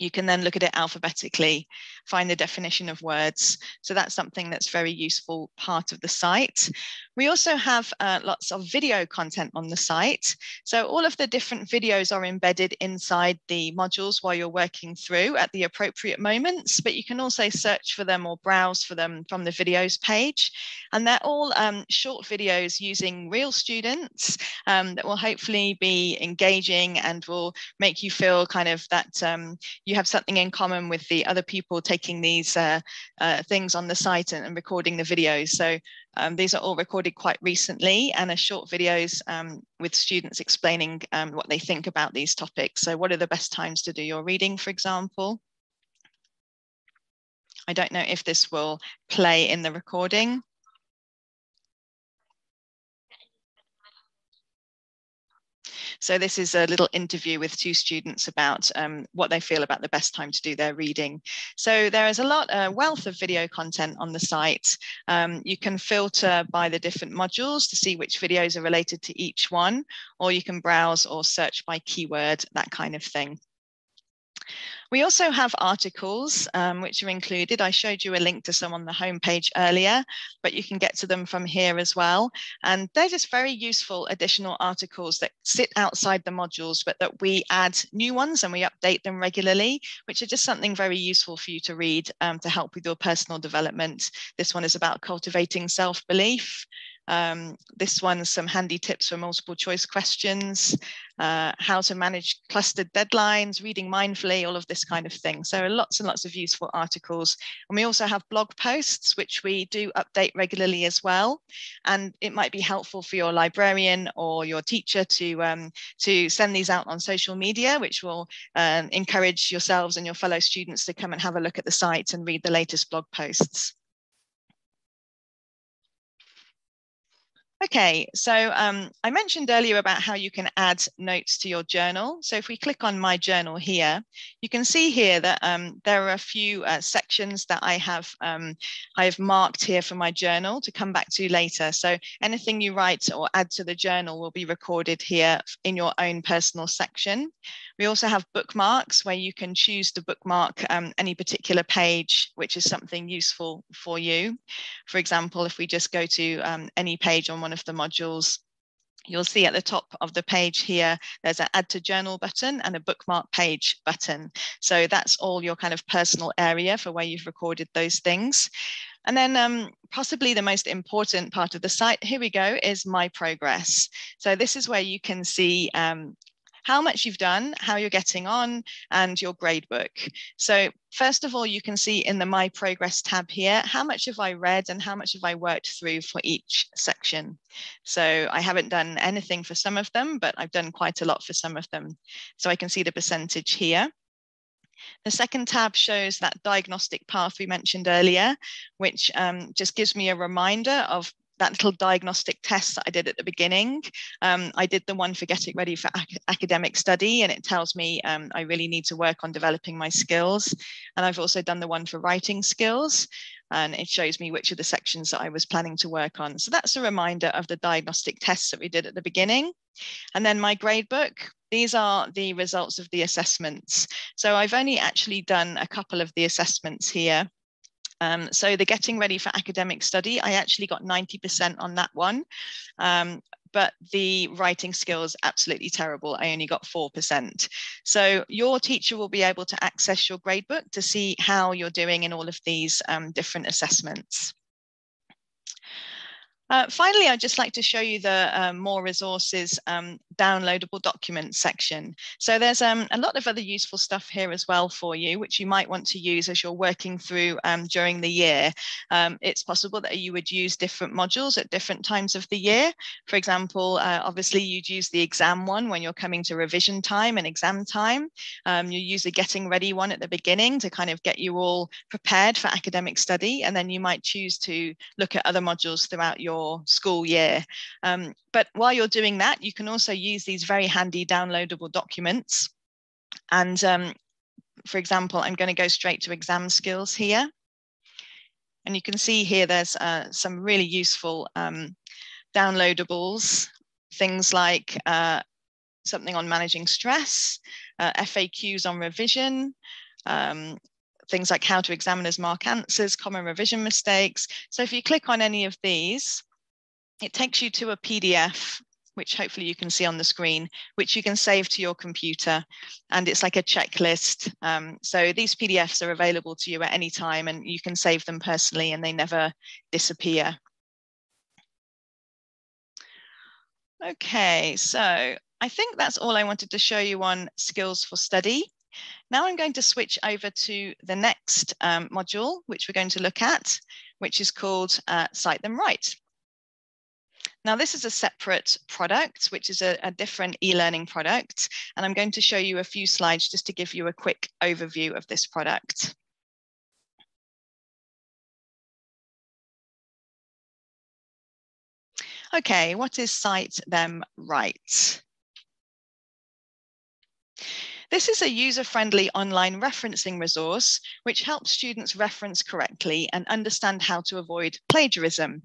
you can then look at it alphabetically, find the definition of words. So that's something that's very useful part of the site. We also have uh, lots of video content on the site. So all of the different videos are embedded inside the modules while you're working through at the appropriate moments, but you can also search for them or browse for them from the videos page. And they're all um, short videos using real students um, that will hopefully be engaging and will make you feel kind of that um, you have something in common with the other people taking these uh, uh, things on the site and, and, recording the videos. So um, these are all recorded quite recently and are short videos um, with students explaining um, what they think about these topics. So what are the best times to do your reading, for example? I don't know if this will play in the recording. So this is a little interview with two students about um, what they feel about the best time to do their reading. So there is a lot, a wealth of video content on the site. Um, you can filter by the different modules to see which videos are related to each one, or you can browse or search by keyword, that kind of thing. We also have articles um, which are included. I showed you a link to some on the homepage earlier, but you can get to them from here as well. And they're just very useful additional articles that sit outside the modules, but that we add new ones and we update them regularly, which are just something very useful for you to read um, to help with your personal development. This one is about cultivating self-belief. Um, this one's some handy tips for multiple choice questions, uh, how to manage clustered deadlines, reading mindfully, all of this kind of thing. So lots and lots of useful articles. And we also have blog posts, which we do update regularly as well. And it might be helpful for your librarian or your teacher to, um, to send these out on social media, which will uh, encourage yourselves and your fellow students to come and have a look at the site and read the latest blog posts. Okay, so um, I mentioned earlier about how you can add notes to your journal. So if we click on my journal here, you can see here that um, there are a few uh, sections that I have um, I've marked here for my journal to come back to later. So anything you write or add to the journal will be recorded here in your own personal section. We also have bookmarks where you can choose to bookmark um, any particular page, which is something useful for you. For example, if we just go to um, any page on one of the modules, you'll see at the top of the page here, there's an add to journal button and a bookmark page button. So that's all your kind of personal area for where you've recorded those things. And then um, possibly the most important part of the site, here we go, is my progress. So this is where you can see um, how much you've done, how you're getting on, and your gradebook. So first of all, you can see in the My Progress tab here, how much have I read and how much have I worked through for each section. So I haven't done anything for some of them, but I've done quite a lot for some of them. So I can see the percentage here. The second tab shows that diagnostic path we mentioned earlier, which um, just gives me a reminder of that little diagnostic test that I did at the beginning. Um, I did the one for getting ready for ac academic study, and it tells me um, I really need to work on developing my skills. And I've also done the one for writing skills, and it shows me which of the sections that I was planning to work on. So that's a reminder of the diagnostic tests that we did at the beginning. And then my gradebook, these are the results of the assessments. So I've only actually done a couple of the assessments here. Um, so the getting ready for academic study, I actually got 90% on that one. Um, but the writing skills absolutely terrible. I only got 4%. So your teacher will be able to access your gradebook to see how you're doing in all of these um, different assessments. Uh, finally, I'd just like to show you the uh, more resources um, downloadable documents section. So there's um, a lot of other useful stuff here as well for you, which you might want to use as you're working through um, during the year. Um, it's possible that you would use different modules at different times of the year. For example, uh, obviously you'd use the exam one when you're coming to revision time and exam time. Um, you use the getting ready one at the beginning to kind of get you all prepared for academic study. And then you might choose to look at other modules throughout your your school year. Um, but while you're doing that, you can also use these very handy downloadable documents. And um, for example, I'm going to go straight to exam skills here. And you can see here there's uh, some really useful um, downloadables, things like uh, something on managing stress, uh, FAQs on revision, um, things like how to examiners mark answers, common revision mistakes. So if you click on any of these, it takes you to a PDF, which hopefully you can see on the screen, which you can save to your computer. And it's like a checklist. Um, so these PDFs are available to you at any time and you can save them personally and they never disappear. Okay, so I think that's all I wanted to show you on skills for study. Now I'm going to switch over to the next um, module, which we're going to look at, which is called uh, Cite Them Right. Now, this is a separate product, which is a, a different e-learning product. And I'm going to show you a few slides just to give you a quick overview of this product. Okay, what is Cite Them Right? This is a user-friendly online referencing resource which helps students reference correctly and understand how to avoid plagiarism.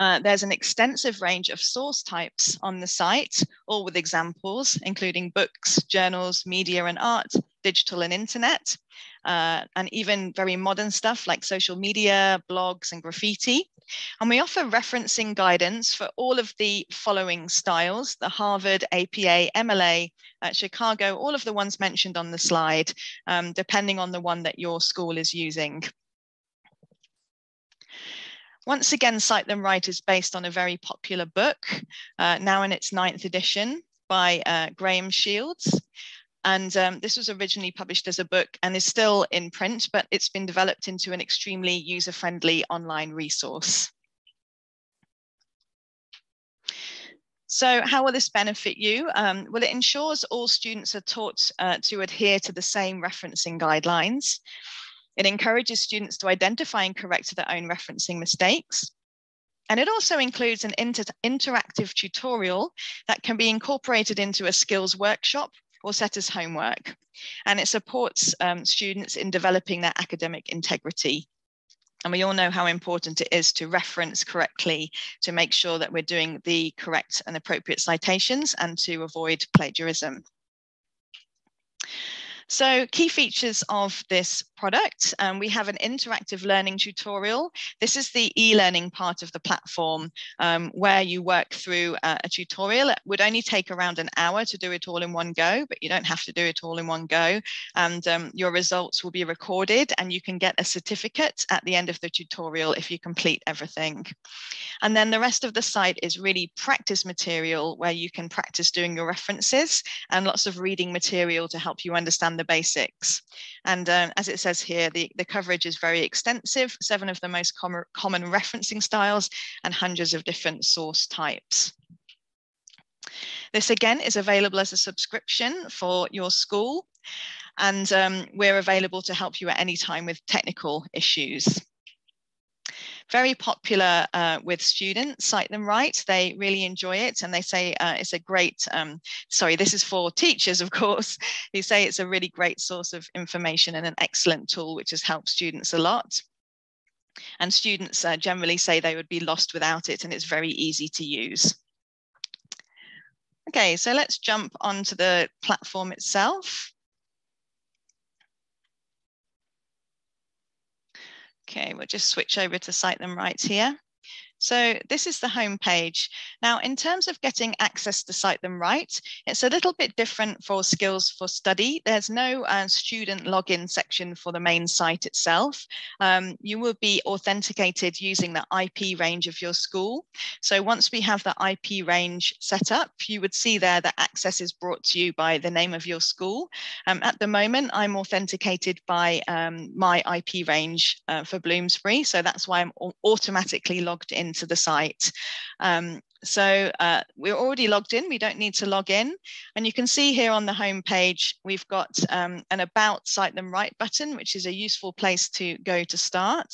Uh, there's an extensive range of source types on the site, all with examples, including books, journals, media and art, digital and internet, uh, and even very modern stuff like social media, blogs, and graffiti. And we offer referencing guidance for all of the following styles, the Harvard, APA, MLA, uh, Chicago, all of the ones mentioned on the slide, um, depending on the one that your school is using. Once again, Cite Them Right is based on a very popular book, uh, now in its ninth edition by uh, Graham Shields. And um, this was originally published as a book and is still in print, but it's been developed into an extremely user-friendly online resource. So how will this benefit you? Um, well, it ensures all students are taught uh, to adhere to the same referencing guidelines. It encourages students to identify and correct their own referencing mistakes. And it also includes an inter interactive tutorial that can be incorporated into a skills workshop or set as homework. And it supports um, students in developing their academic integrity. And we all know how important it is to reference correctly to make sure that we're doing the correct and appropriate citations and to avoid plagiarism. So key features of this product, um, we have an interactive learning tutorial. This is the e-learning part of the platform um, where you work through uh, a tutorial. It would only take around an hour to do it all in one go, but you don't have to do it all in one go. And um, your results will be recorded and you can get a certificate at the end of the tutorial if you complete everything. And then the rest of the site is really practice material where you can practice doing your references and lots of reading material to help you understand the basics. And um, as it says here, the, the coverage is very extensive, seven of the most com common referencing styles and hundreds of different source types. This again is available as a subscription for your school and um, we're available to help you at any time with technical issues very popular uh, with students, Cite Them Right. They really enjoy it and they say uh, it's a great, um, sorry, this is for teachers, of course, who say it's a really great source of information and an excellent tool which has helped students a lot. And students uh, generally say they would be lost without it and it's very easy to use. Okay, so let's jump onto the platform itself. Okay, we'll just switch over to Cite Them Right here. So this is the home page. Now, in terms of getting access to Cite Them Right, it's a little bit different for Skills for Study. There's no uh, student login section for the main site itself. Um, you will be authenticated using the IP range of your school. So once we have the IP range set up, you would see there that access is brought to you by the name of your school. Um, at the moment, I'm authenticated by um, my IP range uh, for Bloomsbury. So that's why I'm automatically logged in into the site. Um, so uh, we're already logged in, we don't need to log in. And you can see here on the home page, we've got um, an About Cite Them Right button, which is a useful place to go to start.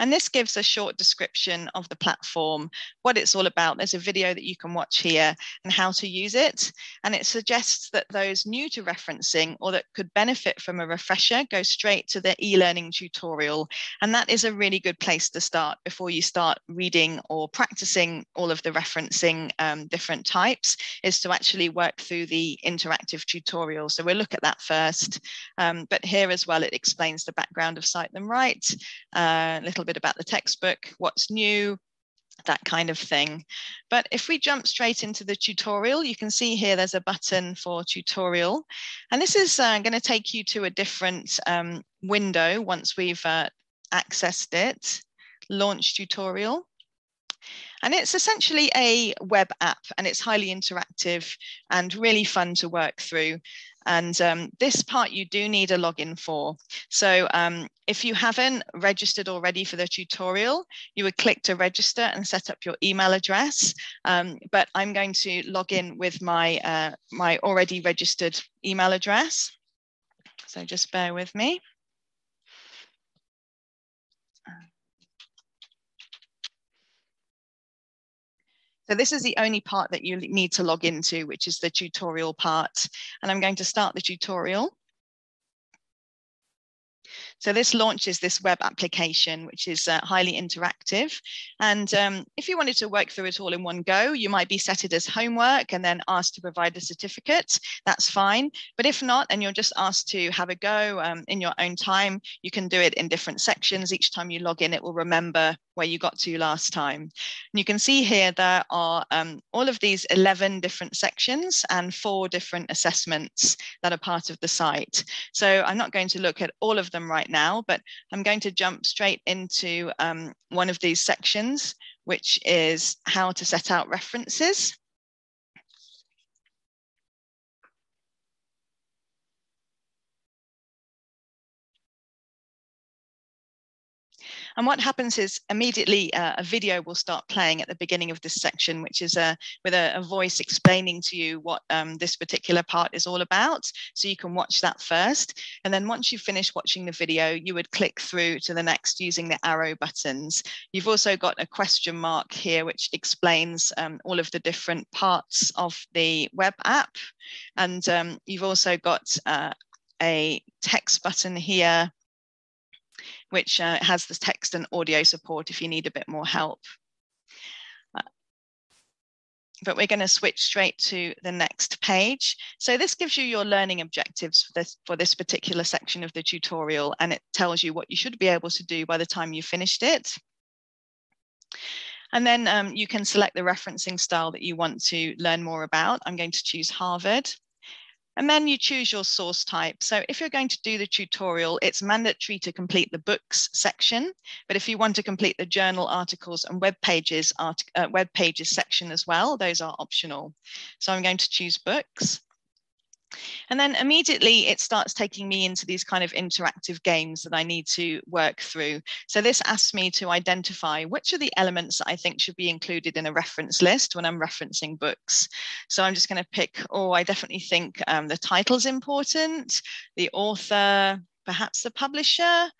And this gives a short description of the platform, what it's all about. There's a video that you can watch here and how to use it. And it suggests that those new to referencing or that could benefit from a refresher go straight to the e-learning tutorial. And that is a really good place to start before you start reading or practicing all of the referencing um, different types is to actually work through the interactive tutorial. So we'll look at that first. Um, but here as well, it explains the background of Cite Them Right, uh, a little bit about the textbook, what's new, that kind of thing. But if we jump straight into the tutorial, you can see here there's a button for tutorial. And this is uh, going to take you to a different um, window once we've uh, accessed it, launch tutorial. And it's essentially a web app and it's highly interactive and really fun to work through. And um, this part you do need a login for. So um, if you haven't registered already for the tutorial, you would click to register and set up your email address. Um, but I'm going to log in with my, uh, my already registered email address. So just bear with me. So this is the only part that you need to log into, which is the tutorial part. And I'm going to start the tutorial. So this launches this web application, which is uh, highly interactive. And um, if you wanted to work through it all in one go, you might be set it as homework and then asked to provide a certificate. That's fine. But if not, and you're just asked to have a go um, in your own time, you can do it in different sections. Each time you log in, it will remember where you got to last time. And you can see here there are um, all of these 11 different sections and four different assessments that are part of the site. So I'm not going to look at all of them right now, but I'm going to jump straight into um, one of these sections, which is how to set out references. And what happens is immediately uh, a video will start playing at the beginning of this section, which is a, with a, a voice explaining to you what um, this particular part is all about. So you can watch that first. And then once you finish watching the video, you would click through to the next using the arrow buttons. You've also got a question mark here, which explains um, all of the different parts of the web app. And um, you've also got uh, a text button here which uh, has the text and audio support if you need a bit more help. Uh, but we're going to switch straight to the next page. So this gives you your learning objectives for this, for this particular section of the tutorial, and it tells you what you should be able to do by the time you finished it. And then um, you can select the referencing style that you want to learn more about. I'm going to choose Harvard. And then you choose your source type. So if you're going to do the tutorial, it's mandatory to complete the books section. But if you want to complete the journal articles and web pages, art, uh, web pages section as well, those are optional. So I'm going to choose books. And then immediately it starts taking me into these kind of interactive games that I need to work through. So this asks me to identify which are the elements that I think should be included in a reference list when I'm referencing books. So I'm just going to pick, oh, I definitely think um, the title's important, the author, perhaps the publisher,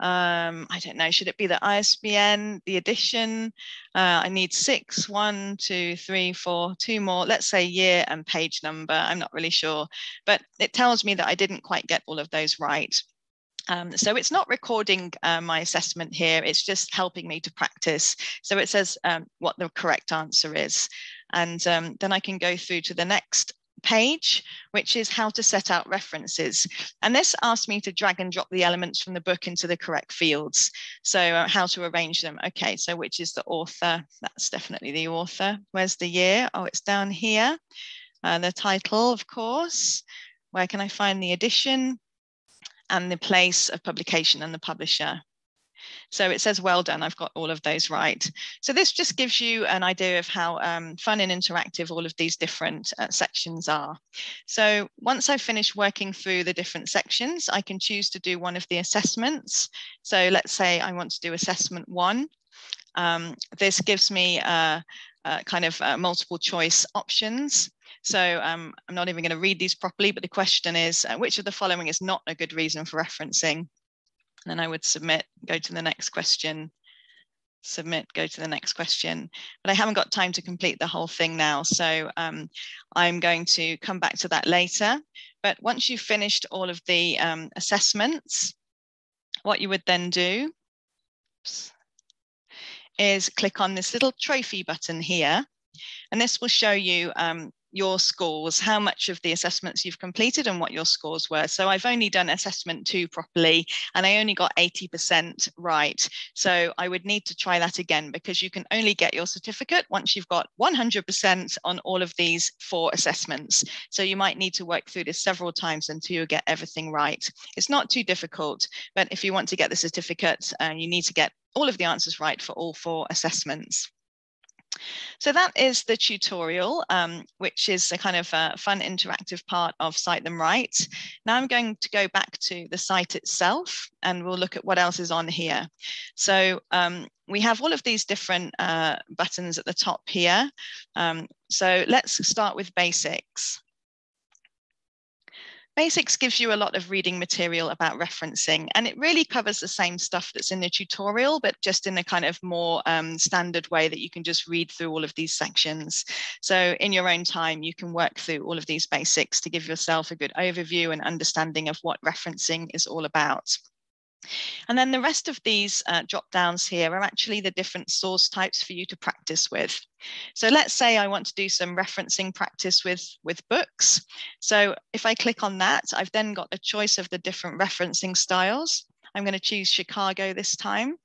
um, I don't know, should it be the ISBN, the edition? Uh, I need six, one, two, three, four, two more, let's say year and page number. I'm not really sure, but it tells me that I didn't quite get all of those right. Um, so it's not recording uh, my assessment here, it's just helping me to practice. So it says um, what the correct answer is. And um, then I can go through to the next page, which is how to set out references. And this asked me to drag and drop the elements from the book into the correct fields. So uh, how to arrange them. Okay, so which is the author? That's definitely the author. Where's the year? Oh, it's down here. Uh, the title, of course. Where can I find the edition? And the place of publication and the publisher. So it says, well done, I've got all of those right. So this just gives you an idea of how um, fun and interactive all of these different uh, sections are. So once I've finished working through the different sections, I can choose to do one of the assessments. So let's say I want to do assessment one. Um, this gives me uh, uh, kind of uh, multiple choice options. So um, I'm not even going to read these properly, but the question is, uh, which of the following is not a good reason for referencing? Then I would submit, go to the next question, submit, go to the next question. But I haven't got time to complete the whole thing now. So um, I'm going to come back to that later. But once you've finished all of the um, assessments, what you would then do is click on this little trophy button here. And this will show you um, your scores, how much of the assessments you've completed and what your scores were. So I've only done assessment two properly and I only got 80% right. So I would need to try that again because you can only get your certificate once you've got 100% on all of these four assessments. So you might need to work through this several times until you get everything right. It's not too difficult, but if you want to get the certificate, uh, you need to get all of the answers right for all four assessments. So that is the tutorial, um, which is a kind of a fun interactive part of Cite Them Right. Now I'm going to go back to the site itself and we'll look at what else is on here. So um, we have all of these different uh, buttons at the top here. Um, so let's start with basics. Basics gives you a lot of reading material about referencing, and it really covers the same stuff that's in the tutorial, but just in a kind of more um, standard way that you can just read through all of these sections. So in your own time, you can work through all of these basics to give yourself a good overview and understanding of what referencing is all about. And then the rest of these uh, drop downs here are actually the different source types for you to practice with. So let's say I want to do some referencing practice with, with books. So if I click on that, I've then got a choice of the different referencing styles. I'm going to choose Chicago this time.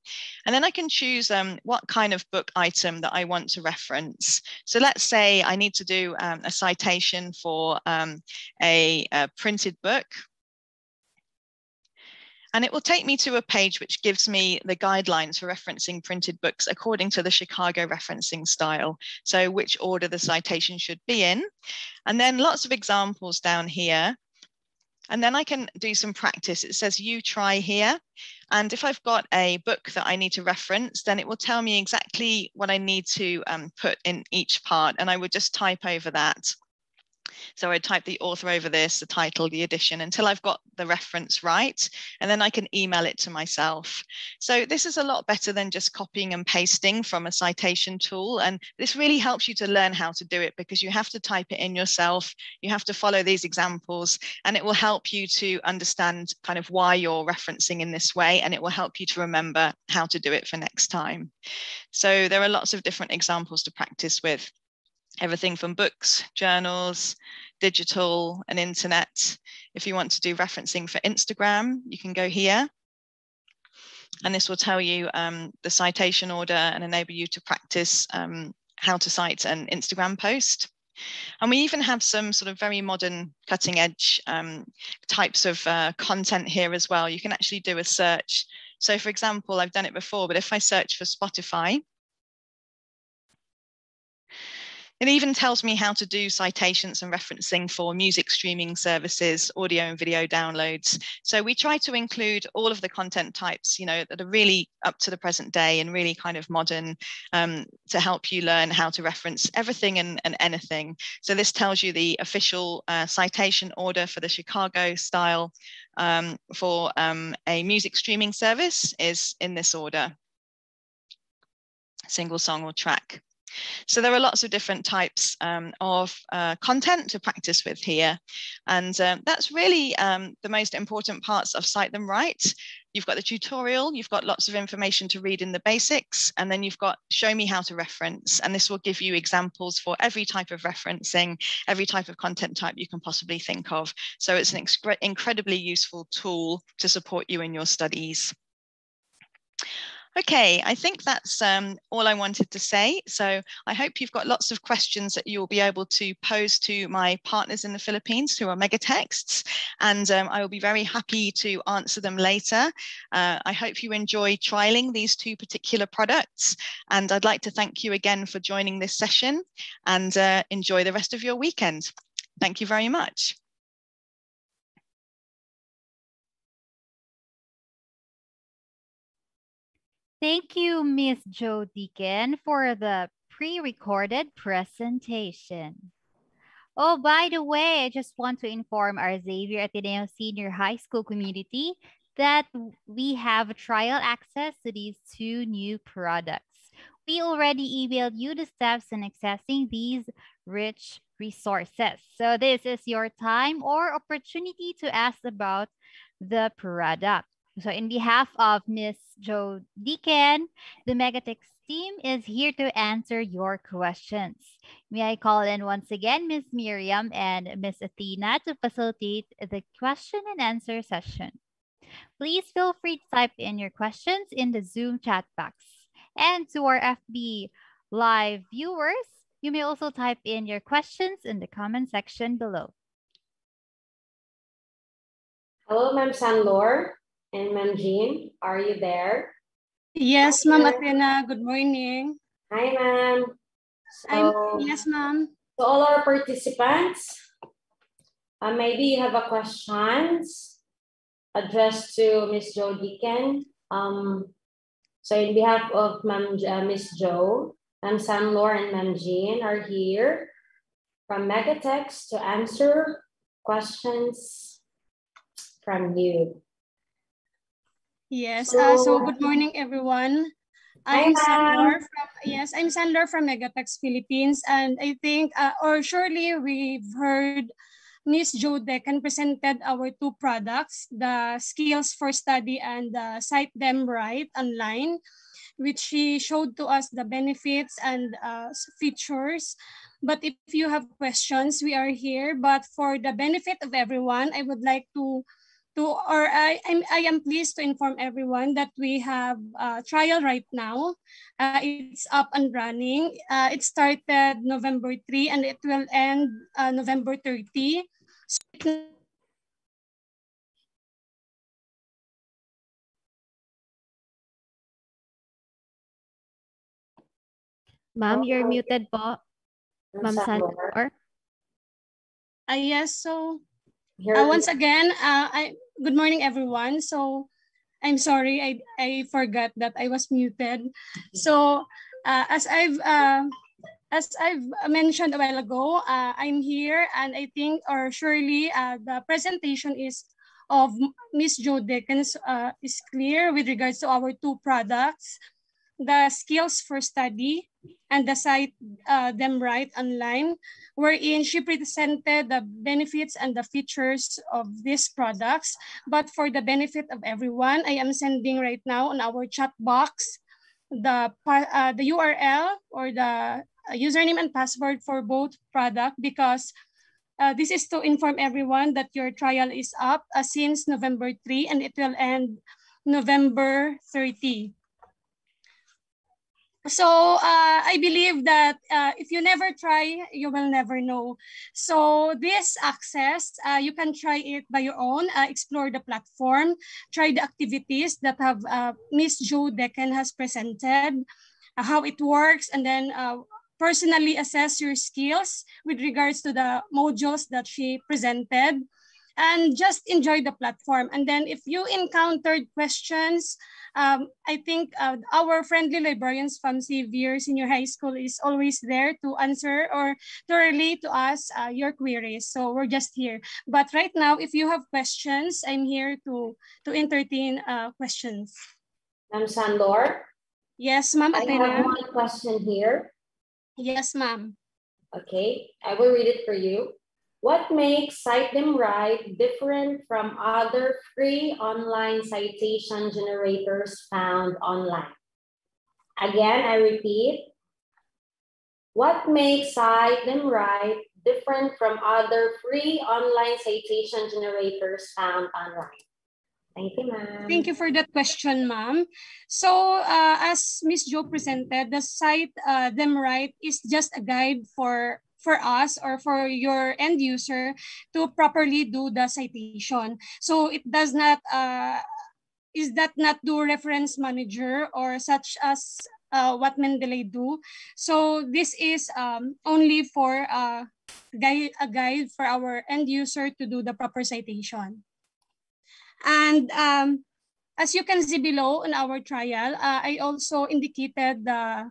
And then I can choose um, what kind of book item that I want to reference. So let's say I need to do um, a citation for um, a, a printed book and it will take me to a page which gives me the guidelines for referencing printed books according to the Chicago referencing style. So which order the citation should be in. And then lots of examples down here. And then I can do some practice. It says you try here. And if I've got a book that I need to reference, then it will tell me exactly what I need to um, put in each part. And I would just type over that. So I type the author over this, the title, the edition, until I've got the reference right, and then I can email it to myself. So this is a lot better than just copying and pasting from a citation tool. And this really helps you to learn how to do it because you have to type it in yourself. You have to follow these examples, and it will help you to understand kind of why you're referencing in this way, and it will help you to remember how to do it for next time. So there are lots of different examples to practice with everything from books, journals, digital and internet. If you want to do referencing for Instagram, you can go here. And this will tell you um, the citation order and enable you to practice um, how to cite an Instagram post. And we even have some sort of very modern cutting edge um, types of uh, content here as well. You can actually do a search. So for example, I've done it before, but if I search for Spotify, It even tells me how to do citations and referencing for music streaming services, audio and video downloads. So we try to include all of the content types, you know, that are really up to the present day and really kind of modern um, to help you learn how to reference everything and, and anything. So this tells you the official uh, citation order for the Chicago style um, for um, a music streaming service is in this order, single song or track. So there are lots of different types um, of uh, content to practice with here. And um, that's really um, the most important parts of Cite Them Right. You've got the tutorial, you've got lots of information to read in the basics, and then you've got show me how to reference. And this will give you examples for every type of referencing, every type of content type you can possibly think of. So it's an incredibly useful tool to support you in your studies. Okay, I think that's um, all I wanted to say. So I hope you've got lots of questions that you'll be able to pose to my partners in the Philippines who are Megatexts, and um, I will be very happy to answer them later. Uh, I hope you enjoy trialing these two particular products, and I'd like to thank you again for joining this session and uh, enjoy the rest of your weekend. Thank you very much. Thank you, Ms. Jo Deacon, for the pre-recorded presentation. Oh, by the way, I just want to inform our Xavier Ateneo Senior High School community that we have trial access to these two new products. We already emailed you the steps in accessing these rich resources. So this is your time or opportunity to ask about the product. So in behalf of Ms. Jo Deacon, the Megatexts team is here to answer your questions. May I call in once again Ms. Miriam and Ms. Athena to facilitate the question and answer session. Please feel free to type in your questions in the Zoom chat box. And to our FB live viewers, you may also type in your questions in the comment section below. Hello, Ma'am Sanlor. And Ma'am Jean, are you there? Yes, Ma'am Athena. Good morning. Hi, ma'am. So, yes, ma'am. To all our participants, uh, maybe you have a questions addressed to Miss Jo Deacon. Um, so in behalf of Ma'am uh, Miss Jo, Ma'am Sam and Ma'am Jean are here from Megatext to answer questions from you. Yes. So, uh, so good morning, everyone. I'm Sandor from yes, I'm Sandor from Megatext Philippines, and I think, uh, or surely we've heard Miss Jo Deacon presented our two products, the Skills for Study and the Cite Them Right online, which she showed to us the benefits and uh, features. But if you have questions, we are here. But for the benefit of everyone, I would like to to or I, I'm, I am pleased to inform everyone that we have a trial right now. Uh, it's up and running. Uh, it started November 3 and it will end uh, November 30. So Ma'am, you're muted po. Ma'am Sandor. Uh, yes, so uh, once again, uh, I, good morning, everyone. So I'm sorry, I, I forgot that I was muted. So uh, as I've uh, as I've mentioned a while ago, uh, I'm here and I think or surely uh, the presentation is of Miss Jo Dickens uh, is clear with regards to our two products, the skills for study and the Cite uh, them right online, wherein she presented the benefits and the features of these products. But for the benefit of everyone, I am sending right now on our chat box the, uh, the URL or the username and password for both product because uh, this is to inform everyone that your trial is up uh, since November 3 and it will end November 30. So uh, I believe that uh, if you never try, you will never know. So this access, uh, you can try it by your own, uh, explore the platform, try the activities that have uh, Miss Jo Decken has presented, uh, how it works, and then personally assess your skills with regards to the modules that she presented and just enjoy the platform. And then if you encountered questions, um, I think uh, our friendly librarians from Xavier Senior High School is always there to answer or to relate to us uh, your queries. So we're just here. But right now, if you have questions, I'm here to, to entertain uh, questions. Ma'am Sandor? Yes, ma'am. I have one question here. Yes, ma'am. Okay, I will read it for you. What makes Cite Them Right different from other free online citation generators found online? Again, I repeat, what makes Cite Them Right different from other free online citation generators found online? Thank you, ma'am. Thank you for that question, ma'am. So uh, as Miss Jo presented, the Cite uh, them right is just a guide for for us or for your end user to properly do the citation. So it does not, uh, is that not do reference manager or such as uh, what Mendeley do. So this is um, only for uh, guide, a guide for our end user to do the proper citation. And um, as you can see below in our trial, uh, I also indicated the,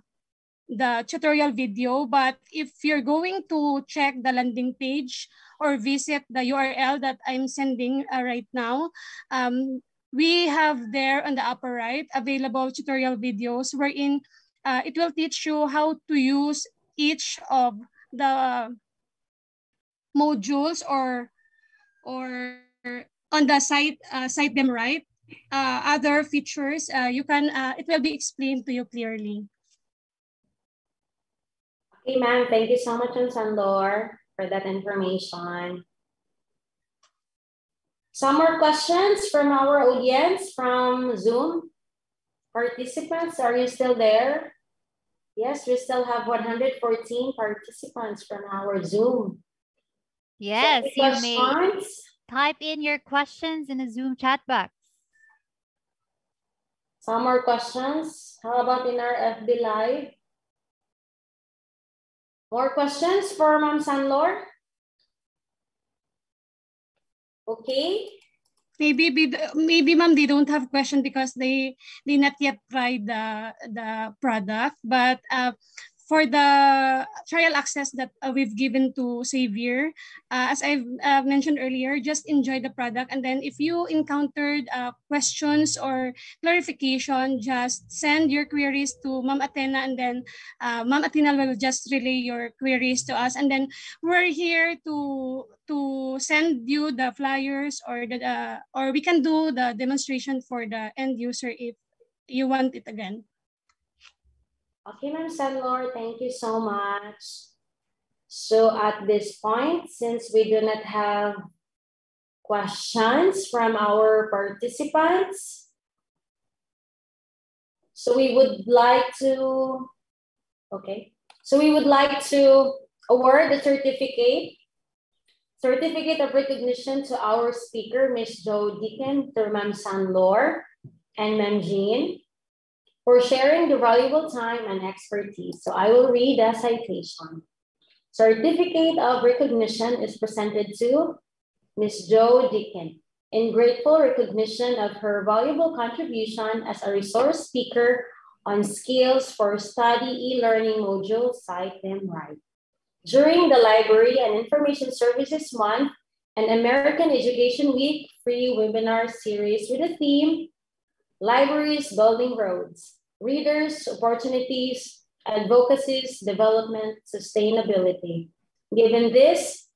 the tutorial video, but if you're going to check the landing page or visit the URL that I'm sending uh, right now, um, we have there on the upper right available tutorial videos wherein uh, it will teach you how to use each of the modules or or on the Cite uh, Them Right. Uh, other features uh, you can uh, it will be explained to you clearly okay ma'am thank you so much Sandor for that information some more questions from our audience from zoom participants are you still there yes we still have 114 participants from our zoom Yes, you may type in your questions in the Zoom chat box. Some more questions? How about in our FB Live? More questions for Ma'am Sanlor? Okay. maybe be, maybe ma'am they don't have question because they they not yet tried the the product but uh, for the trial access that uh, we've given to Xavier, uh, as I've uh, mentioned earlier, just enjoy the product. And then if you encountered uh, questions or clarification, just send your queries to Ma'am Athena and then uh, Ma'am Athena will just relay your queries to us. And then we're here to to send you the flyers or the uh, or we can do the demonstration for the end user if you want it again. Okay, Ma'am Sanlor, thank you so much. So at this point, since we do not have questions from our participants, so we would like to, okay, so we would like to award the certificate, certificate of recognition to our speaker, Ms. Jo Deacon, to Ma'am Sanlor and Ma'am Jean for sharing the valuable time and expertise. So I will read the citation. Certificate of recognition is presented to Ms. Jo Deacon in grateful recognition of her valuable contribution as a resource speaker on skills for study e-learning module Cite Them Right. During the Library and Information Services Month and American Education Week free webinar series with the theme Libraries Building Roads, Readers, Opportunities, Advocacies, Development, Sustainability. Given this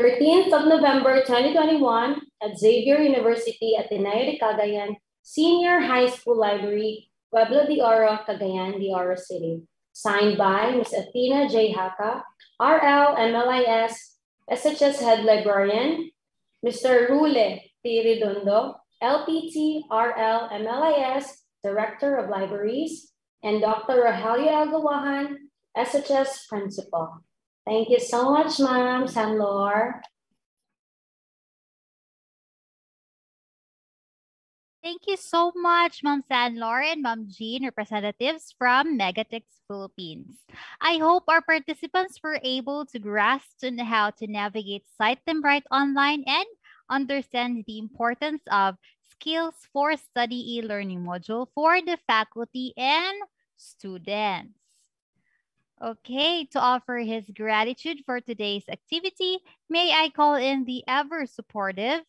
13th of November 2021 at Xavier University at Ateneo de Cagayan Senior High School Library, Pueblo de Oro, Cagayan de Oro City. Signed by Ms. Athena J. Haka, RL, MLIS, SHS Head Librarian, Mr. Rule P. Redondo, LPT, RL, MLIS, Director of Libraries, and Dr. Rogelio Agawahan, SHS Principal. Thank you so much, Ma'am Sanlor. Thank you so much, Ma'am Sanlor and Ma'am Jean, representatives from Megatexts Philippines. I hope our participants were able to grasp on how to navigate Cite Them Right online and understand the importance of skills for study e-learning module for the faculty and students. Okay, to offer his gratitude for today's activity, may I call in the ever supportive,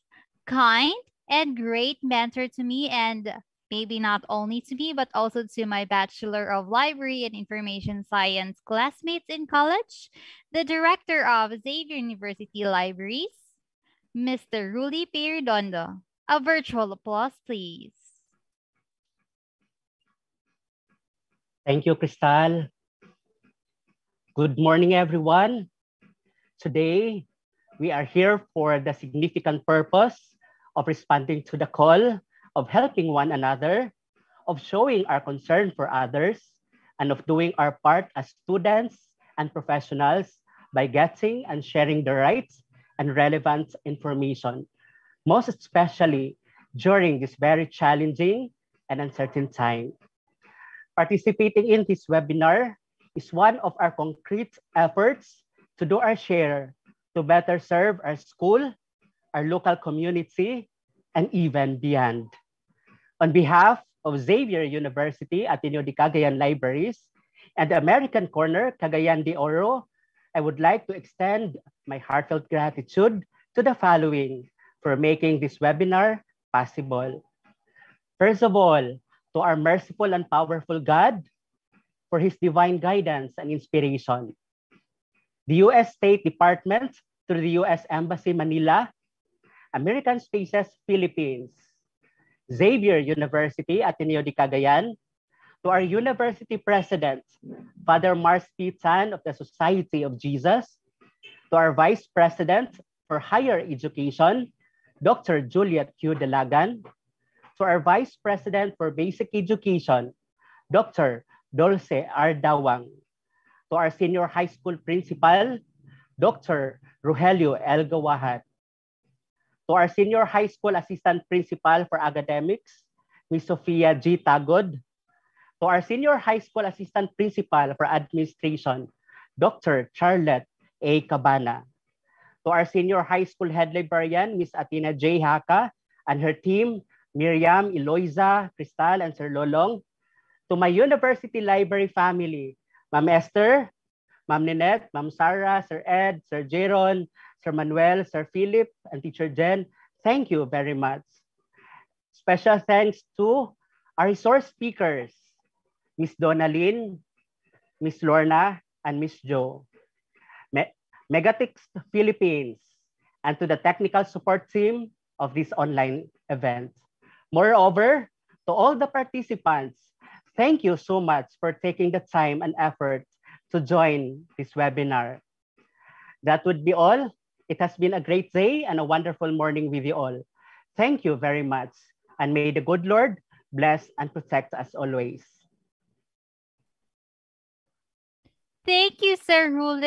kind, and great mentor to me and maybe not only to me, but also to my Bachelor of Library and Information Science classmates in college, the Director of Xavier University Libraries, Mr. Ruli P. Redondo. A virtual applause, please. Thank you, Crystal. Good morning, everyone. Today, we are here for the significant purpose of responding to the call of helping one another, of showing our concern for others, and of doing our part as students and professionals by getting and sharing the right and relevant information, most especially during this very challenging and uncertain time. Participating in this webinar is one of our concrete efforts to do our share to better serve our school, our local community, and even beyond. On behalf of Xavier University Ateneo de Cagayan Libraries and the American Corner Cagayan de Oro, I would like to extend my heartfelt gratitude to the following for making this webinar possible. First of all, to our merciful and powerful God for his divine guidance and inspiration. The U.S. State Department through the U.S. Embassy Manila, American Spaces Philippines, Xavier University, Ateneo de Cagayan, to our university president, Father Mars P. Tan of the Society of Jesus, to our vice president for higher education, Dr. Juliet Q. Delagan, to our vice president for basic education, Dr. Dulce R. Dawang, to our senior high school principal, Dr. Rogelio L. Gawahat, to our senior high school assistant principal for academics, Ms. Sofia G. Tagod, to our senior high school assistant principal for administration, Dr. Charlotte A. Cabana, to our senior high school head librarian, Ms. Atina J. Haka, and her team, Miriam, Eloisa, Cristal, and Sir Lolong, to my university library family, Ma'am Esther, Ma'am Ninette, Ma'am Sarah, Sir Ed, Sir Jeron, Sir Manuel, Sir Philip, and Teacher Jen, thank you very much. Special thanks to our resource speakers, Miss Donalyn, Miss Lorna, and Miss Jo. Me Megatix Philippines, and to the technical support team of this online event. Moreover, to all the participants, thank you so much for taking the time and effort to join this webinar. That would be all. It has been a great day and a wonderful morning with you all. Thank you very much. And may the good Lord bless and protect us always. Thank you, Sir Rule.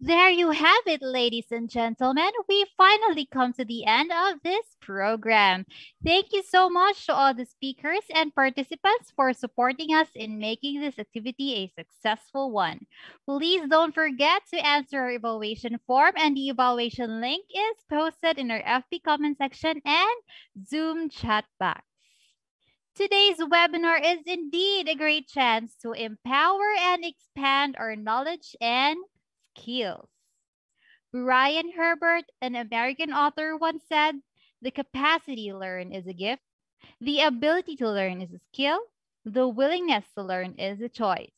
There you have it, ladies and gentlemen. We finally come to the end of this program. Thank you so much to all the speakers and participants for supporting us in making this activity a successful one. Please don't forget to answer our evaluation form and the evaluation link is posted in our FB comment section and Zoom chat box. Today's webinar is indeed a great chance to empower and expand our knowledge and skills. Brian Herbert, an American author, once said, the capacity to learn is a gift, the ability to learn is a skill, the willingness to learn is a choice.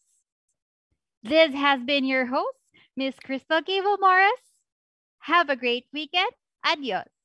This has been your host, Miss Crystal Gable Morris. Have a great weekend. Adios.